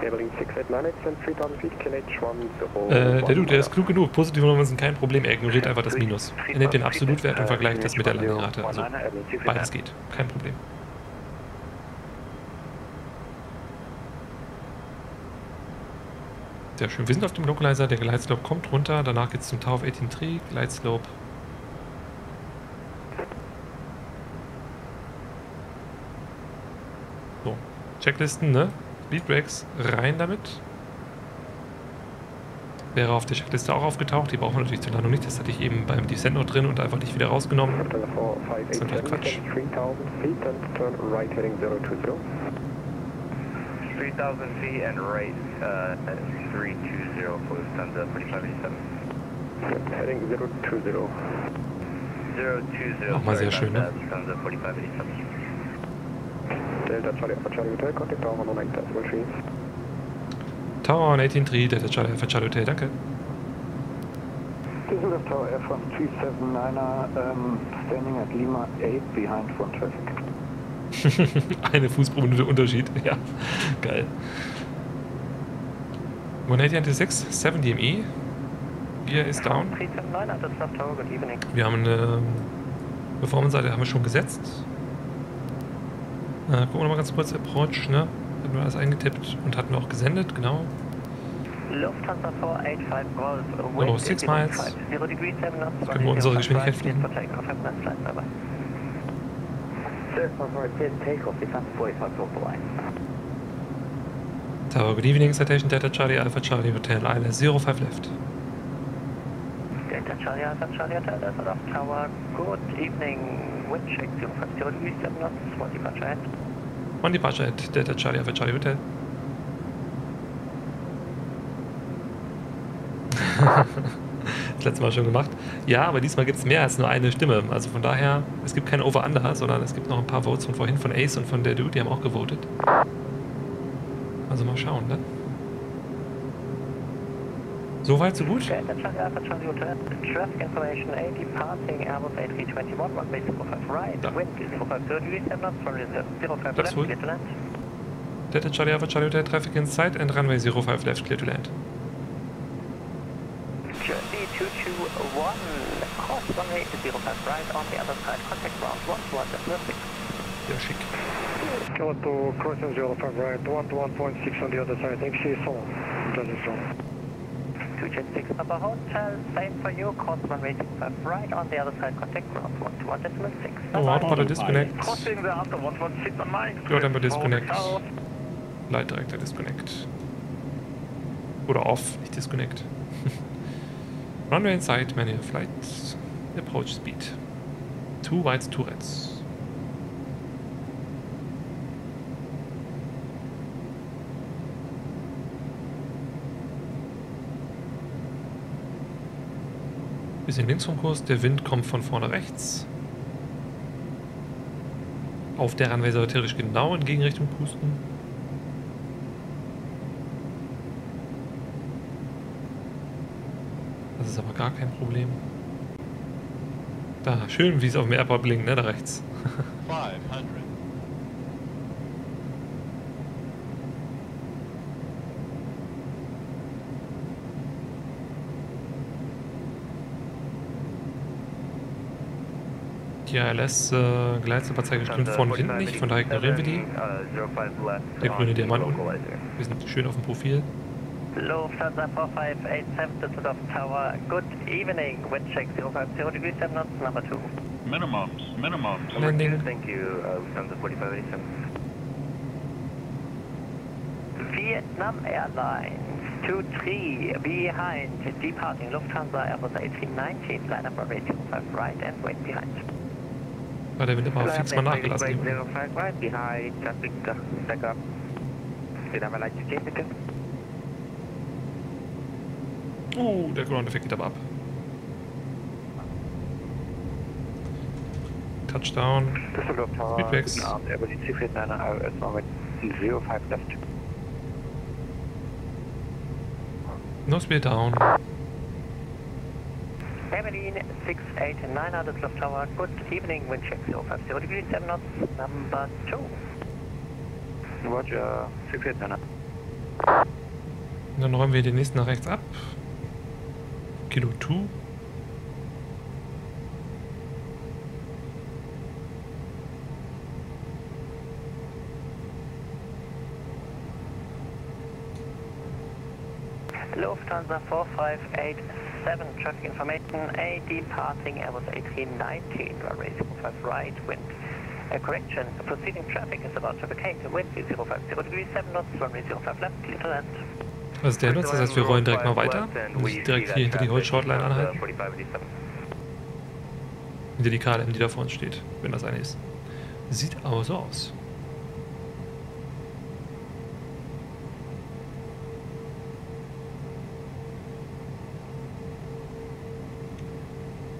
Enabling 6898 and 3000 feet, KNH 10. Äh, der Dude, der ist klug genug. Positive Nummern sind kein Problem. Er ignoriert einfach das Minus. Er nimmt den Absolutwert und vergleicht das mit der Langrate. Also beides geht. Kein Problem. Sehr schön. Wir sind auf dem Localizer. Der Glide Slope kommt runter. Danach geht es zum Tower of 18 Tree. Glide Slope. So. Checklisten, ne? Speed Breaks rein damit. Wäre auf der Checkliste auch aufgetaucht. Die brauchen wir natürlich zur Landung nicht. Das hatte ich eben beim Descent noch drin und einfach nicht wieder rausgenommen. Das ist natürlich Quatsch. 3000 feet and right heading 020. 3000 feet and right uh, at 320 for Lufthansa 4587. Heading 020. 020. Auch mal sehr schön, ne? Lufthansa 4587. Delta Charlie Alpha Charlie Hotel, contact tower 109 decimal 3. Tower on 18 Tree, Delta Charlie Alpha Charlie Hotel, danke. Düsseldorf Tower F1 379er, um, standing at Lima 8 behind front traffic. Eine Fußprobe Unterschied. Ja, geil. 186, 7 DME. Gear ist down. 379 Düsseldorf Tower, good evening. Wir haben eine Performance-Seite haben wir schon gesetzt. Äh, gucken wir nochmal ganz kurz. Approach, ne? Hatten wir alles eingetippt und hatten wir auch gesendet, genau. Lufthansa 485 Golf, Oh, wind six 0 miles. 0 degrees 7 knots, Jetzt können wir unsere Geschwindigkeit fliegen. Tower, good evening, Citation Delta Charlie Alpha Charlie Hotel Island 05 left. Delta Charlie Alpha Charlie Hotel, Düsseldorf Tower, good evening, wind check 050 degrees 7 knots, one departure end. On departure at Delta Charlie Alpha Charlie Hotel. das letzte Mal schon gemacht. Ja, aber diesmal gibt es mehr als nur eine Stimme. Also von daher, es gibt keine Over-Under, sondern es gibt noch ein paar Votes von vorhin von Ace und von der Dude, die haben auch gewotet. Also mal schauen, ne? So gut? Delta Charlie Alpha Charlie Hotel, traffic information A, departing Airbus A321, runway 05 right, Da. wind is 050 degrees 7 knots, runway 05 Das wohl. Delta Charlie Alpha Charlie Hotel, traffic inside and runway 05 left, clear to land. Jersey 221, cross runway 05 right, on the other side, contact ground 1 perfect. Ja, schick. Skeletal crossing 05 right, 1 to 1.6 on the other side, MC Sol. That is wrong. 276 Papa Hotel, same for you, cross runway 05 right, on the other side, contact ground 1 to 1 decimal 6. Oh, Autopilot disconnect. Crossing the after 116 on mine. Pure Temper disconnect. South. Light Director disconnect. Oder off, nicht disconnect. Runway inside, manual flight. Approach speed. Two whites, two reds. Bisschen links vom Kurs, der Wind kommt von vorne rechts. Auf der Runway soll er theoretisch genau in Gegenrichtung pusten. Das ist aber gar kein Problem. Da, schön, wie es auf dem Airport blinkt, ne, da rechts. 500. Die ILS-Gleitzeitüberzeige Gleitzeitüberzeiger stimmt vorne und hinten nicht, von daher ignorieren wir die. Der grüne Diamant unten. Wir sind schön auf dem Profil. Lufthansa 4587 Düsseldorf Tower, good evening, wind check 050 degrees 7 knots, number 2. Minimums, minimums. Landing. Thank you, uh, Lufthansa 4587. Vietnam Airlines 23 behind, departing Lufthansa Airbus A319, line up runway 25 right and wait behind. War der Wind aber fix mal nachgelassen. 05 right, behind, traffic, uh, back up. Did I have a light to change it? Uh, der Ground-Effekt geht aber ab. Touchdown. Düsseldorf Tower, Feedbacks. guten Abend, Airbus C479 RS Runway 05 left. No speed down. Emmeline 689 Düsseldorf Tower, good evening, wind check 050 degrees 7 knots, number 2. Roger, 689. Und dann räumen wir den nächsten nach rechts ab. Kilo 2. Lufthansa 4587, traffic information, A departing Airbus A319, runway 05 right, wind. A correction, proceeding traffic is about to vacate, wind is 050 degrees 7 knots, runway 05 left, clear to land. Was ist der nutzt? Das heißt, wir rollen direkt mal weiter. Und nicht direkt hier hinter die Holzschortline anhalten. 4587. Hinter die KLM, die da vor uns steht. Wenn das eine ist. Sieht aber so aus.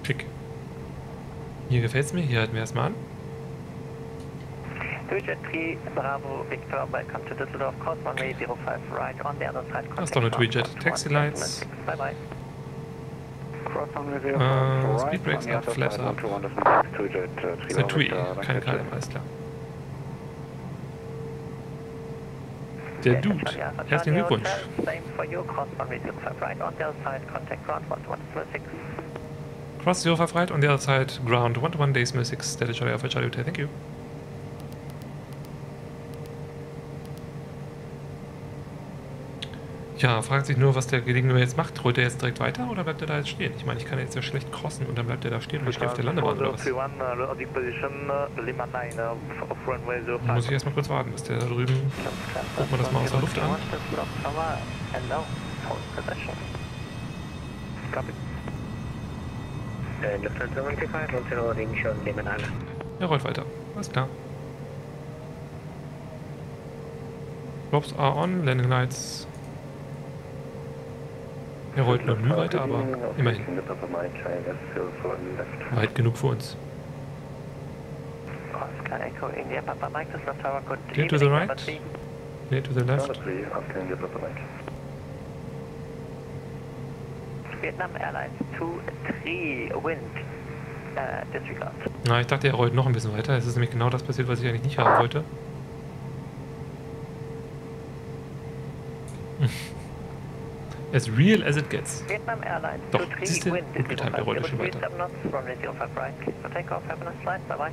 Schick. Hier gefällt es mir. Hier halten wir erstmal an. Dujet 3, Bravo, Victor, welcome to Düsseldorf, course runway 05 right, on the other side, Das ist doch eine Tweejet. Taxi 1 Lights. Bye bye. Äh, Speed Brakes up, Flaps up. Das ist eine TUI, keine KLM, alles klar. Der Dude, herzlichen Glückwunsch. Same for you, cross runway 05 right on the other side, contact ground 1106. Cross 05 right on the other side, ground 121 days 6, Delta Charlie Alpha Charlie Hotel, thank you. Ja, fragt sich nur, was der Gegenüber jetzt macht. Rollt er jetzt direkt weiter oder bleibt er da jetzt stehen? Ich meine, ich kann jetzt ja schlecht crossen und dann bleibt er da stehen und ich stehe auf der Landebahn oder was? Dann muss ich erstmal kurz warten, bis der da drüben... Guckt man das mal aus der Luft an. Er rollt weiter. Alles klar. Props are on, Landing Lights. Er rollt noch nie weiter, aber immerhin. Weit genug für uns. Oscar Echo India Papa Mike, das ist Tower Good Clear to the right. Clear to the left. Vietnam Airlines 2-3 Wind. Äh, disregard. Na, ich dachte, er rollt noch ein bisschen weiter. Es ist nämlich genau das passiert, was ich eigentlich nicht haben wollte. As real as it gets. Vietnam Airlines Doch, 2-3 siehst du? Gut getimt, er rollte schon weiter. Runway 05 right. For takeoff, have a nice flight. Bye bye.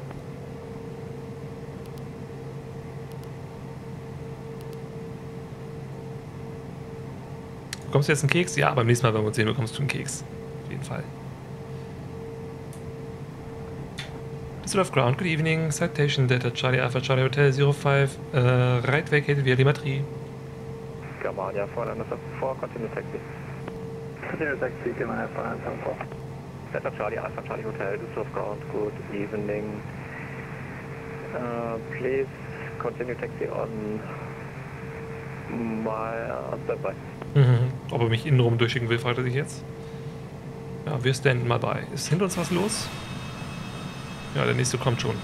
Bekommst du jetzt einen Keks? Ja, beim nächsten Mal, wenn wir uns sehen, bekommst du einen Keks. Auf jeden Fall. Düsseldorf Ground, good evening. Citation Delta Charlie Alpha Charlie Hotel 05. Uh, right vacated via Limatri. Germania 494, continue taxi. Continue taxi, Germania 494. Delta Charlie Alpha Charlie Hotel, Düsseldorf Ground, good evening. Uh, please continue taxi on my standby. Mhm. Ob er mich innenrum durchschicken will, fragt er sich jetzt. Ja, wir standen mal bei. Ist hinter uns was los? Ja, der nächste kommt schon.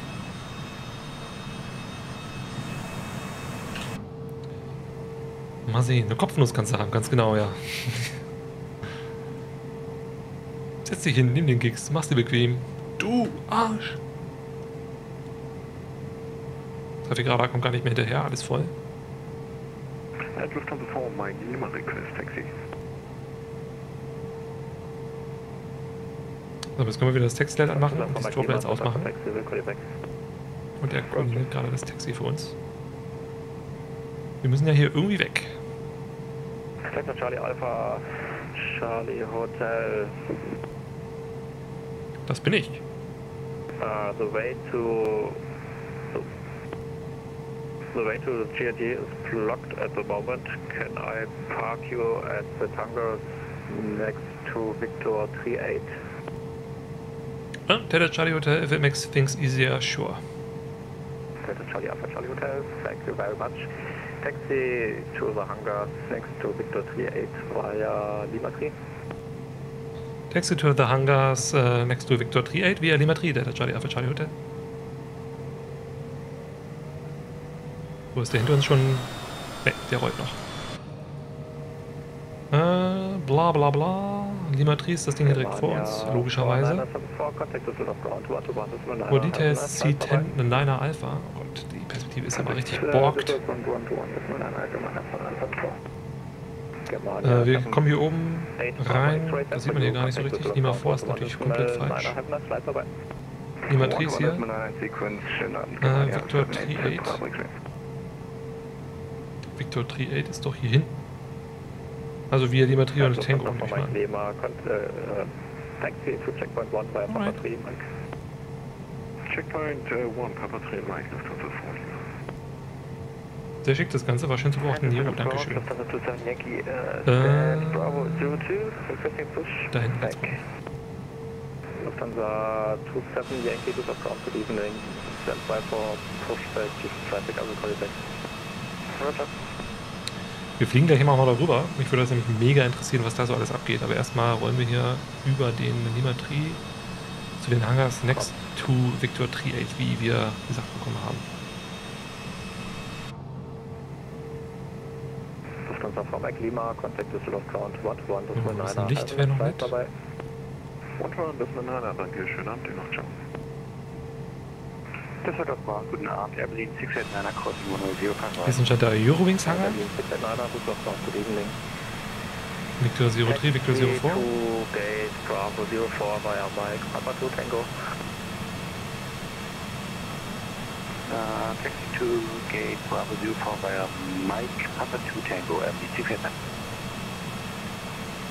Mal sehen. Eine Kopfnuss kannst du haben, ganz genau, ja. Setz dich hin, nimm den Gigs, mach's dir bequem. Du Arsch! Trafikradar kommt gar nicht mehr hinterher, alles voll. At Lufthansa 4, my Lima request taxi. So, jetzt können wir wieder das Textlet anmachen und die Strobe jetzt ausmachen. Und er koordiniert gerade das Taxi für uns. Wir müssen ja hier irgendwie weg. Delta Charlie Alpha Charlie Hotel. Das bin ich. Uh, the way to the way to the GRD is blocked at the moment. Can I park you at the Tangers next to Victor 38? Ah, Delta Charlie Hotel, if it makes things easier, sure. Delta Charlie Alpha Charlie Hotel, thank you very much. Taxi to the hangar next to Victor 38 via Lima 3. Taxi to the hangars uh, next to Victor 38 via Lima 3, Delta Charlie Alpha Charlie Hotel. Wo ist der hinter uns schon? Ne, der rollt noch. Äh, bla bla bla. Lima 3 ist das Ding hier direkt vor uns, logischerweise. More details C10 9er Alpha. Oh Gott, die Perspektive ist aber richtig borgt. Äh, wir kommen hier oben rein. Das sieht man hier gar nicht so richtig. Lima 4 ist natürlich komplett falsch. Lima 3 ist hier. Äh, Victor 38. Victor 38 ist doch hier hinten. Also via Lima 3 und Tango, nehme ich mal an. Lima, taxi to checkpoint 1 via Papa Alright. 3, Mike. Checkpoint uh, 1, Papa 3, Mike, Lufthansa 4. Sehr schick das Ganze, war schön zu beobachten. Jo, Dankeschön. Lufthansa 27 Yankee, Äh, Bravo 02, requesting push. Da hinten. Lufthansa 27 Yankee to ground, good evening. Stand by for push back, chief traffic, I will call you back. Roger. Wir fliegen gleich immer mal darüber. Mich würde das nämlich mega interessieren, was da so alles abgeht. Aber erstmal rollen wir hier über den Lima Tree zu den Hangars next to Victor 38, wie wir gesagt bekommen haben. Lufthansa 4 Mike Lima, contact Düsseldorf Ground 121 Ja, ein bisschen Licht wäre noch nett. dabei. One Desmond Hanna, danke, schönen Abend noch, ciao. Düsseldorf Bahn, guten Abend, Airberlin 689 Crossing 100, Kanal. Hier ist anscheinend der Eurowings Hangar. Airberlin 689, Düsseldorf Bahn, good evening. Victor 03, Victor 04. Taxi to gate Bravo 04 via Mike, Papa 2 Tango. Uh, taxi to gate Bravo 04 via Mike, Papa 2 Tango, Airberlin 689.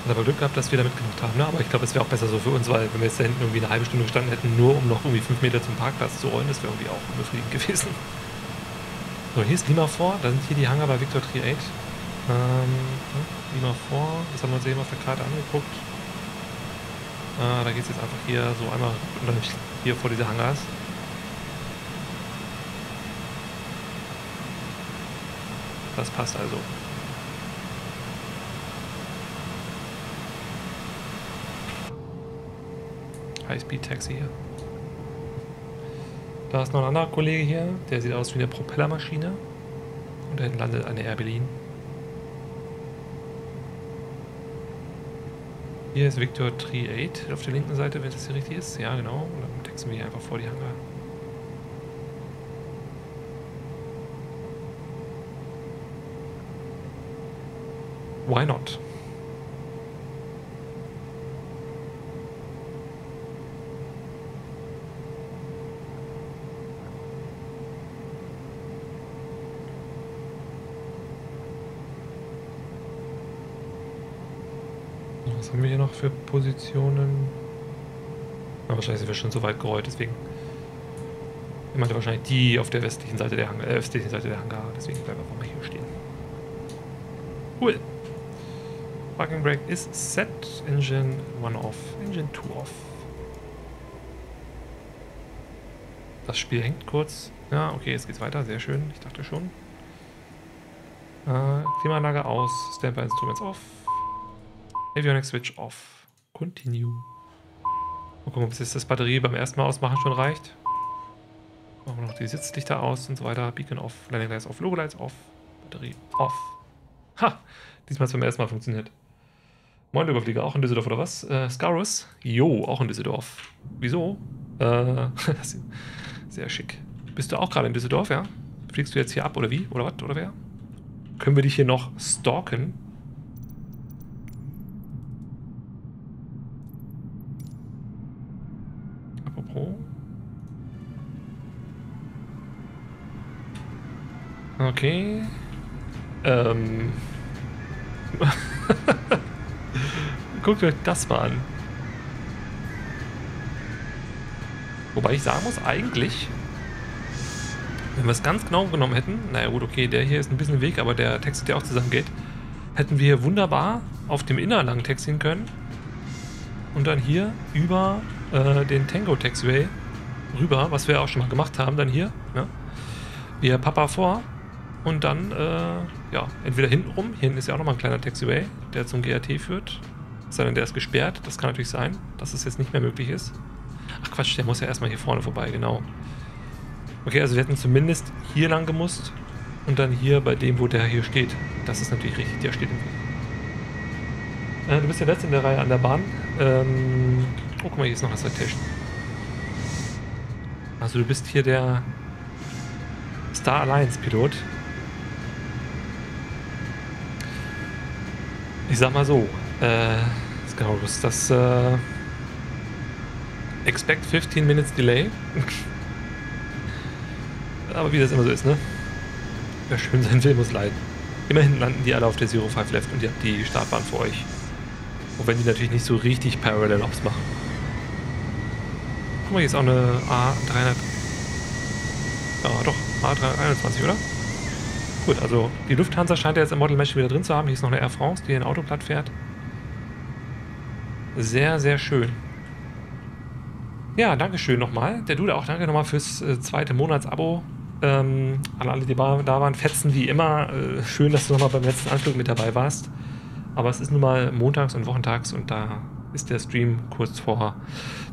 Da haben wir Glück gehabt, dass wir da mitgemacht haben, ne? aber ich glaube, es wäre auch besser so für uns, weil wenn wir jetzt da hinten irgendwie eine halbe Stunde gestanden hätten, nur um noch irgendwie fünf Meter zum Parkplatz zu rollen, das wäre irgendwie auch unbefriedigend gewesen. So, hier ist Lima vor, da sind hier die Hangar bei Victor 38. Ähm, ne? Lima vor, das haben wir uns eben auf der Karte angeguckt. Äh, da geht es jetzt einfach hier so einmal dann hier vor diese Hangars. Das passt also. High-Speed-Taxi hier. Da ist noch ein anderer Kollege hier, der sieht aus wie eine Propellermaschine. Und da hinten landet eine Air Berlin. Hier ist Victor 38 auf der linken Seite, wenn das hier richtig ist. Ja, genau. Und dann texten wir hier einfach vor die Hangar. Why not? Was haben wir hier noch für Positionen? Na, wahrscheinlich sind wir schon so weit gerollt, deswegen. Ich meinte wahrscheinlich die auf der westlichen Seite der Hangar, äh, östlichen Seite der Hangar, deswegen bleiben wir mal hier stehen. Cool. Parking brake is set. Engine 1 off. Engine 2 off. Das Spiel hängt kurz. Ja, okay, jetzt geht's weiter. Sehr schön. Ich dachte schon. Äh, Klimaanlage aus. Standby Instruments off. Avionics Switch off. Continue. Mal gucken, ob jetzt das Batterie beim ersten Mal ausmachen schon reicht. Machen wir noch die Sitzlichter aus und so weiter. Beacon off. Landing Lights off. Logo Lights off. Batterie off. Ha! Diesmal hat es beim ersten Mal funktioniert. Moin, Überflieger, auch in Düsseldorf oder was? Äh, Scarus? Jo, auch in Düsseldorf. Wieso? Äh, sehr schick. Bist du auch gerade in Düsseldorf, ja? Fliegst du jetzt hier ab oder wie? Oder was? Oder wer? Können wir dich hier noch stalken? Apropos. Okay. Ähm. Guckt euch das mal an. Wobei ich sagen muss, eigentlich, wenn wir es ganz genau genommen hätten, naja gut, okay, der hier ist ein bisschen Weg, aber der Text, der auch zusammengeht, hätten wir wunderbar auf dem Inner lang taxieren können und dann hier über äh, den Tango Taxiway rüber, was wir auch schon mal gemacht haben, dann hier, ja, via Papa vor und dann, äh, ja, entweder hinten rum, hier hinten ist ja auch nochmal ein kleiner Taxiway, der zum GRT führt, sondern der ist gesperrt, das kann natürlich sein, dass es jetzt nicht mehr möglich ist. Ach Quatsch, der muss ja erstmal hier vorne vorbei, genau. Okay, also wir hätten zumindest hier lang gemusst und dann hier bei dem, wo der hier steht. Das ist natürlich richtig, der steht im Weg. Äh, du bist ja letzte in der Reihe an der Bahn. Ähm, oh, guck mal, hier ist noch eine Citation. Also du bist hier der Star Alliance Pilot. Ich sag mal so, äh, Scarus, das äh, Expect 15 Minutes Delay. Aber wie das immer so ist, ne? Wer schön sein will, muss leiden. Immerhin landen die alle auf der Zero Five Left und ihr habt die Startbahn für euch. Auch wenn die natürlich nicht so richtig Parallel Ops machen. Guck mal, hier ist auch eine A300. Ja, doch, A321, oder? Gut, also die Lufthansa scheint ja jetzt im Model Mesh wieder drin zu haben. Hier ist noch eine Air France, die ein Auto platt fährt. Sehr, sehr schön. Ja, danke schön nochmal. Der Dude auch danke nochmal fürs äh, zweite Monatsabo. Ähm, an alle, die da waren, fetzen wie immer. Äh, schön, dass du nochmal beim letzten Anflug mit dabei warst. Aber es ist nun mal montags und wochentags und da ist der Stream kurz vor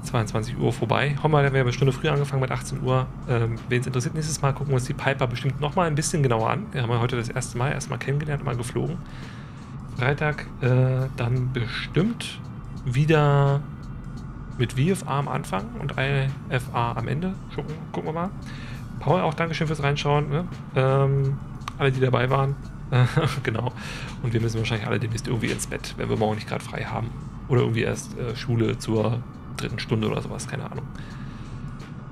22 Uhr vorbei. Heute mal, wir haben eine Stunde früher angefangen mit 18 Uhr. Ähm, Wen es interessiert, nächstes Mal gucken wir uns die Piper bestimmt nochmal ein bisschen genauer an. Wir haben ja heute das erste Mal erstmal kennengelernt, mal geflogen. Freitag äh, dann bestimmt wieder mit VFA am Anfang und IFA am Ende. Gucken, gucken wir mal. Paul, auch Dankeschön fürs Reinschauen. Ne? Ähm, alle, die dabei waren. genau. Und wir müssen wahrscheinlich alle demnächst irgendwie ins Bett, wenn wir morgen nicht gerade frei haben. Oder irgendwie erst äh, Schule zur dritten Stunde oder sowas, keine Ahnung.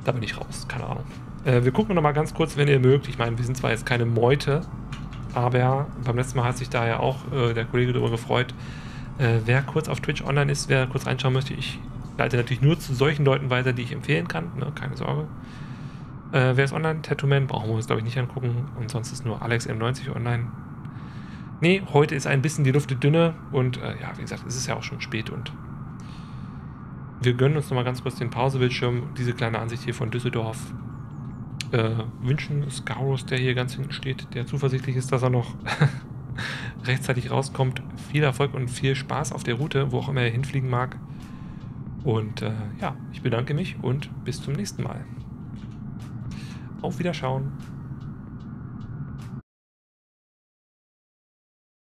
Da bin ich raus, keine Ahnung. Äh, wir gucken noch mal ganz kurz, wenn ihr mögt. Ich meine, wir sind zwar jetzt keine Meute, aber beim letzten Mal hat sich da ja auch äh, der Kollege darüber gefreut. Äh, wer kurz auf Twitch online ist, wer kurz reinschauen möchte, ich leite natürlich nur zu solchen Leuten weiter, die ich empfehlen kann, ne? keine Sorge. Äh, wer ist online? Tattoo Man brauchen wir uns, glaube ich, nicht angucken. Und sonst ist nur Alex M90 online. Nee, heute ist ein bisschen die Luft dünne und äh, ja, wie gesagt, es ist ja auch schon spät und wir gönnen uns nochmal ganz kurz den Pausebildschirm, diese kleine Ansicht hier von Düsseldorf. Äh, wünschen Scaurus, der hier ganz hinten steht, der zuversichtlich ist, dass er noch rechtzeitig rauskommt. Viel Erfolg und viel Spaß auf der Route, wo auch immer er hinfliegen mag. Und äh, ja, ich bedanke mich und bis zum nächsten Mal. Auf Wiederschauen.